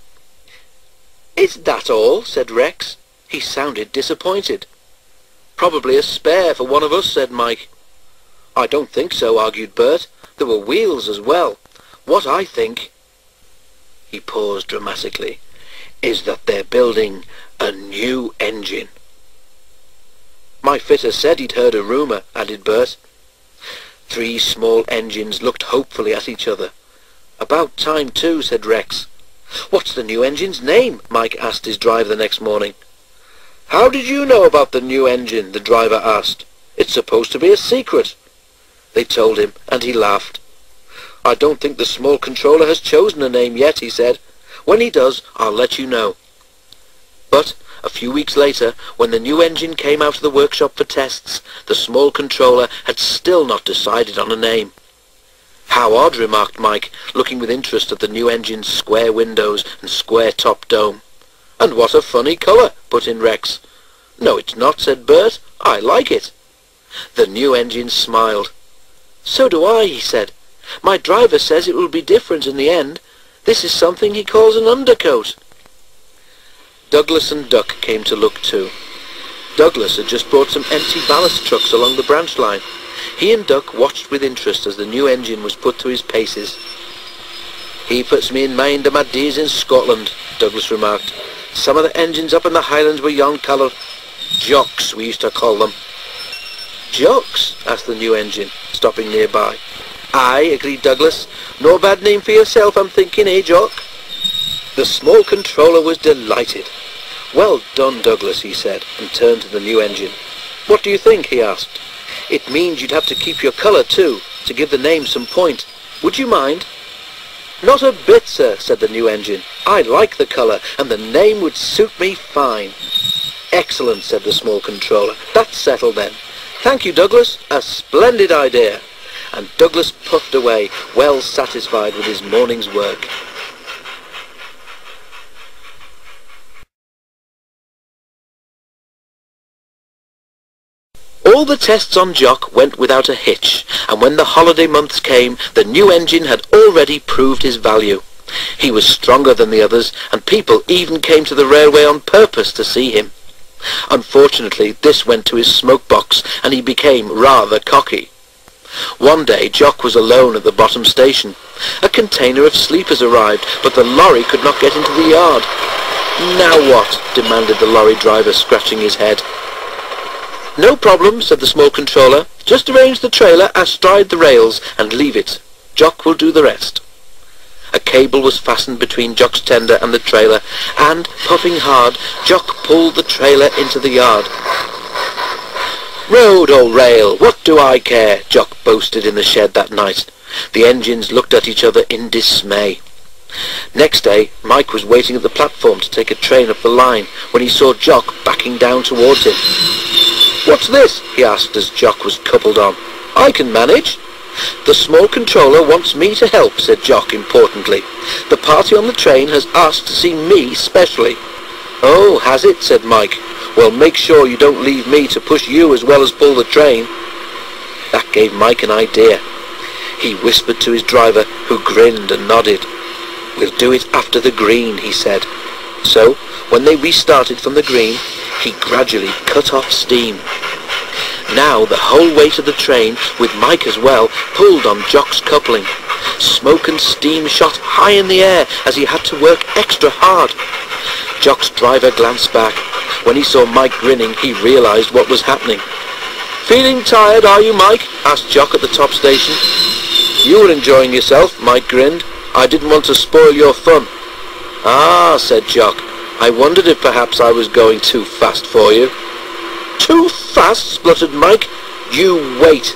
Is that all? said Rex. He sounded disappointed. Probably a spare for one of us, said Mike. I don't think so, argued Bert. There were wheels as well. What I think, he paused dramatically, is that they're building a new engine. My fitter said he'd heard a rumour, added Bert. Three small engines looked hopefully at each other. About time too, said Rex. What's the new engine's name? Mike asked his driver the next morning. How did you know about the new engine? the driver asked. It's supposed to be a secret. They told him, and he laughed. I don't think the small controller has chosen a name yet, he said. When he does, I'll let you know. But a few weeks later, when the new engine came out of the workshop for tests, the small controller had still not decided on a name. How odd, remarked Mike, looking with interest at the new engine's square windows and square top dome. And what a funny colour, put in Rex. No, it's not, said Bert. I like it. The new engine smiled. So do I, he said. My driver says it will be different in the end. This is something he calls an undercoat. Douglas and Duck came to look too. Douglas had just brought some empty ballast trucks along the branch line. He and Duck watched with interest as the new engine was put to his paces. He puts me in mind of my days in Scotland, Douglas remarked. Some of the engines up in the Highlands were yon colour. Jocks, we used to call them. Jocks? asked the new engine, stopping nearby. Aye, agreed Douglas. No bad name for yourself, I'm thinking, eh, Jock? The small controller was delighted. Well done, Douglas, he said, and turned to the new engine. What do you think, he asked. It means you'd have to keep your colour, too, to give the name some point. Would you mind? Not a bit, sir, said the new engine. I like the colour, and the name would suit me fine. Excellent, said the small controller. That's settled then. Thank you, Douglas. A splendid idea. And Douglas puffed away, well satisfied with his morning's work. All the tests on Jock went without a hitch, and when the holiday months came, the new engine had already proved his value. He was stronger than the others, and people even came to the railway on purpose to see him. Unfortunately, this went to his smoke box, and he became rather cocky. One day, Jock was alone at the bottom station. A container of sleepers arrived, but the lorry could not get into the yard. Now what? demanded the lorry driver, scratching his head. No problem, said the small controller. Just arrange the trailer astride the rails and leave it. Jock will do the rest. A cable was fastened between Jock's tender and the trailer, and, puffing hard, Jock pulled the trailer into the yard. Road or rail, what do I care? Jock boasted in the shed that night. The engines looked at each other in dismay. Next day, Mike was waiting at the platform to take a train up the line when he saw Jock backing down towards him. What's this? he asked as Jock was coupled on. I can manage. The small controller wants me to help, said Jock importantly. The party on the train has asked to see me specially. Oh, has it? said Mike. Well, make sure you don't leave me to push you as well as pull the train. That gave Mike an idea. He whispered to his driver, who grinned and nodded. We'll do it after the green, he said. So, when they restarted from the green, he gradually cut off steam. Now the whole weight of the train, with Mike as well, pulled on Jock's coupling. Smoke and steam shot high in the air as he had to work extra hard. Jock's driver glanced back. When he saw Mike grinning, he realized what was happening. Feeling tired, are you, Mike? asked Jock at the top station. You were enjoying yourself, Mike grinned. I didn't want to spoil your fun. Ah, said Jock. I wondered if perhaps I was going too fast for you. Too fast, spluttered Mike. You wait.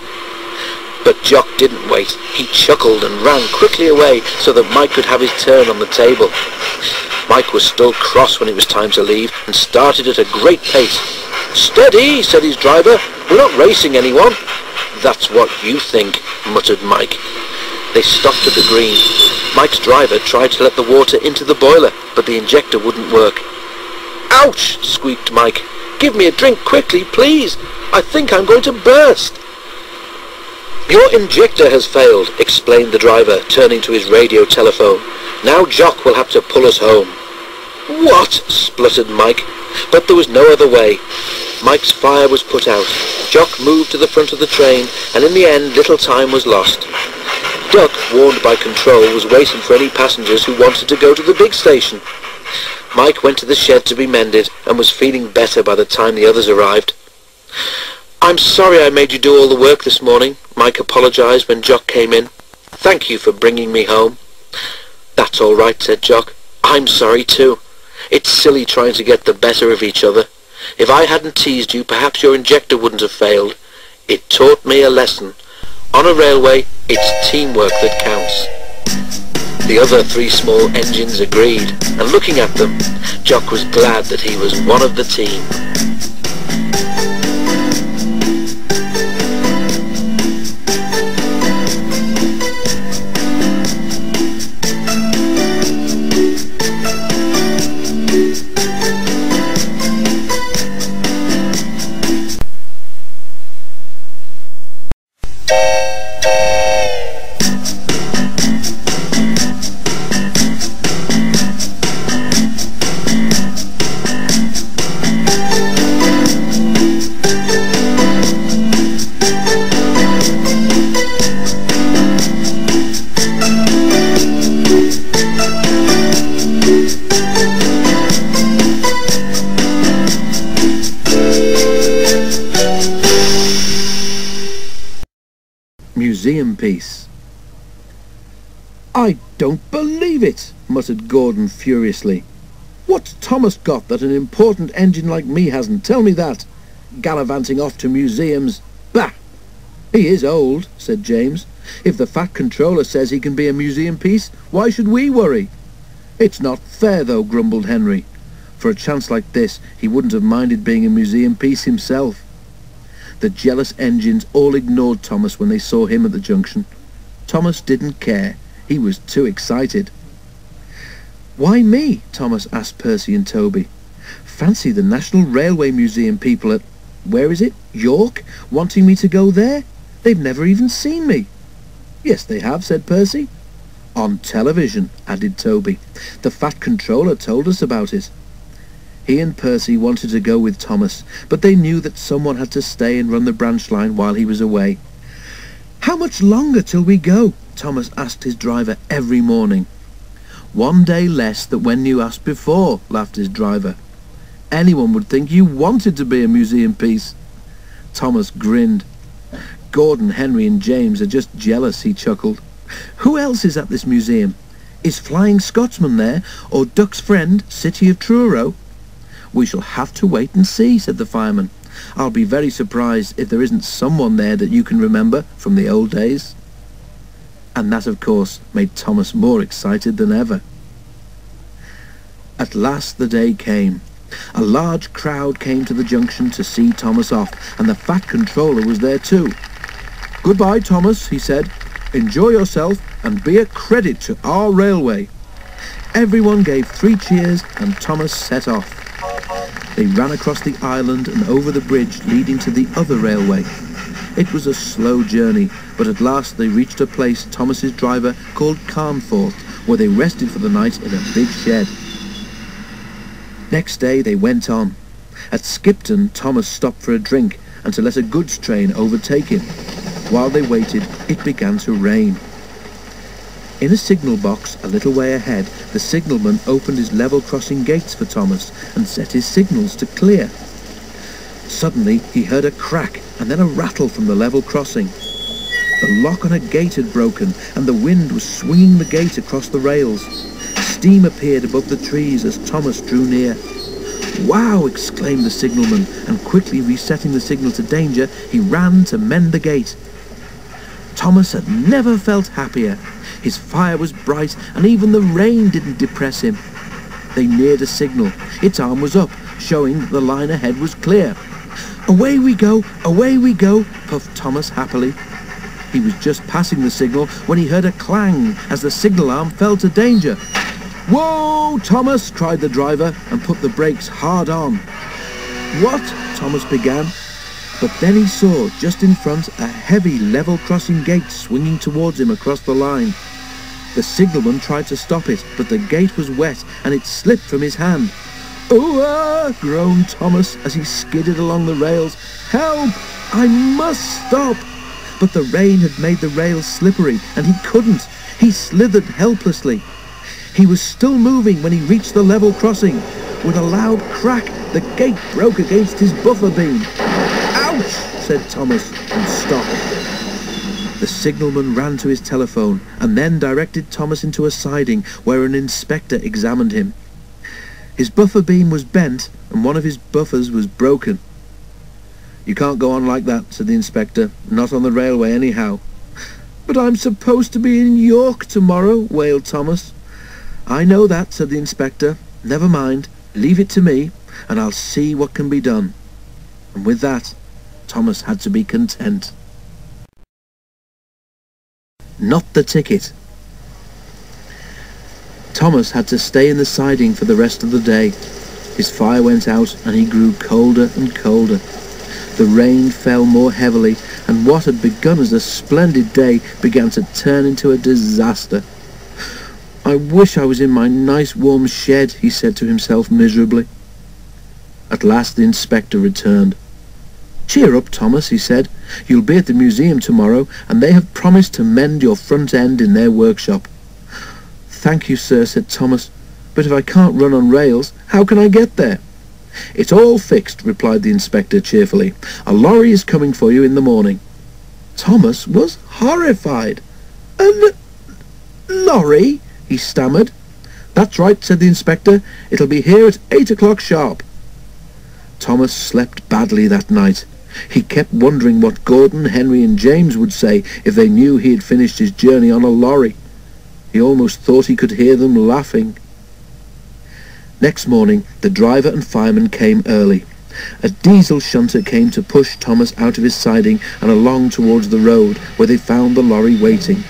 But Jock didn't wait. He chuckled and ran quickly away so that Mike could have his turn on the table. Mike was still cross when it was time to leave and started at a great pace. Steady, said his driver. We're not racing anyone. That's what you think, muttered Mike. They stopped at the green. Mike's driver tried to let the water into the boiler, but the injector wouldn't work. Ouch! squeaked Mike. Give me a drink quickly, please. I think I'm going to burst. Your injector has failed, explained the driver, turning to his radio telephone. Now Jock will have to pull us home. What? spluttered Mike. But there was no other way. Mike's fire was put out. Jock moved to the front of the train, and in the end little time was lost. Duck, warned by control, was waiting for any passengers who wanted to go to the big station. Mike went to the shed to be mended and was feeling better by the time the others arrived. I'm sorry I made you do all the work this morning, Mike apologized when Jock came in. Thank you for bringing me home. That's all right, said Jock. I'm sorry too. It's silly trying to get the better of each other. If I hadn't teased you, perhaps your injector wouldn't have failed. It taught me a lesson. On a railway, it's teamwork that counts. The other three small engines agreed, and looking at them, Jock was glad that he was one of the team. Furiously. What's Thomas got that an important engine like me hasn't? Tell me that. Gallivanting off to museums. Bah! He is old, said James. If the Fat Controller says he can be a museum piece, why should we worry? It's not fair, though, grumbled Henry. For a chance like this, he wouldn't have minded being a museum piece himself. The jealous engines all ignored Thomas when they saw him at the junction. Thomas didn't care. He was too excited. Why me? Thomas asked Percy and Toby. Fancy the National Railway Museum people at, where is it, York, wanting me to go there? They've never even seen me. Yes, they have, said Percy. On television, added Toby. The Fat Controller told us about it. He and Percy wanted to go with Thomas, but they knew that someone had to stay and run the branch line while he was away. How much longer till we go? Thomas asked his driver every morning. One day less than when you asked before, laughed his driver. Anyone would think you wanted to be a museum piece. Thomas grinned. Gordon, Henry and James are just jealous, he chuckled. Who else is at this museum? Is Flying Scotsman there, or Duck's friend, City of Truro? We shall have to wait and see, said the fireman. I'll be very surprised if there isn't someone there that you can remember from the old days. And that, of course, made Thomas more excited than ever. At last the day came. A large crowd came to the junction to see Thomas off, and the Fat Controller was there too. Goodbye, Thomas, he said. Enjoy yourself and be a credit to our railway. Everyone gave three cheers and Thomas set off. They ran across the island and over the bridge leading to the other railway. It was a slow journey, but at last they reached a place Thomas's driver called Carnforth, where they rested for the night in a big shed. Next day they went on. At Skipton, Thomas stopped for a drink and to let a goods train overtake him. While they waited, it began to rain. In a signal box a little way ahead, the signalman opened his level crossing gates for Thomas and set his signals to clear. Suddenly, he heard a crack and then a rattle from the level crossing. The lock on a gate had broken and the wind was swinging the gate across the rails. Steam appeared above the trees as Thomas drew near. Wow! exclaimed the signalman, and quickly resetting the signal to danger, he ran to mend the gate. Thomas had never felt happier. His fire was bright, and even the rain didn't depress him. They neared a signal. Its arm was up, showing that the line ahead was clear. Away we go, away we go, puffed Thomas happily. He was just passing the signal when he heard a clang as the signal arm fell to danger. Whoa, Thomas, cried the driver and put the brakes hard on. What? Thomas began, but then he saw, just in front, a heavy level crossing gate swinging towards him across the line. The signalman tried to stop it, but the gate was wet and it slipped from his hand. Oh, ah! groaned Thomas as he skidded along the rails. Help! I must stop! But the rain had made the rails slippery and he couldn't. He slithered helplessly. He was still moving when he reached the level crossing. With a loud crack, the gate broke against his buffer beam. Ouch! said Thomas and stopped. The signalman ran to his telephone and then directed Thomas into a siding where an inspector examined him. His buffer beam was bent and one of his buffers was broken. You can't go on like that, said the inspector. Not on the railway anyhow. But I'm supposed to be in York tomorrow, wailed Thomas. I know that, said the inspector. Never mind. Leave it to me, and I'll see what can be done. And with that, Thomas had to be content. Not the ticket. Thomas had to stay in the siding for the rest of the day. His fire went out and he grew colder and colder. The rain fell more heavily and what had begun as a splendid day began to turn into a disaster. I wish I was in my nice warm shed, he said to himself miserably. At last the inspector returned. Cheer up, Thomas, he said. You'll be at the museum tomorrow, and they have promised to mend your front end in their workshop. Thank you, sir, said Thomas. But if I can't run on rails, how can I get there? It's all fixed, replied the inspector cheerfully. A lorry is coming for you in the morning. Thomas was horrified. A lorry? he stammered. That's right, said the inspector. It'll be here at eight o'clock sharp. Thomas slept badly that night. He kept wondering what Gordon, Henry and James would say if they knew he had finished his journey on a lorry. He almost thought he could hear them laughing. Next morning, the driver and fireman came early. A diesel shunter came to push Thomas out of his siding and along towards the road, where they found the lorry waiting.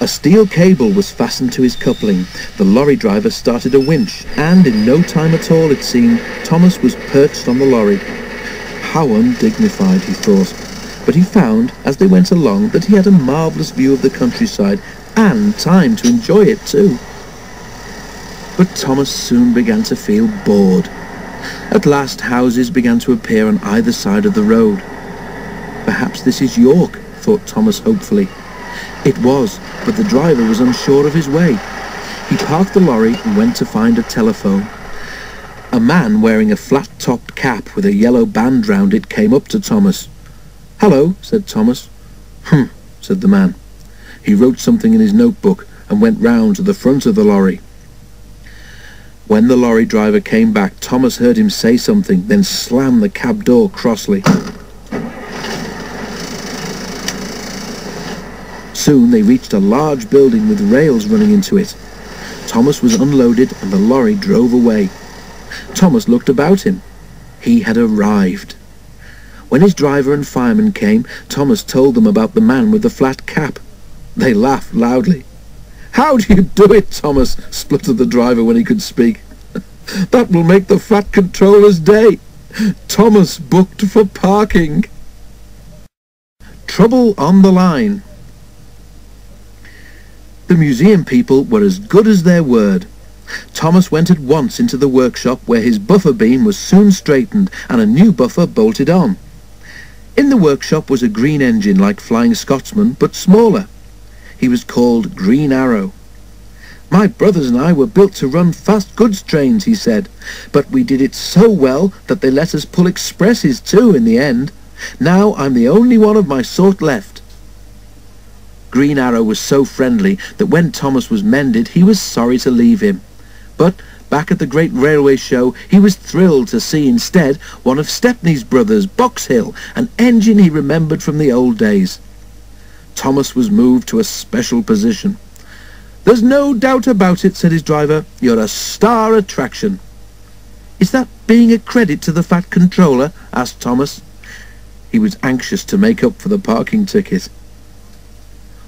A steel cable was fastened to his coupling. The lorry driver started a winch, and in no time at all, it seemed, Thomas was perched on the lorry. How undignified, he thought. But he found, as they went along, that he had a marvellous view of the countryside, and time to enjoy it too. But Thomas soon began to feel bored. At last houses began to appear on either side of the road. Perhaps this is York, thought Thomas hopefully. It was, but the driver was unsure of his way. He parked the lorry and went to find a telephone. A man wearing a flat-topped cap with a yellow band round it came up to Thomas. Hello, said Thomas. Hm, said the man. He wrote something in his notebook and went round to the front of the lorry. When the lorry driver came back, Thomas heard him say something, then slam the cab door crossly. Soon they reached a large building with rails running into it. Thomas was unloaded and the lorry drove away. Thomas looked about him. He had arrived. When his driver and fireman came, Thomas told them about the man with the flat cap. They laughed loudly. How do you do it, Thomas? spluttered the driver when he could speak. [laughs] that will make the Fat Controller's day. Thomas booked for parking. Trouble on the line. The museum people were as good as their word. Thomas went at once into the workshop where his buffer beam was soon straightened and a new buffer bolted on. In the workshop was a green engine like Flying Scotsman, but smaller. He was called Green Arrow. My brothers and I were built to run fast goods trains, he said, but we did it so well that they let us pull expresses too in the end. Now I'm the only one of my sort left. Green Arrow was so friendly that when Thomas was mended, he was sorry to leave him. But back at the great railway show, he was thrilled to see instead one of Stepney's brothers, Box Hill, an engine he remembered from the old days. Thomas was moved to a special position. There's no doubt about it, said his driver. You're a star attraction. Is that being a credit to the Fat Controller? asked Thomas. He was anxious to make up for the parking ticket.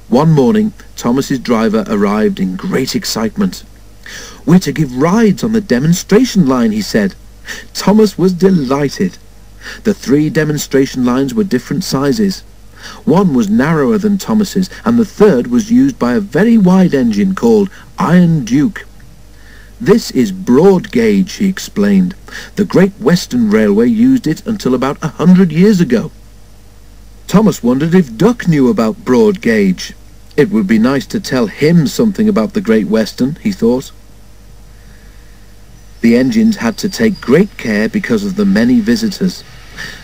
One morning, Thomas's driver arrived in great excitement. We're to give rides on the demonstration line, he said. Thomas was delighted. The three demonstration lines were different sizes. One was narrower than Thomas's, and the third was used by a very wide engine called Iron Duke. This is broad gauge, he explained. The Great Western Railway used it until about a hundred years ago. Thomas wondered if Duck knew about broad gauge. It would be nice to tell him something about the Great Western, he thought. The engines had to take great care because of the many visitors.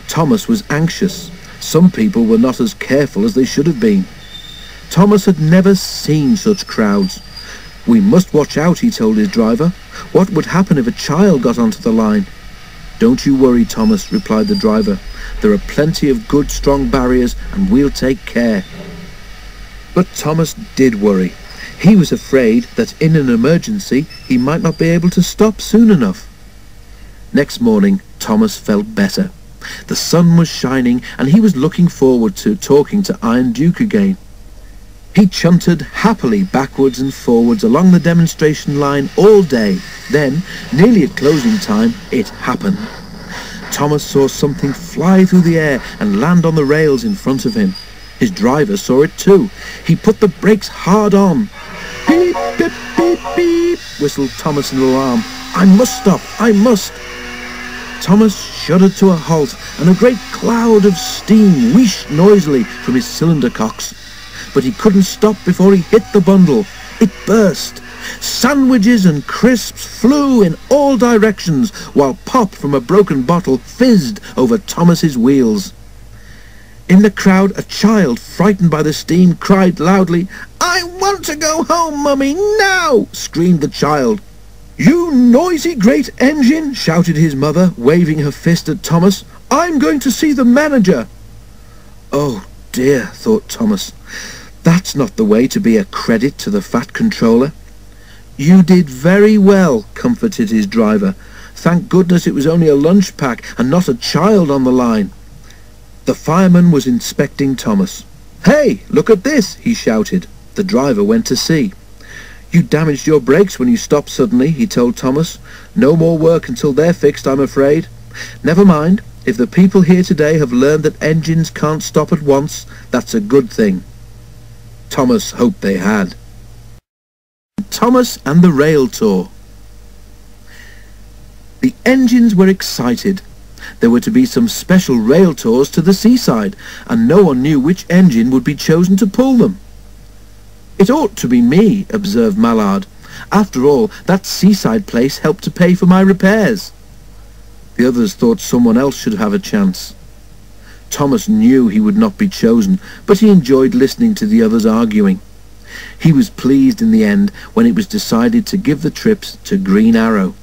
Thomas was anxious. Some people were not as careful as they should have been. Thomas had never seen such crowds. We must watch out, he told his driver. What would happen if a child got onto the line? Don't you worry, Thomas, replied the driver. There are plenty of good, strong barriers, and we'll take care. But Thomas did worry. He was afraid that in an emergency he might not be able to stop soon enough. Next morning, Thomas felt better. The sun was shining, and he was looking forward to talking to Iron Duke again. He chuntered happily backwards and forwards along the demonstration line all day. Then, nearly at closing time, it happened. Thomas saw something fly through the air and land on the rails in front of him. His driver saw it too. He put the brakes hard on. Beep, beep, beep, beep, whistled Thomas in alarm. I must stop, I must. Thomas shuddered to a halt, and a great cloud of steam wheeshed noisily from his cylinder cocks. But he couldn't stop before he hit the bundle. It burst. Sandwiches and crisps flew in all directions, while pop from a broken bottle fizzed over Thomas's wheels. In the crowd, a child, frightened by the steam, cried loudly, I want to go home, Mummy, now! screamed the child. You noisy great engine, shouted his mother, waving her fist at Thomas. I'm going to see the manager. Oh dear, thought Thomas. That's not the way to be a credit to the Fat Controller. You did very well, comforted his driver. Thank goodness it was only a lunch pack and not a child on the line. The fireman was inspecting Thomas. Hey, look at this, he shouted. The driver went to see. You damaged your brakes when you stopped suddenly, he told Thomas. No more work until they're fixed, I'm afraid. Never mind. If the people here today have learned that engines can't stop at once, that's a good thing. Thomas hoped they had. Thomas and the Rail Tour The engines were excited. There were to be some special rail tours to the seaside, and no one knew which engine would be chosen to pull them. It ought to be me, observed Mallard. After all, that seaside place helped to pay for my repairs. The others thought someone else should have a chance. Thomas knew he would not be chosen, but he enjoyed listening to the others arguing. He was pleased in the end when it was decided to give the trips to Green Arrow.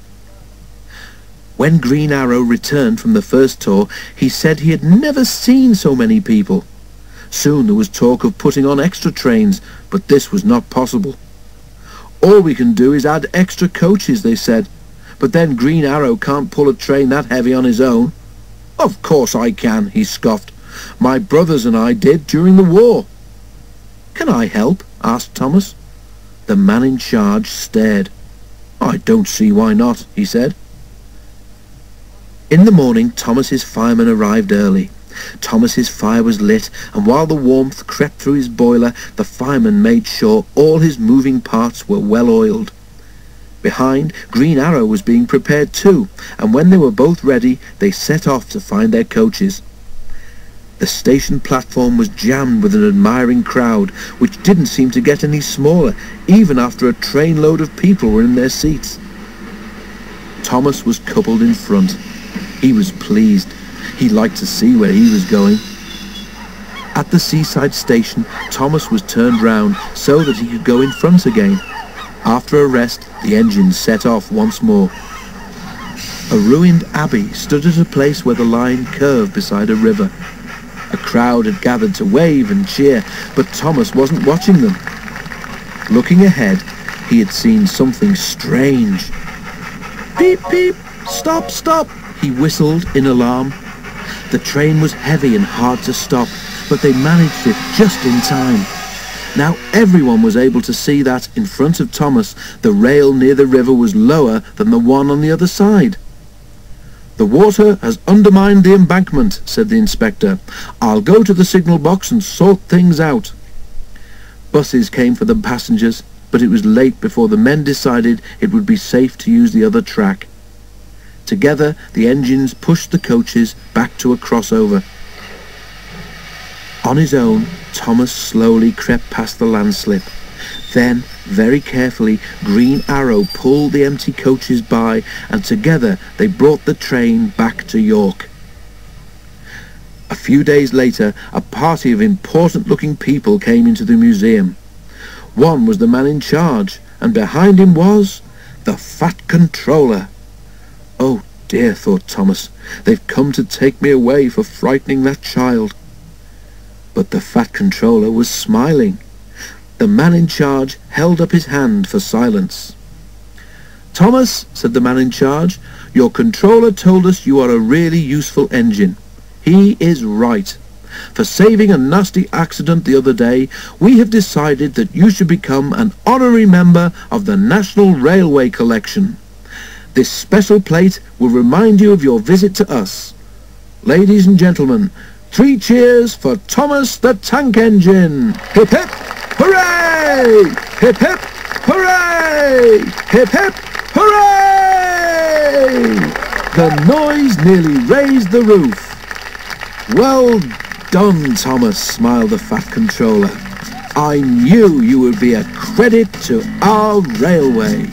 When Green Arrow returned from the first tour, he said he had never seen so many people. Soon there was talk of putting on extra trains, but this was not possible. All we can do is add extra coaches, they said. But then Green Arrow can't pull a train that heavy on his own. Of course I can, he scoffed. My brothers and I did during the war. Can I help? asked Thomas. The man in charge stared. I don't see why not, he said. In the morning, Thomas's fireman arrived early. Thomas's fire was lit, and while the warmth crept through his boiler, the fireman made sure all his moving parts were well oiled. Behind, Green Arrow was being prepared too, and when they were both ready, they set off to find their coaches. The station platform was jammed with an admiring crowd, which didn't seem to get any smaller, even after a trainload of people were in their seats. Thomas was coupled in front. He was pleased. He liked to see where he was going. At the seaside station, Thomas was turned round so that he could go in front again. After a rest, the engine set off once more. A ruined abbey stood at a place where the line curved beside a river. A crowd had gathered to wave and cheer, but Thomas wasn't watching them. Looking ahead, he had seen something strange. Beep, beep, stop, stop, he whistled in alarm. The train was heavy and hard to stop, but they managed it just in time. Now everyone was able to see that, in front of Thomas, the rail near the river was lower than the one on the other side. The water has undermined the embankment, said the inspector. I'll go to the signal box and sort things out. Buses came for the passengers, but it was late before the men decided it would be safe to use the other track. Together, the engines pushed the coaches back to a crossover. On his own, Thomas slowly crept past the landslip. Then, very carefully, Green Arrow pulled the empty coaches by, and together they brought the train back to York. A few days later, a party of important-looking people came into the museum. One was the man in charge, and behind him was the Fat Controller. Oh dear, thought Thomas, they've come to take me away for frightening that child. But the Fat Controller was smiling. The man in charge held up his hand for silence. Thomas, said the man in charge, your controller told us you are a really useful engine. He is right. For saving a nasty accident the other day, we have decided that you should become an honorary member of the National Railway Collection. This special plate will remind you of your visit to us. Ladies and gentlemen, three cheers for Thomas the Tank Engine. Hip hip, hooray! Hip hip, hooray! Hip hip, hooray! The noise nearly raised the roof. Well done, Thomas, smiled the Fat Controller. I knew you would be a credit to our railway.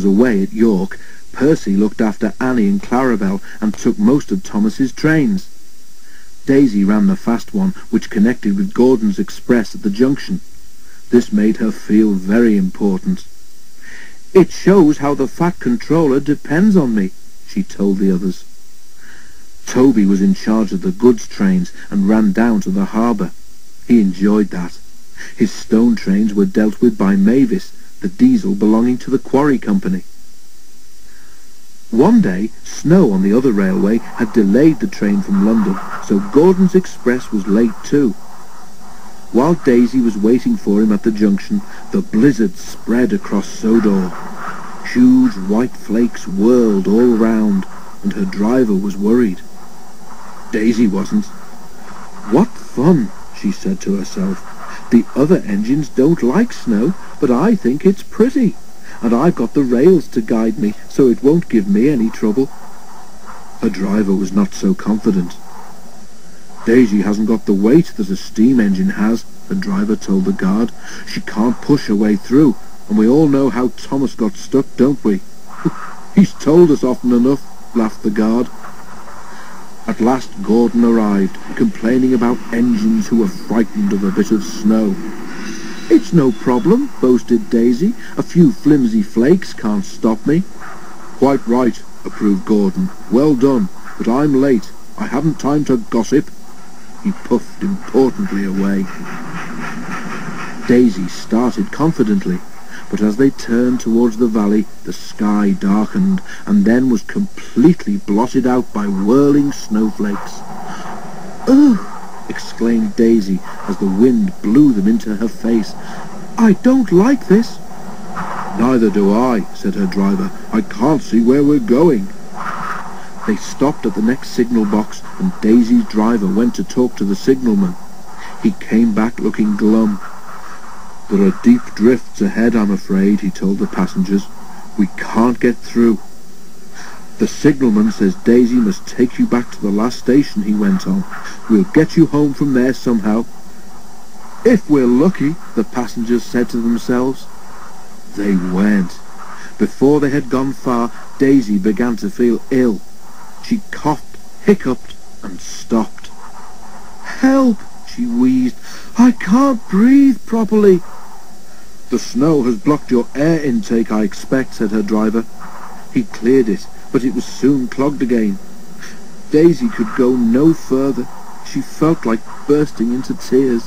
Was away at York, Percy looked after Annie and Clarabel and took most of Thomas's trains. Daisy ran the fast one, which connected with Gordon's Express at the junction. This made her feel very important. It shows how the Fat Controller depends on me, she told the others. Toby was in charge of the goods trains and ran down to the harbour. He enjoyed that. His stone trains were dealt with by Mavis, the diesel belonging to the quarry company. One day, snow on the other railway had delayed the train from London, so Gordon's Express was late too. While Daisy was waiting for him at the junction, the blizzard spread across Sodor. Huge white flakes whirled all round, and her driver was worried. Daisy wasn't. What fun, she said to herself. The other engines don't like snow, but I think it's pretty. And I've got the rails to guide me, so it won't give me any trouble. Her driver was not so confident. Daisy hasn't got the weight that a steam engine has, the driver told the guard. She can't push her way through, and we all know how Thomas got stuck, don't we? [laughs] He's told us often enough, laughed the guard. At last Gordon arrived, complaining about engines who were frightened of a bit of snow. It's no problem, boasted Daisy. A few flimsy flakes can't stop me. Quite right, approved Gordon. Well done, but I'm late. I haven't time to gossip. He puffed importantly away. Daisy started confidently, but as they turned towards the valley, the sky darkened and then was completely blotted out by whirling snowflakes. Ugh! exclaimed Daisy as the wind blew them into her face. I don't like this. Neither do I, said her driver. I can't see where we're going. They stopped at the next signal box and Daisy's driver went to talk to the signalman. He came back looking glum. There are deep drifts ahead, I'm afraid, he told the passengers. We can't get through. The signalman says Daisy must take you back to the last station, he went on. We'll get you home from there somehow. If we're lucky, the passengers said to themselves. They weren't. Before they had gone far, Daisy began to feel ill. She coughed, hiccuped, and stopped. Help, she wheezed. I can't breathe properly. The snow has blocked your air intake, I expect, said her driver. He cleared it, but it was soon clogged again. Daisy could go no further. She felt like bursting into tears.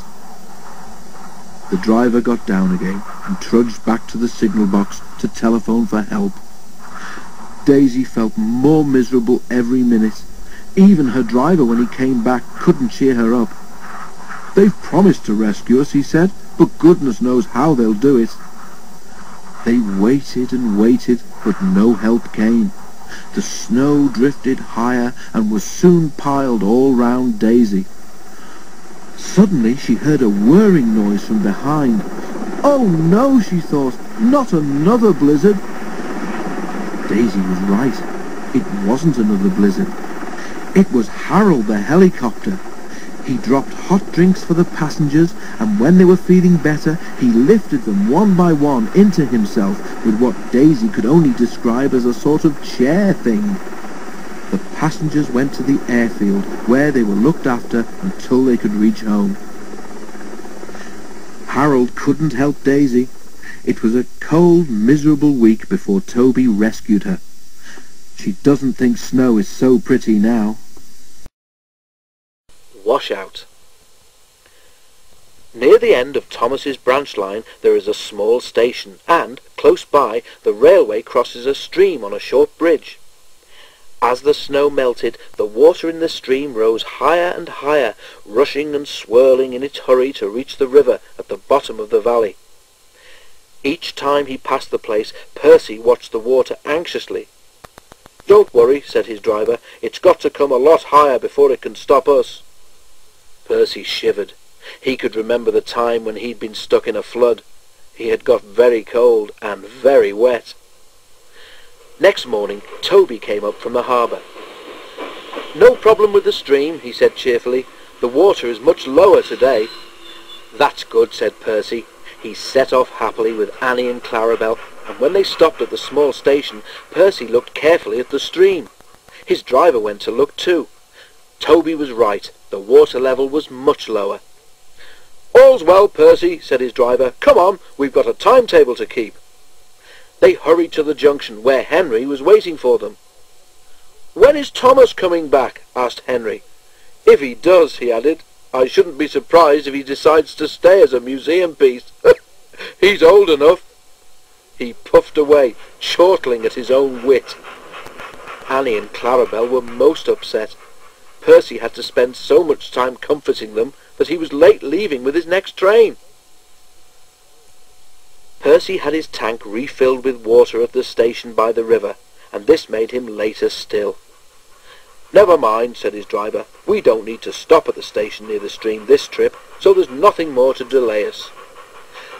The driver got down again and trudged back to the signal box to telephone for help. Daisy felt more miserable every minute. Even her driver, when he came back, couldn't cheer her up. They've promised to rescue us, he said, but goodness knows how they'll do it. They waited and waited, but no help came. The snow drifted higher and was soon piled all round Daisy. Suddenly she heard a whirring noise from behind. Oh no, she thought, not another blizzard. Daisy was right. It wasn't another blizzard. It was Harold the helicopter. He dropped hot drinks for the passengers, and when they were feeling better, he lifted them one by one into himself with what Daisy could only describe as a sort of chair thing. The passengers went to the airfield, where they were looked after until they could reach home. Harold couldn't help Daisy. It was a cold, miserable week before Toby rescued her. She doesn't think snow is so pretty now. Washout. Near the end of Thomas's branch line there is a small station and, close by, the railway crosses a stream on a short bridge. As the snow melted, the water in the stream rose higher and higher, rushing and swirling in its hurry to reach the river at the bottom of the valley. Each time he passed the place, Percy watched the water anxiously. Don't worry, said his driver. It's got to come a lot higher before it can stop us. Percy shivered. He could remember the time when he'd been stuck in a flood. He had got very cold and very wet. Next morning, Toby came up from the harbour. No problem with the stream, he said cheerfully. The water is much lower today. That's good, said Percy. He set off happily with Annie and Clarabel, and when they stopped at the small station, Percy looked carefully at the stream. His driver went to look too. Toby was right. The water level was much lower. All's well, Percy, said his driver. Come on, we've got a timetable to keep. They hurried to the junction, where Henry was waiting for them. When is Thomas coming back? asked Henry. If he does, he added, I shouldn't be surprised if he decides to stay as a museum piece. [laughs] He's old enough. He puffed away, chortling at his own wit. Annie and Clarabel were most upset. Percy had to spend so much time comforting them that he was late leaving with his next train. Percy had his tank refilled with water at the station by the river, and this made him later still. Never mind, said his driver. We don't need to stop at the station near the stream this trip, so there's nothing more to delay us.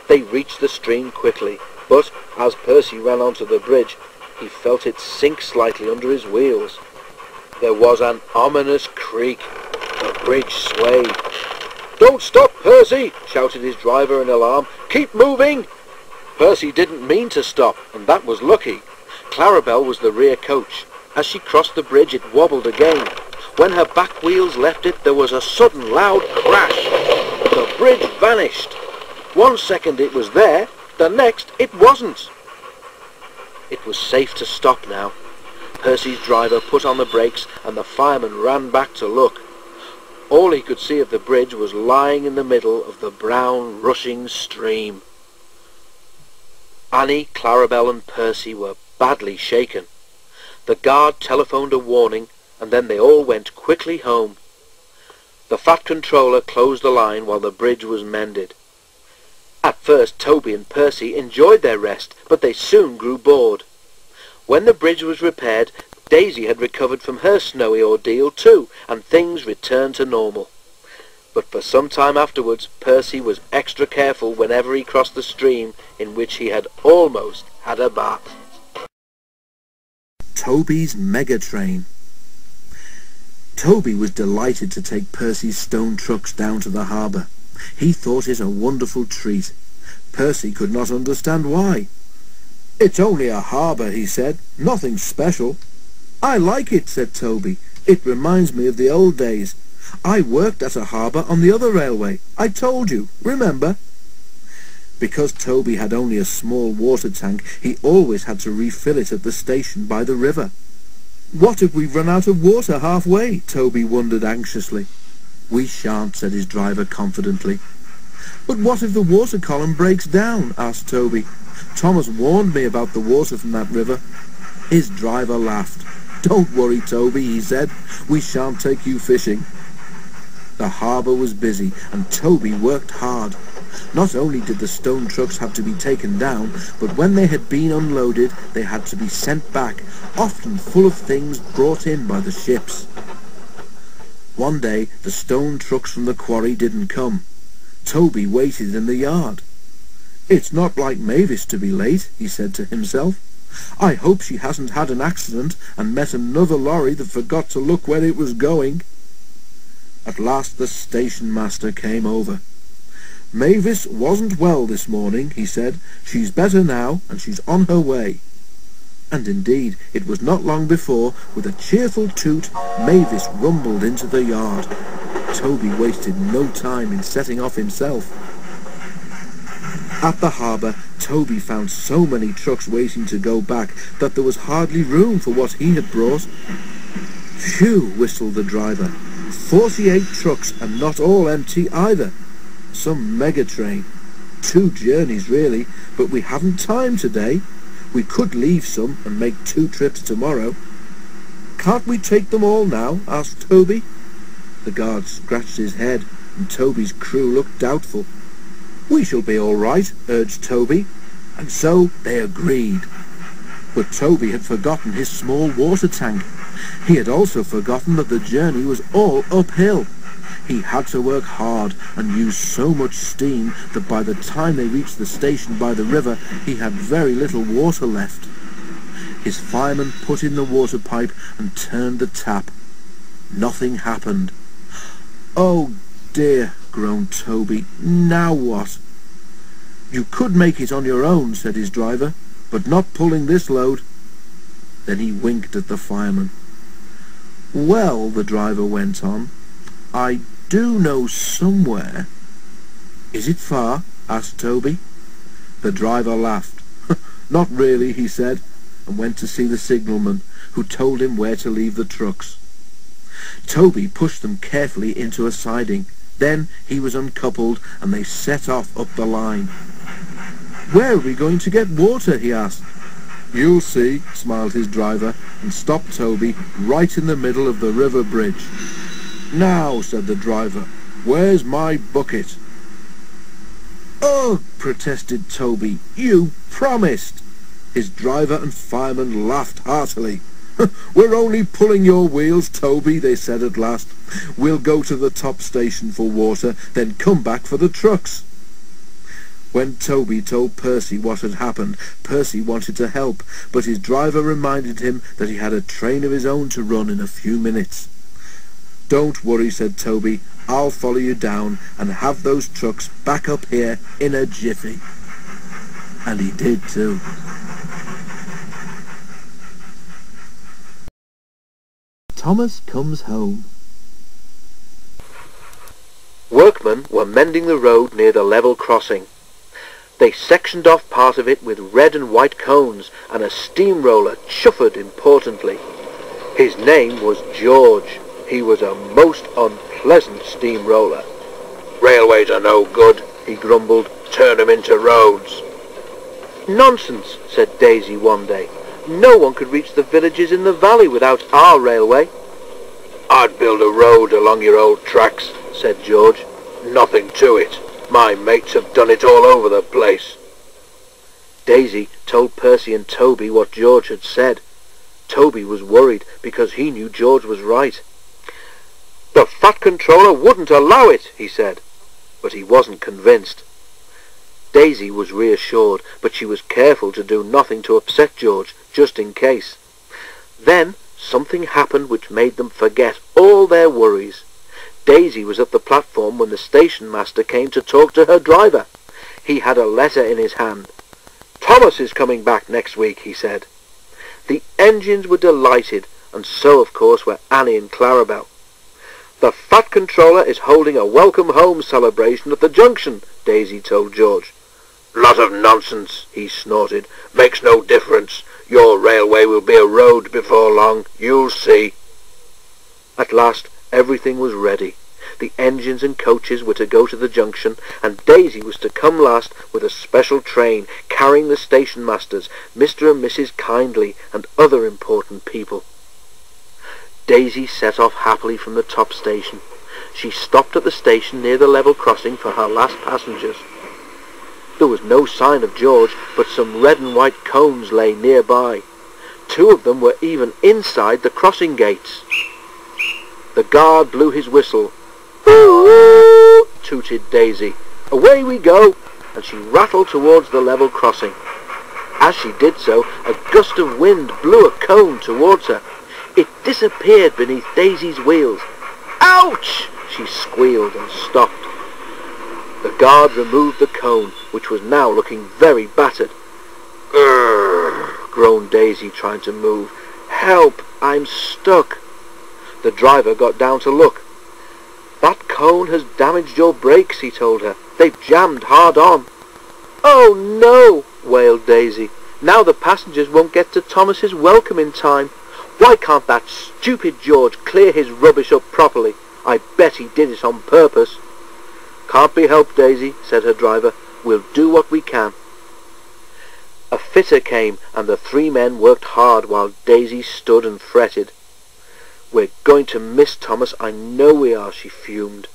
They reached the stream quickly, but as Percy ran onto the bridge, he felt it sink slightly under his wheels. There was an ominous creak. The bridge swayed. Don't stop, Percy, shouted his driver in alarm. Keep moving! Percy didn't mean to stop, and that was lucky. Clarabel was the rear coach, as she crossed the bridge it wobbled again. When her back wheels left it there was a sudden loud crash. The bridge vanished. One second it was there, the next it wasn't. It was safe to stop now. Percy's driver put on the brakes and the fireman ran back to look. All he could see of the bridge was lying in the middle of the brown rushing stream. Annie, Clarabel and Percy were badly shaken. The guard telephoned a warning, and then they all went quickly home. The Fat Controller closed the line while the bridge was mended. At first Toby and Percy enjoyed their rest, but they soon grew bored. When the bridge was repaired, Daisy had recovered from her snowy ordeal too, and things returned to normal. But for some time afterwards, Percy was extra careful whenever he crossed the stream in which he had almost had a bath. Toby's Mega Train. Toby was delighted to take Percy's stone trucks down to the harbour. He thought it a wonderful treat. Percy could not understand why. It's only a harbour, he said. Nothing special. I like it, said Toby. It reminds me of the old days. I worked at a harbour on the other railway. I told you, remember? Because Toby had only a small water tank, he always had to refill it at the station by the river. What if we run out of water halfway? Toby wondered anxiously. We shan't, said his driver confidently. But what if the water column breaks down? asked Toby. Thomas warned me about the water from that river. His driver laughed. Don't worry, Toby, he said. We shan't take you fishing. The harbour was busy, and Toby worked hard. Not only did the stone trucks have to be taken down, but when they had been unloaded, they had to be sent back, often full of things brought in by the ships. One day, the stone trucks from the quarry didn't come. Toby waited in the yard. It's not like Mavis to be late, he said to himself. I hope she hasn't had an accident and met another lorry that forgot to look where it was going. At last the station master came over. Mavis wasn't well this morning, he said. She's better now, and she's on her way. And indeed, it was not long before, with a cheerful toot, Mavis rumbled into the yard. Toby wasted no time in setting off himself. At the harbour, Toby found so many trucks waiting to go back that there was hardly room for what he had brought. Phew, whistled the driver. Forty-eight trucks, and not all empty either. Some mega train. Two journeys, really, but we haven't time today. We could leave some and make two trips tomorrow. Can't we take them all now? asked Toby. The guard scratched his head, and Toby's crew looked doubtful. We shall be all right, urged Toby, and so they agreed. But Toby had forgotten his small water tank. He had also forgotten that the journey was all uphill. He had to work hard and use so much steam that by the time they reached the station by the river, he had very little water left. His fireman put in the water pipe and turned the tap. Nothing happened. Oh dear, groaned Toby. Now what? You could make it on your own, said his driver, but not pulling this load. Then he winked at the fireman. Well, the driver went on, I do know somewhere. Is it far? asked Toby. The driver laughed. [laughs] Not really, he said, and went to see the signalman, who told him where to leave the trucks. Toby pushed them carefully into a siding. Then he was uncoupled, and they set off up the line. Where are we going to get water? he asked. You'll see, smiled his driver, and stopped Toby right in the middle of the river bridge. Now, said the driver, where's my bucket? Oh, protested Toby, you promised. His driver and fireman laughed heartily. [laughs] We're only pulling your wheels, Toby, they said at last. We'll go to the top station for water, then come back for the trucks. When Toby told Percy what had happened, Percy wanted to help, but his driver reminded him that he had a train of his own to run in a few minutes. Don't worry, said Toby. I'll follow you down and have those trucks back up here in a jiffy. And he did too. Thomas comes home. Workmen were mending the road near the level crossing. They sectioned off part of it with red and white cones, and a steamroller chuffed importantly. His name was George. He was a most unpleasant steamroller. Railways are no good, he grumbled. Turn Turn 'em into roads. Nonsense, said Daisy one day. No one could reach the villages in the valley without our railway. I'd build a road along your old tracks, said George. Nothing to it. My mates have done it all over the place. Daisy told Percy and Toby what George had said. Toby was worried because he knew George was right. The Fat Controller wouldn't allow it, he said, but he wasn't convinced. Daisy was reassured, but she was careful to do nothing to upset George, just in case. Then something happened which made them forget all their worries. Daisy was at the platform when the station master came to talk to her driver. He had a letter in his hand. Thomas is coming back next week, he said. The engines were delighted, and so of course were Annie and Clarabel. The Fat Controller is holding a welcome home celebration at the junction, Daisy told George. Lot of nonsense, he snorted. Makes no difference. Your railway will be a road before long. You'll see. At last everything was ready. The engines and coaches were to go to the junction, and Daisy was to come last with a special train carrying the station masters, Mr. and Mrs. Kindly, and other important people. Daisy set off happily from the top station. She stopped at the station near the level crossing for her last passengers. There was no sign of George, but some red and white cones lay nearby. Two of them were even inside the crossing gates. The guard blew his whistle. Ooh, tooted Daisy. Away we go, and she rattled towards the level crossing. As she did so, a gust of wind blew a cone towards her. It disappeared beneath Daisy's wheels. Ouch! She squealed and stopped. The guard removed the cone, which was now looking very battered. Grrr, groaned Daisy, trying to move. Help! I'm stuck. The driver got down to look. That cone has damaged your brakes, he told her. They've jammed hard on. Oh no, wailed Daisy. Now the passengers won't get to Thomas's welcome in time. Why can't that stupid George clear his rubbish up properly? I bet he did it on purpose. Can't be helped, Daisy, said her driver. We'll do what we can. A fitter came, and the three men worked hard while Daisy stood and fretted. We're going to miss Thomas, I know we are, she fumed.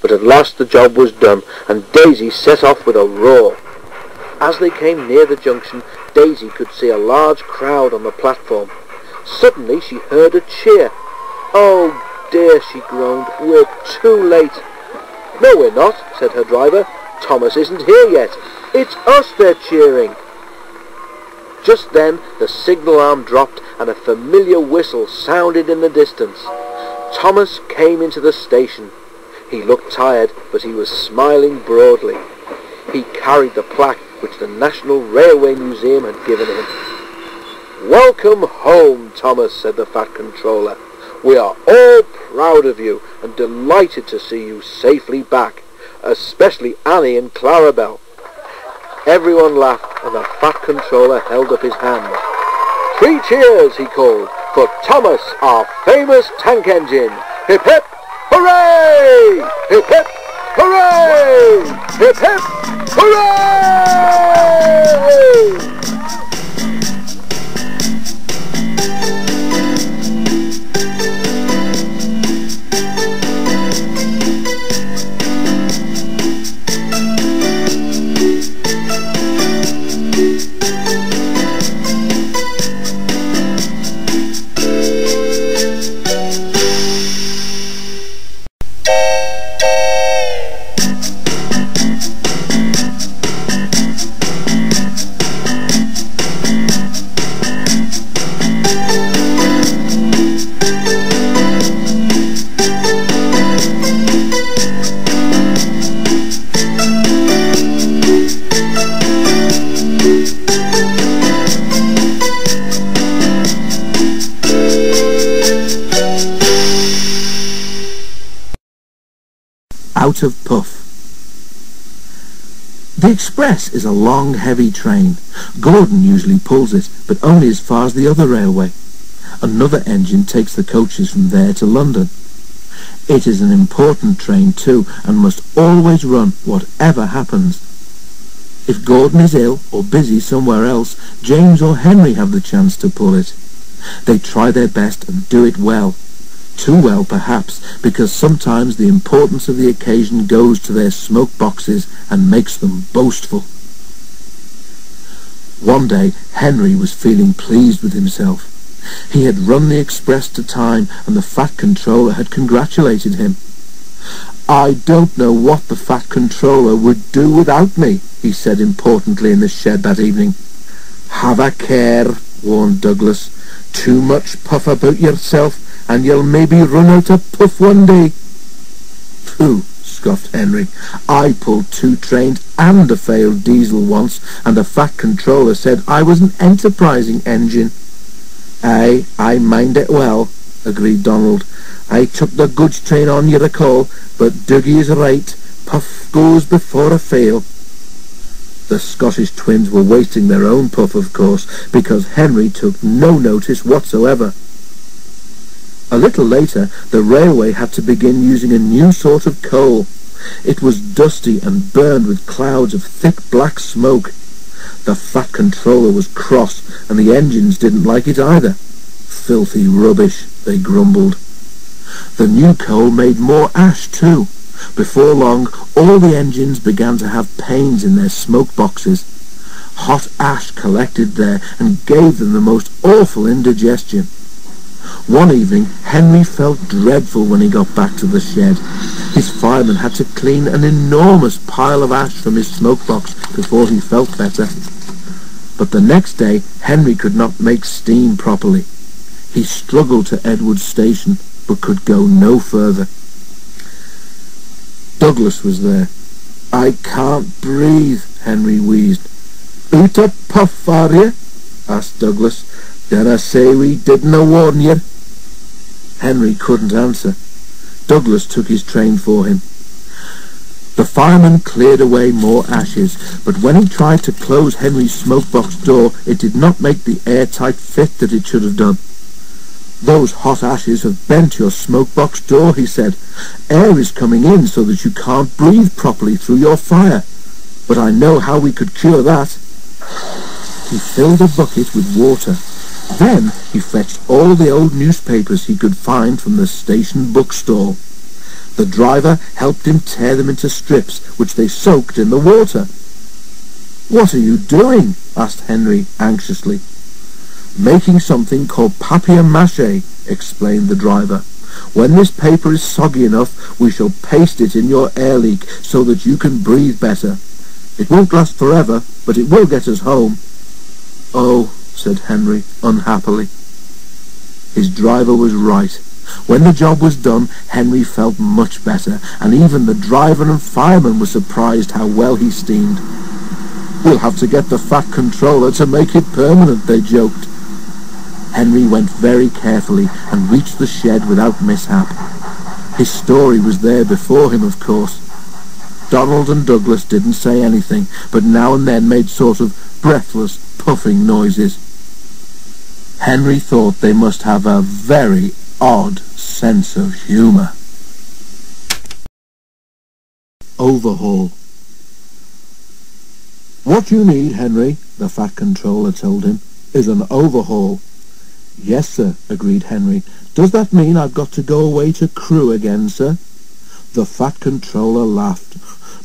But at last the job was done, and Daisy set off with a roar. As they came near the junction, Daisy could see a large crowd on the platform. Suddenly she heard a cheer. Oh dear, she groaned, we're too late. No, we're not, said her driver. Thomas isn't here yet. It's us they're cheering. Just then the signal arm dropped and a familiar whistle sounded in the distance. Thomas came into the station. He looked tired, but he was smiling broadly. He carried the plaque which the National Railway Museum had given him. Welcome home, Thomas, said the Fat Controller. We are all proud of you and delighted to see you safely back, especially Annie and Clarabel. Everyone laughed and the Fat Controller held up his hand. Three cheers, he called, for Thomas, our famous tank engine. Hip hip, hooray! Hip hip, hooray! Hip hip, hooray! Out of puff. The Express is a long, heavy train. Gordon usually pulls it, but only as far as the other railway. Another engine takes the coaches from there to London. It is an important train too, and must always run whatever happens. If Gordon is ill or busy somewhere else, James or Henry have the chance to pull it. They try their best and do it well. Too well, perhaps, because sometimes the importance of the occasion goes to their smoke boxes and makes them boastful. One day, Henry was feeling pleased with himself. He had run the express to time, and the Fat Controller had congratulated him. I don't know what the Fat Controller would do without me, he said importantly in the shed that evening. Have a care, warned Douglas. Too much puff about yourself, and you'll maybe run out of puff one day. Pooh, scoffed Henry. I pulled two trains and a failed diesel once, and the Fat Controller said I was an enterprising engine. Aye, I mind it well, agreed Donald. I took the goods train on, you recall, but Dougie is right. Puff goes before a fail. The Scottish twins were wasting their own puff, of course, because Henry took no notice whatsoever. A little later, the railway had to begin using a new sort of coal. It was dusty and burned with clouds of thick black smoke. The Fat Controller was cross, and the engines didn't like it either. Filthy rubbish, they grumbled. The new coal made more ash, too. Before long, all the engines began to have pains in their smoke boxes. Hot ash collected there and gave them the most awful indigestion. One evening, Henry felt dreadful when he got back to the shed. His fireman had to clean an enormous pile of ash from his smoke box before he felt better. But the next day, Henry could not make steam properly. He struggled to Edward's Station, but could go no further. Douglas was there. I can't breathe, Henry wheezed. Out a puff, are you? asked Douglas. Did I say we didn't warn you? Henry couldn't answer. Douglas took his train for him. The fireman cleared away more ashes, but when he tried to close Henry's smokebox door, it did not make the airtight fit that it should have done. Those hot ashes have bent your smokebox door, he said. Air is coming in so that you can't breathe properly through your fire. But I know how we could cure that. He filled a bucket with water then he fetched all the old newspapers he could find from the station bookstall. The driver helped him tear them into strips, which they soaked in the water. What are you doing? asked Henry anxiously. Making something called papier-mâché, explained the driver. When this paper is soggy enough, we shall paste it in your air leak so that you can breathe better. It won't last forever, but it will get us home. Oh, said Henry unhappily. His driver was right. When the job was done, Henry felt much better, and even the driver and fireman were surprised how well he steamed. We'll have to get the Fat Controller to make it permanent, they joked. Henry went very carefully and reached the shed without mishap. His story was there before him, of course. Donald and Douglas didn't say anything, but now and then made sort of breathless, puffing noises. Henry thought they must have a very odd sense of humour. Overhaul What you need, Henry, the Fat Controller told him, is an overhaul. Yes, sir, agreed Henry. Does that mean I've got to go away to Crewe again, sir? The Fat Controller laughed.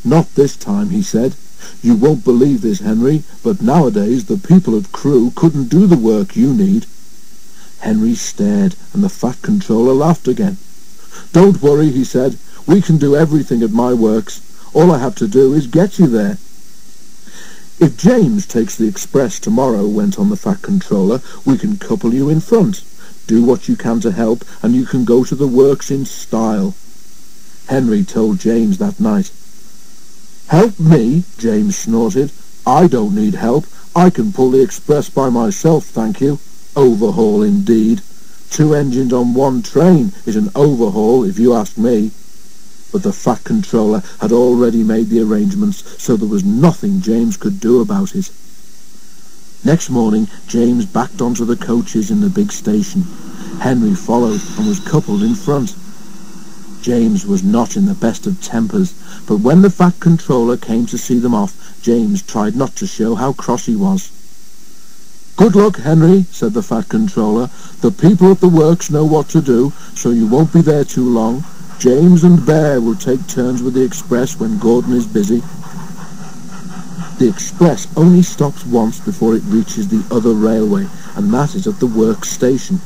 Not this time, he said. You won't believe this, Henry, but nowadays the people at Crewe couldn't do the work you need. Henry stared, and the Fat Controller laughed again. Don't worry, he said. We can do everything at my works. All I have to do is get you there. If James takes the express tomorrow, went on the Fat Controller, we can couple you in front. Do what you can to help, and you can go to the works in style. Henry told James that night. Help me, James snorted. I don't need help. I can pull the express by myself, thank you. Overhaul indeed. Two engines on one train is an overhaul, if you ask me. But the Fat Controller had already made the arrangements, so there was nothing James could do about it. Next morning, James backed onto the coaches in the big station. Henry followed and was coupled in front. James was not in the best of tempers, but when the Fat Controller came to see them off, James tried not to show how cross he was. Good luck, Henry, said the Fat Controller. The people at the works know what to do, so you won't be there too long. James and Bear will take turns with the express when Gordon is busy. The express only stops once before it reaches the other railway, and that is at the works station.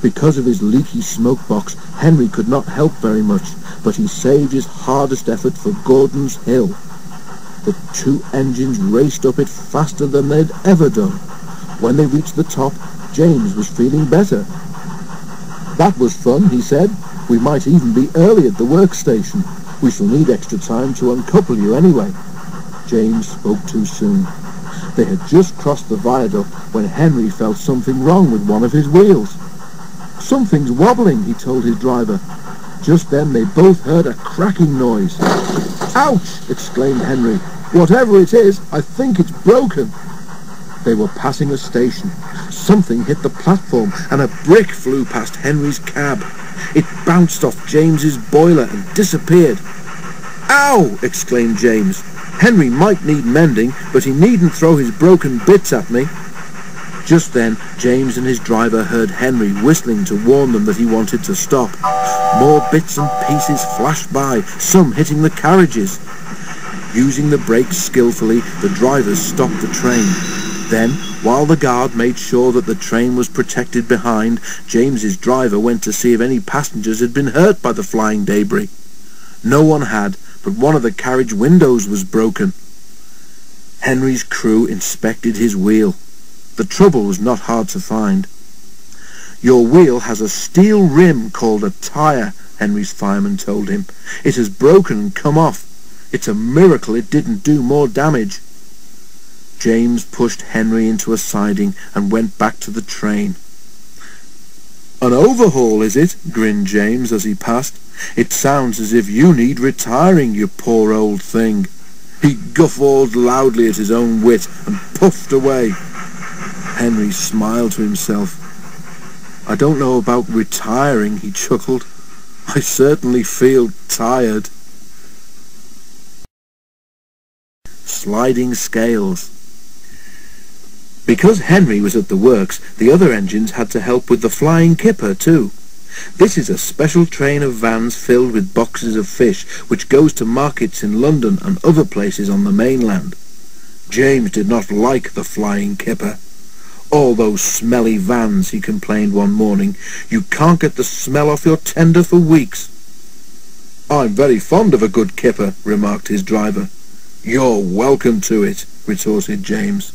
Because of his leaky smoke box, Henry could not help very much, but he saved his hardest effort for Gordon's Hill. The two engines raced up it faster than they'd ever done. When they reached the top, James was feeling better. That was fun, he said. We might even be early at the workstation. We shall need extra time to uncouple you anyway. James spoke too soon. They had just crossed the viaduct when Henry felt something wrong with one of his wheels. Something's wobbling, he told his driver. Just then they both heard a cracking noise. Ouch! exclaimed Henry. Whatever it is, I think it's broken. They were passing a station. Something hit the platform and a brick flew past Henry's cab. It bounced off James's boiler and disappeared. Ow! exclaimed James. Henry might need mending, but he needn't throw his broken bits at me. Just then, James and his driver heard Henry whistling to warn them that he wanted to stop. More bits and pieces flashed by, some hitting the carriages. Using the brakes skillfully, the drivers stopped the train. Then, while the guard made sure that the train was protected behind, James's driver went to see if any passengers had been hurt by the flying debris. No one had, but one of the carriage windows was broken. Henry's crew inspected his wheel. The trouble was not hard to find. Your wheel has a steel rim called a tyre, Henry's fireman told him. It has broken and come off. It's a miracle it didn't do more damage. James pushed Henry into a siding and went back to the train. An overhaul, is it? grinned James as he passed. It sounds as if you need retiring, you poor old thing. He guffawed loudly at his own wit and puffed away. Henry smiled to himself. I don't know about retiring, he chuckled. I certainly feel tired. Sliding scales. Because Henry was at the works, the other engines had to help with the flying kipper too. This is a special train of vans filled with boxes of fish which goes to markets in London and other places on the mainland. James did not like the flying kipper. All those smelly vans, he complained one morning. You can't get the smell off your tender for weeks. I'm very fond of a good kipper, remarked his driver. You're welcome to it, retorted James.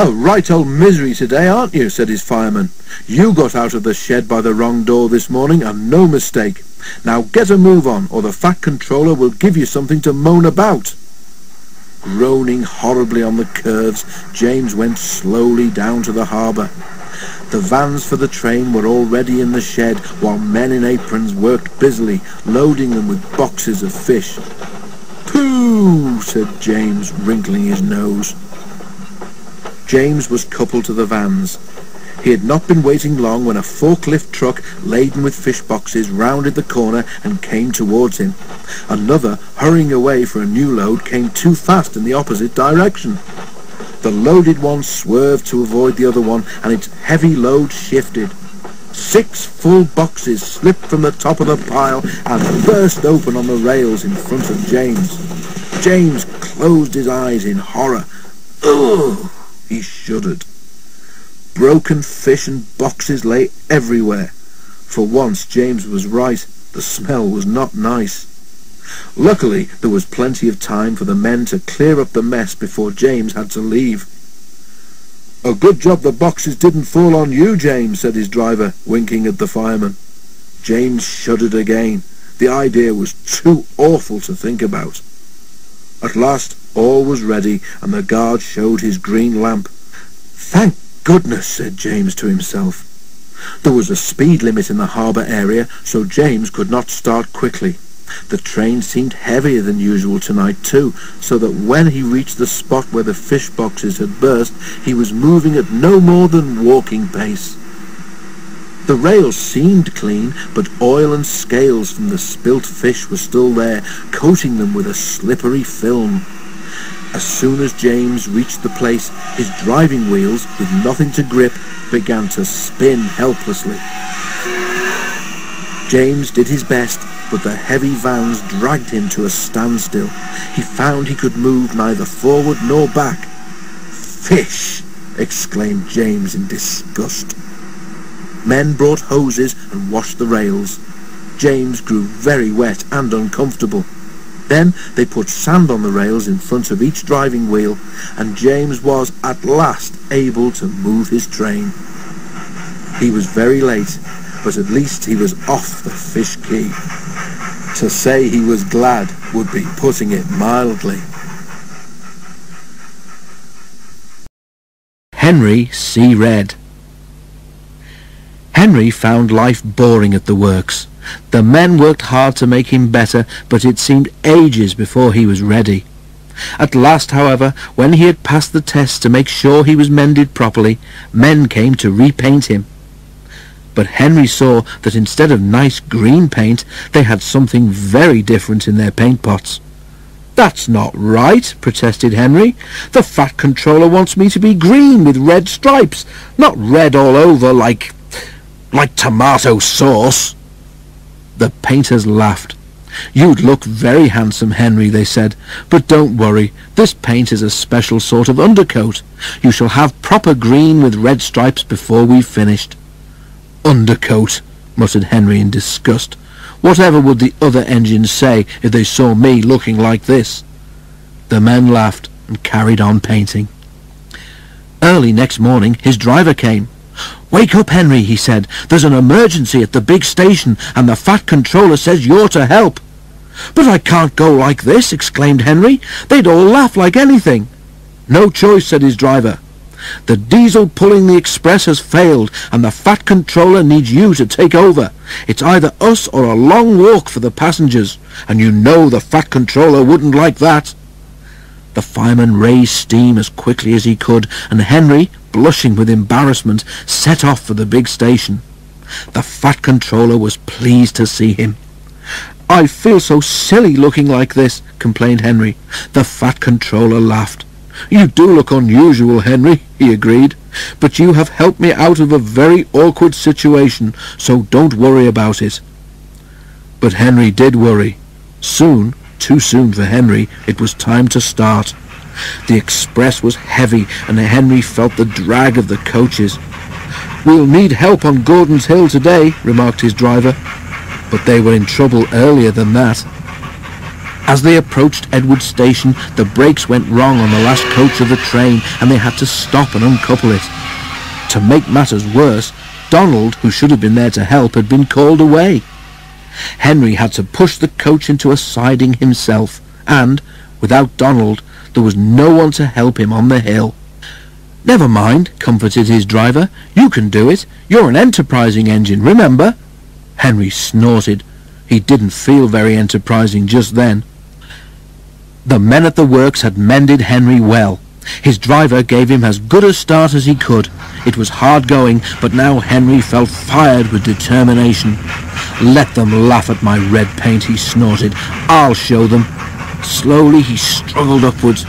A right old misery today, aren't you? said his fireman. You got out of the shed by the wrong door this morning, and no mistake. Now get a move on, or the Fat Controller will give you something to moan about. Groaning horribly on the curves, James went slowly down to the harbour. The vans for the train were already in the shed, while men in aprons worked busily, loading them with boxes of fish. Pooh, said James, wrinkling his nose. James was coupled to the vans. He had not been waiting long when a forklift truck laden with fish boxes rounded the corner and came towards him. Another, hurrying away for a new load, came too fast in the opposite direction. The loaded one swerved to avoid the other one, and its heavy load shifted. Six full boxes slipped from the top of the pile and burst open on the rails in front of James. James closed his eyes in horror. Ugh! He shuddered. Broken fish and boxes lay everywhere. For once, James was right. The smell was not nice. Luckily, there was plenty of time for the men to clear up the mess before James had to leave. A good job the boxes didn't fall on you, James, said his driver, winking at the fireman. James shuddered again. The idea was too awful to think about. At last, all was ready, and the guard showed his green lamp. Thank goodness, said James to himself. There was a speed limit in the harbour area, so James could not start quickly. The train seemed heavier than usual tonight too, so that when he reached the spot where the fish boxes had burst, he was moving at no more than walking pace. The rails seemed clean, but oil and scales from the spilt fish were still there, coating them with a slippery film. As soon as James reached the place, his driving wheels, with nothing to grip, began to spin helplessly. James did his best, but the heavy vans dragged him to a standstill. He found he could move neither forward nor back. Fish! exclaimed James in disgust. Men brought hoses and washed the rails. James grew very wet and uncomfortable. Then they put sand on the rails in front of each driving wheel, and James was at last able to move his train. He was very late, but at least he was off the fish quay. To say he was glad would be putting it mildly. Henry Sees Red Henry found life boring at the works. The men worked hard to make him better, but it seemed ages before he was ready. At last, however, when he had passed the test to make sure he was mended properly, men came to repaint him. But Henry saw that instead of nice green paint, they had something very different in their paint pots. That's not right, protested Henry. The Fat Controller wants me to be green with red stripes, not red all over like... like tomato sauce. The painters laughed. You'd look very handsome, Henry, they said, but don't worry, this paint is a special sort of undercoat. You shall have proper green with red stripes before we've finished. Undercoat, muttered Henry in disgust. Whatever would the other engines say if they saw me looking like this? The men laughed and carried on painting. Early next morning his driver came. Wake up, Henry, he said. There's an emergency at the big station, and the Fat Controller says you're to help. But I can't go like this, exclaimed Henry. They'd all laugh like anything. No choice, said his driver. The diesel pulling the express has failed, and the Fat Controller needs you to take over. It's either us or a long walk for the passengers, and you know the Fat Controller wouldn't like that. The fireman raised steam as quickly as he could, and Henry, blushing with embarrassment, set off for the big station. The Fat Controller was pleased to see him. I feel so silly looking like this, complained Henry. The Fat Controller laughed. You do look unusual, Henry, he agreed, but you have helped me out of a very awkward situation, so don't worry about it. But Henry did worry. Soon, too soon for Henry, it was time to start. The express was heavy, and Henry felt the drag of the coaches. We'll need help on Gordon's Hill today, remarked his driver. But they were in trouble earlier than that. As they approached Edward Station, the brakes went wrong on the last coach of the train and they had to stop and uncouple it. To make matters worse, Donald, who should have been there to help, had been called away. Henry had to push the coach into a siding himself, and, without Donald, there was no one to help him on the hill. Never mind, comforted his driver. You can do it. You're an enterprising engine, remember? Henry snorted. He didn't feel very enterprising just then. The men at the works had mended Henry well. His driver gave him as good a start as he could. It was hard going, but now Henry felt fired with determination. Let them laugh at my red paint, he snorted. I'll show them. Slowly he struggled upwards.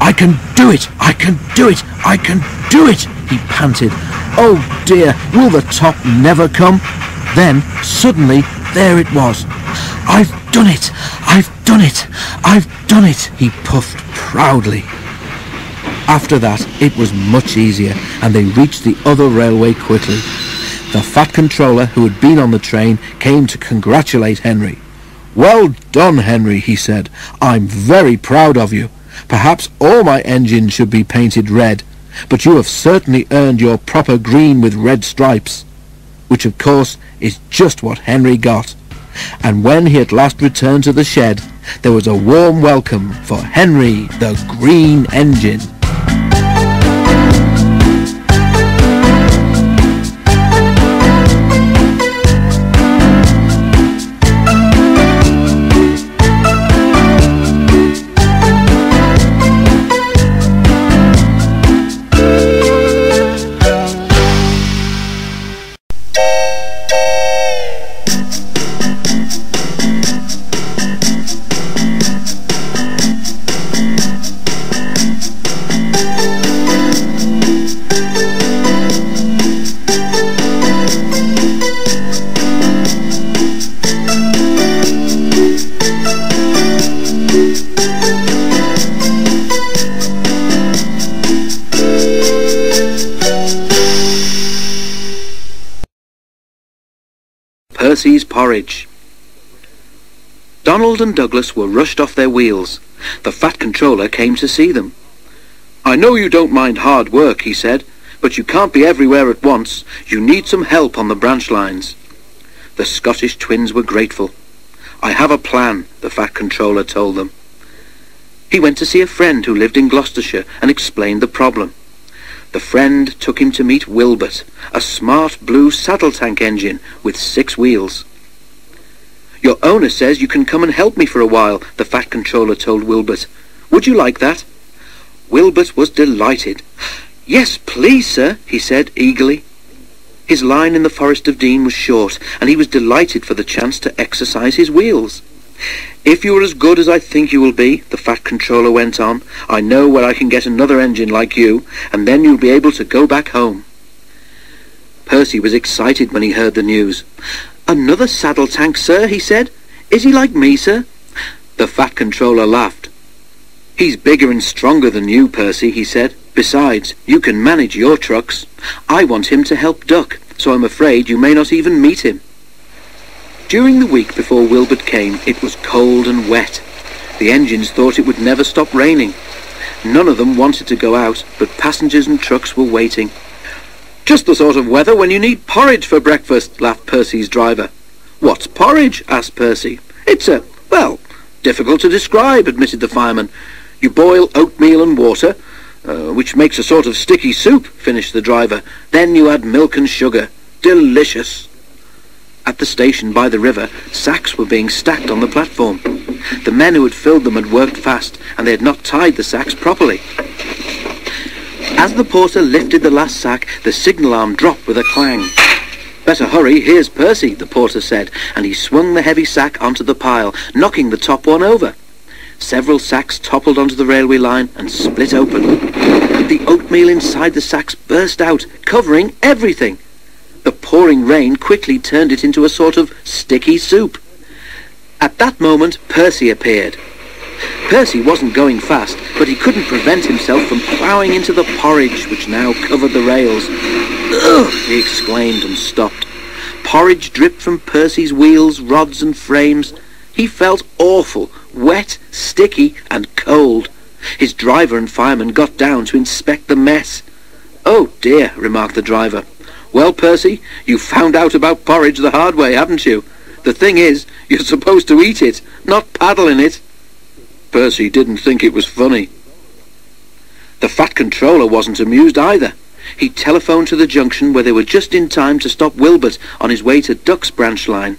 I can do it! I can do it! I can do it! He panted. Oh dear, will the top never come? Then, suddenly, there it was. I've done it! I've done it! I've done it! He puffed proudly. After that, it was much easier, and they reached the other railway quickly. The fat controller, who had been on the train, came to congratulate Henry. Well done, Henry, he said. I'm very proud of you. Perhaps all my engines should be painted red, but you have certainly earned your proper green with red stripes, which of course is just what Henry got. And when he at last returned to the shed, there was a warm welcome for Henry the Green Engine. Percy's porridge. Donald and Douglas were rushed off their wheels. The fat controller came to see them. I know you don't mind hard work, he said, but you can't be everywhere at once. You need some help on the branch lines. The Scottish twins were grateful. I have a plan, the fat controller told them. He went to see a friend who lived in Gloucestershire and explained the problem. The friend took him to meet Wilbert, a smart blue saddle tank engine with six wheels. Your owner says you can come and help me for a while, the fat controller told Wilbert. Would you like that? Wilbert was delighted. Yes, please, sir, he said eagerly. His line in the Forest of Dean was short, and he was delighted for the chance to exercise his wheels. If you are as good as I think you will be, the fat controller went on, I know where I can get another engine like you, and then you'll be able to go back home. Percy was excited when he heard the news. Another saddle tank, sir, he said. Is he like me, sir? The fat controller laughed. He's bigger and stronger than you, Percy, he said. Besides, you can manage your trucks. I want him to help Duck, so I'm afraid you may not even meet him. During the week before Wilbert came, it was cold and wet. The engines thought it would never stop raining. None of them wanted to go out, but passengers and trucks were waiting. Just the sort of weather when you need porridge for breakfast, laughed Percy's driver. What's porridge? asked Percy. It's a, well, difficult to describe, admitted the fireman. You boil oatmeal and water, uh, which makes a sort of sticky soup, finished the driver. Then you add milk and sugar. Delicious. At the station by the river, sacks were being stacked on the platform. The men who had filled them had worked fast, and they had not tied the sacks properly. As the porter lifted the last sack, the signal arm dropped with a clang. Better hurry, here's Percy, the porter said, and he swung the heavy sack onto the pile, knocking the top one over. Several sacks toppled onto the railway line and split open. The oatmeal inside the sacks burst out, covering everything. The pouring rain quickly turned it into a sort of sticky soup. At that moment, Percy appeared. Percy wasn't going fast, but he couldn't prevent himself from ploughing into the porridge which now covered the rails. Ugh! he exclaimed and stopped. Porridge dripped from Percy's wheels, rods and frames. He felt awful, wet, sticky and cold. His driver and fireman got down to inspect the mess. Oh dear, remarked the driver. Well, Percy, you found out about porridge the hard way, haven't you? The thing is, you're supposed to eat it, not paddle in it. Percy didn't think it was funny. The Fat Controller wasn't amused either. He telephoned to the junction where they were just in time to stop Wilbert on his way to Duck's branch line.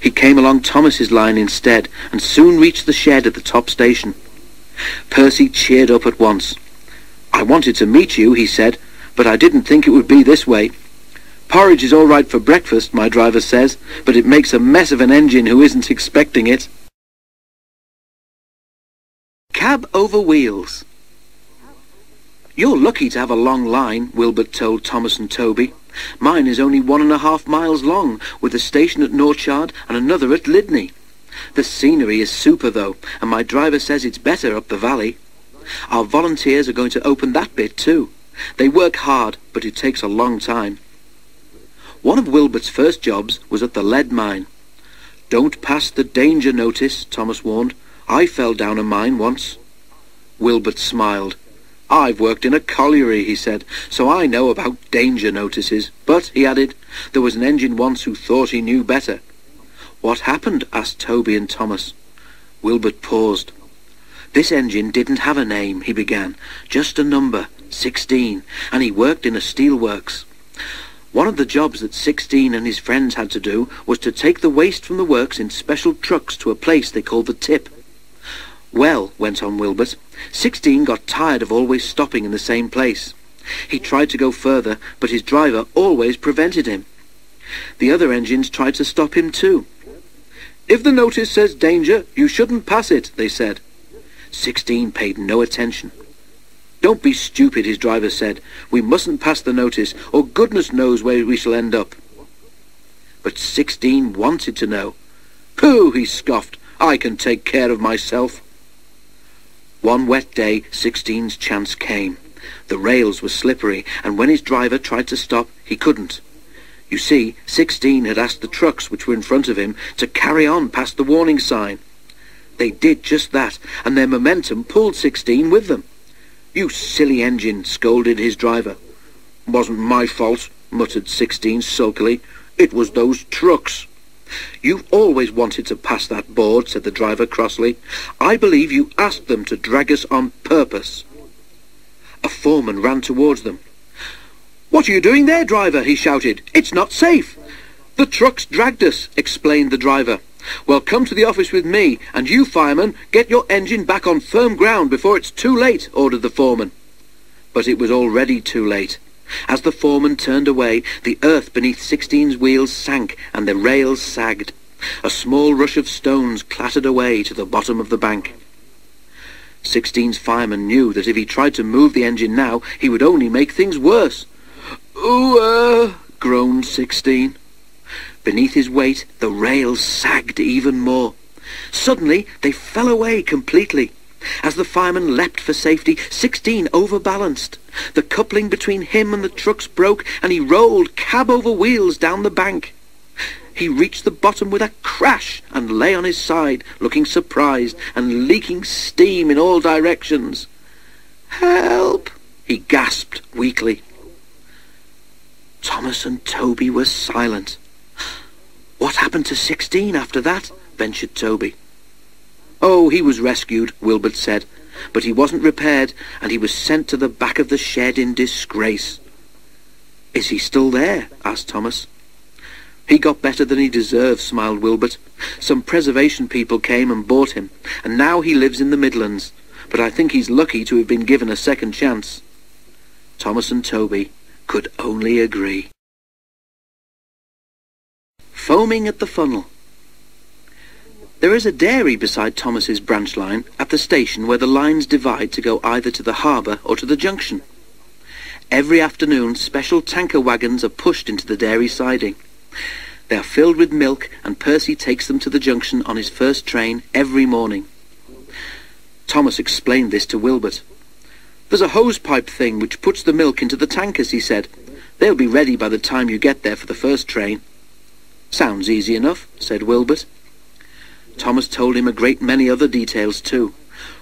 He came along Thomas's line instead and soon reached the shed at the top station. Percy cheered up at once. I wanted to meet you, he said, but I didn't think it would be this way. Porridge is all right for breakfast, my driver says, but it makes a mess of an engine who isn't expecting it. Cab over wheels. You're lucky to have a long line, Wilbert told Thomas and Toby. Mine is only one and a half miles long, with a station at Norchard and another at Lydney. The scenery is super, though, and my driver says it's better up the valley. Our volunteers are going to open that bit, too. They work hard, but it takes a long time. One of Wilbert's first jobs was at the lead mine. Don't pass the danger notice, Thomas warned. I fell down a mine once. Wilbert smiled. I've worked in a colliery, he said, so I know about danger notices. But, he added, there was an engine once who thought he knew better. What happened? asked Toby and Thomas. Wilbert paused. This engine didn't have a name, he began. Just a number, 16, and he worked in a steelworks. One of the jobs that 16 and his friends had to do was to take the waste from the works in special trucks to a place they called the tip. Well, went on Wilbert, 16 got tired of always stopping in the same place. He tried to go further, but his driver always prevented him. The other engines tried to stop him too. If the notice says danger, you shouldn't pass it, they said. 16 paid no attention. Don't be stupid, his driver said. We mustn't pass the notice, or goodness knows where we shall end up. But 16 wanted to know. Pooh, he scoffed. I can take care of myself. One wet day, 16's chance came. The rails were slippery, and when his driver tried to stop, he couldn't. You see, 16 had asked the trucks which were in front of him to carry on past the warning sign. They did just that, and their momentum pulled 16 with them. You silly engine, scolded his driver. Wasn't my fault, muttered 16 sulkily. It was those trucks. You've always wanted to pass that board, said the driver crossly. I believe you asked them to drag us on purpose. A foreman ran towards them. What are you doing there, driver? he shouted. It's not safe. The trucks dragged us, explained the driver. Well, come to the office with me, and you, fireman, get your engine back on firm ground before it's too late, ordered the foreman. But it was already too late. As the foreman turned away, the earth beneath 16's wheels sank and the rails sagged. A small rush of stones clattered away to the bottom of the bank. 16's fireman knew that if he tried to move the engine now, he would only make things worse. Ooh, uh, groaned 16. Beneath his weight, the rails sagged even more. Suddenly, they fell away completely. As the fireman leapt for safety, 16 overbalanced. The coupling between him and the trucks broke, and he rolled cab over wheels down the bank. He reached the bottom with a crash and lay on his side, looking surprised and leaking steam in all directions. Help! he gasped weakly. Thomas and Toby were silent. What happened to 16 after that? ventured Toby. Oh, he was rescued, Wilbert said, but he wasn't repaired, and he was sent to the back of the shed in disgrace. Is he still there? asked Thomas. He got better than he deserved, smiled Wilbert. Some preservation people came and bought him, and now he lives in the Midlands, but I think he's lucky to have been given a second chance. Thomas and Toby could only agree. Foaming at the funnel. There is a dairy beside Thomas's branch line at the station where the lines divide to go either to the harbour or to the junction. Every afternoon special tanker wagons are pushed into the dairy siding. They are filled with milk and Percy takes them to the junction on his first train every morning. Thomas explained this to Wilbert. There's a hose pipe thing which puts the milk into the tankers, he said. They'll be ready by the time you get there for the first train. Sounds easy enough, said Wilbert. Thomas told him a great many other details too.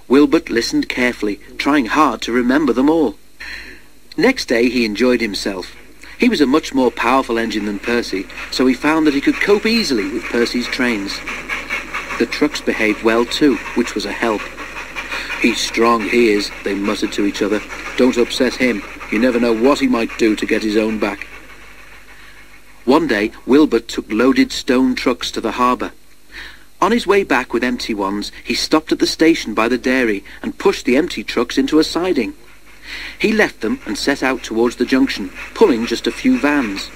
Wilbert listened carefully, trying hard to remember them all. Next day he enjoyed himself. He was a much more powerful engine than Percy, so he found that he could cope easily with Percy's trains. The trucks behaved well too, which was a help. He's strong, he is, they muttered to each other. Don't upset him. You never know what he might do to get his own back. One day, Wilbert took loaded stone trucks to the harbour. On his way back with empty ones, he stopped at the station by the dairy and pushed the empty trucks into a siding. He left them and set out towards the junction, pulling just a few vans.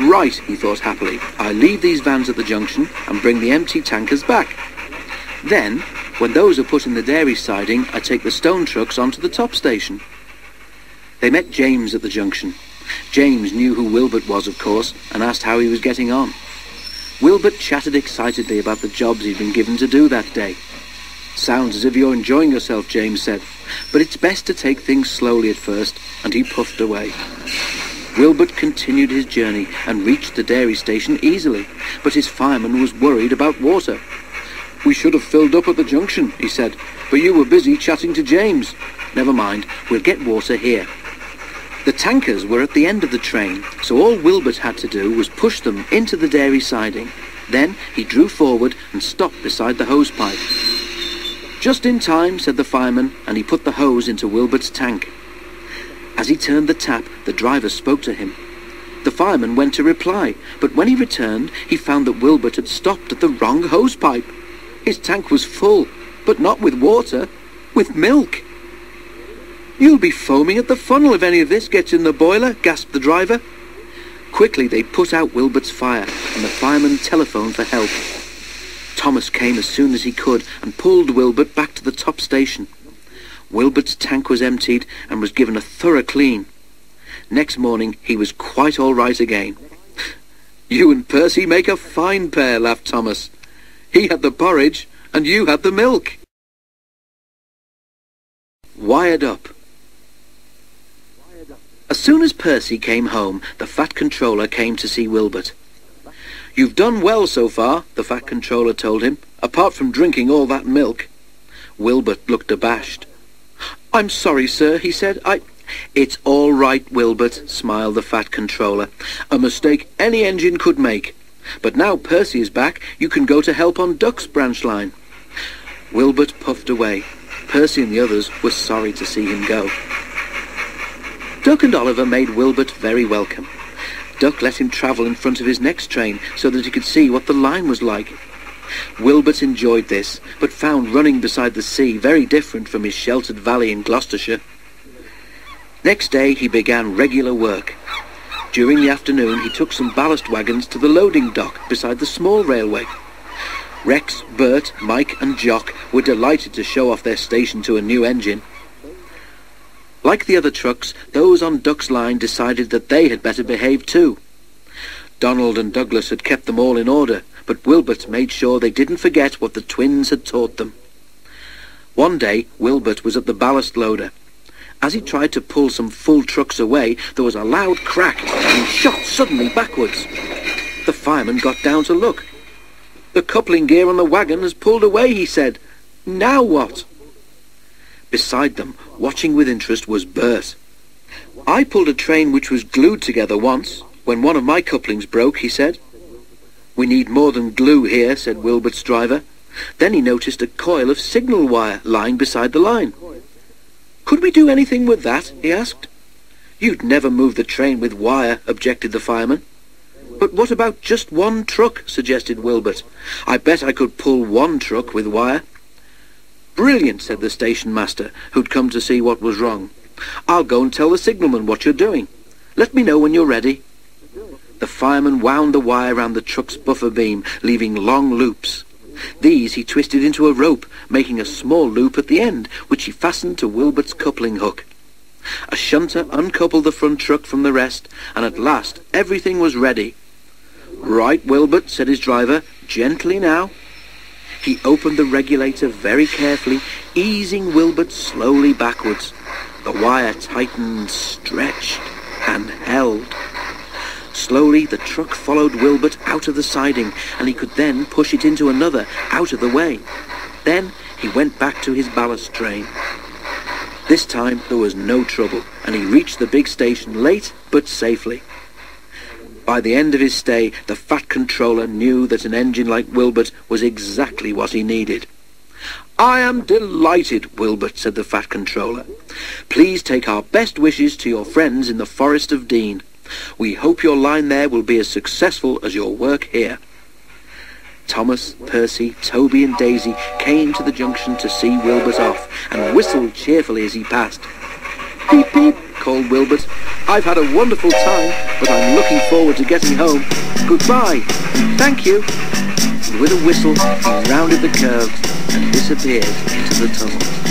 Right, he thought happily, I leave these vans at the junction and bring the empty tankers back. Then, when those are put in the dairy siding, I take the stone trucks onto the top station. They met James at the junction. James knew who Wilbert was, of course, and asked how he was getting on. Wilbert chatted excitedly about the jobs he'd been given to do that day. Sounds as if you're enjoying yourself, James said, but it's best to take things slowly at first, and he puffed away. Wilbert continued his journey and reached the dairy station easily, but his fireman was worried about water. We should have filled up at the junction, he said, but you were busy chatting to James. Never mind, we'll get water here. The tankers were at the end of the train, so all Wilbert had to do was push them into the dairy siding. Then he drew forward and stopped beside the hose pipe. Just in time, said the fireman, and he put the hose into Wilbert's tank. As he turned the tap, the driver spoke to him. The fireman went to reply, but when he returned, he found that Wilbert had stopped at the wrong hose pipe. His tank was full, but not with water, with milk. You'll be foaming at the funnel if any of this gets in the boiler, gasped the driver. Quickly they put out Wilbert's fire, and the fireman telephoned for help. Thomas came as soon as he could and pulled Wilbert back to the top station. Wilbert's tank was emptied and was given a thorough clean. Next morning he was quite all right again. [laughs] You and Percy make a fine pair, laughed Thomas. He had the porridge and you had the milk. Wired up. As soon as Percy came home, the Fat Controller came to see Wilbert. You've done well so far, the Fat Controller told him, apart from drinking all that milk. Wilbert looked abashed. I'm sorry, sir, he said. I... It's all right, Wilbert, smiled the Fat Controller. A mistake any engine could make. But now Percy is back, you can go to help on Duck's branch line. Wilbert puffed away. Percy and the others were sorry to see him go. Duck and Oliver made Wilbert very welcome. Duck let him travel in front of his next train so that he could see what the line was like. Wilbert enjoyed this, but found running beside the sea very different from his sheltered valley in Gloucestershire. Next day he began regular work. During the afternoon he took some ballast wagons to the loading dock beside the small railway. Rex, Bert, Mike and Jock were delighted to show off their station to a new engine. Like the other trucks, those on Duck's line decided that they had better behave too. Donald and Douglas had kept them all in order, but Wilbert made sure they didn't forget what the twins had taught them. One day, Wilbert was at the ballast loader. As he tried to pull some full trucks away, there was a loud crack, and he shot suddenly backwards. The fireman got down to look. The coupling gear on the wagon has pulled away, he said. Now what? Beside them, watching with interest, was Bert. I pulled a train which was glued together once, when one of my couplings broke, he said. We need more than glue here, said Wilbert's driver. Then he noticed a coil of signal wire lying beside the line. Could we do anything with that? he asked. You'd never move the train with wire, objected the fireman. But what about just one truck, suggested Wilbert. I bet I could pull one truck with wire. Brilliant, said the station master, who'd come to see what was wrong. I'll go and tell the signalman what you're doing. Let me know when you're ready. The fireman wound the wire round the truck's buffer beam, leaving long loops. These he twisted into a rope, making a small loop at the end, which he fastened to Wilbert's coupling hook. A shunter uncoupled the front truck from the rest, and at last everything was ready. Right, Wilbert, said his driver. Gently now. He opened the regulator very carefully, easing Wilbert slowly backwards. The wire tightened, stretched, and held. Slowly, the truck followed Wilbert out of the siding, and he could then push it into another out of the way. Then he went back to his ballast train. This time there was no trouble, and he reached the big station late but safely. By the end of his stay, the Fat Controller knew that an engine like Wilbert was exactly what he needed. I am delighted, Wilbert, said the Fat Controller. Please take our best wishes to your friends in the Forest of Dean. We hope your line there will be as successful as your work here. Thomas, Percy, Toby and Daisy came to the junction to see Wilbert off and whistled cheerfully as he passed. Beep beep, called Wilbert. I've had a wonderful time, but I'm looking forward to getting home. Goodbye. Thank you. And with a whistle, he rounded the curve and disappeared into the tunnel.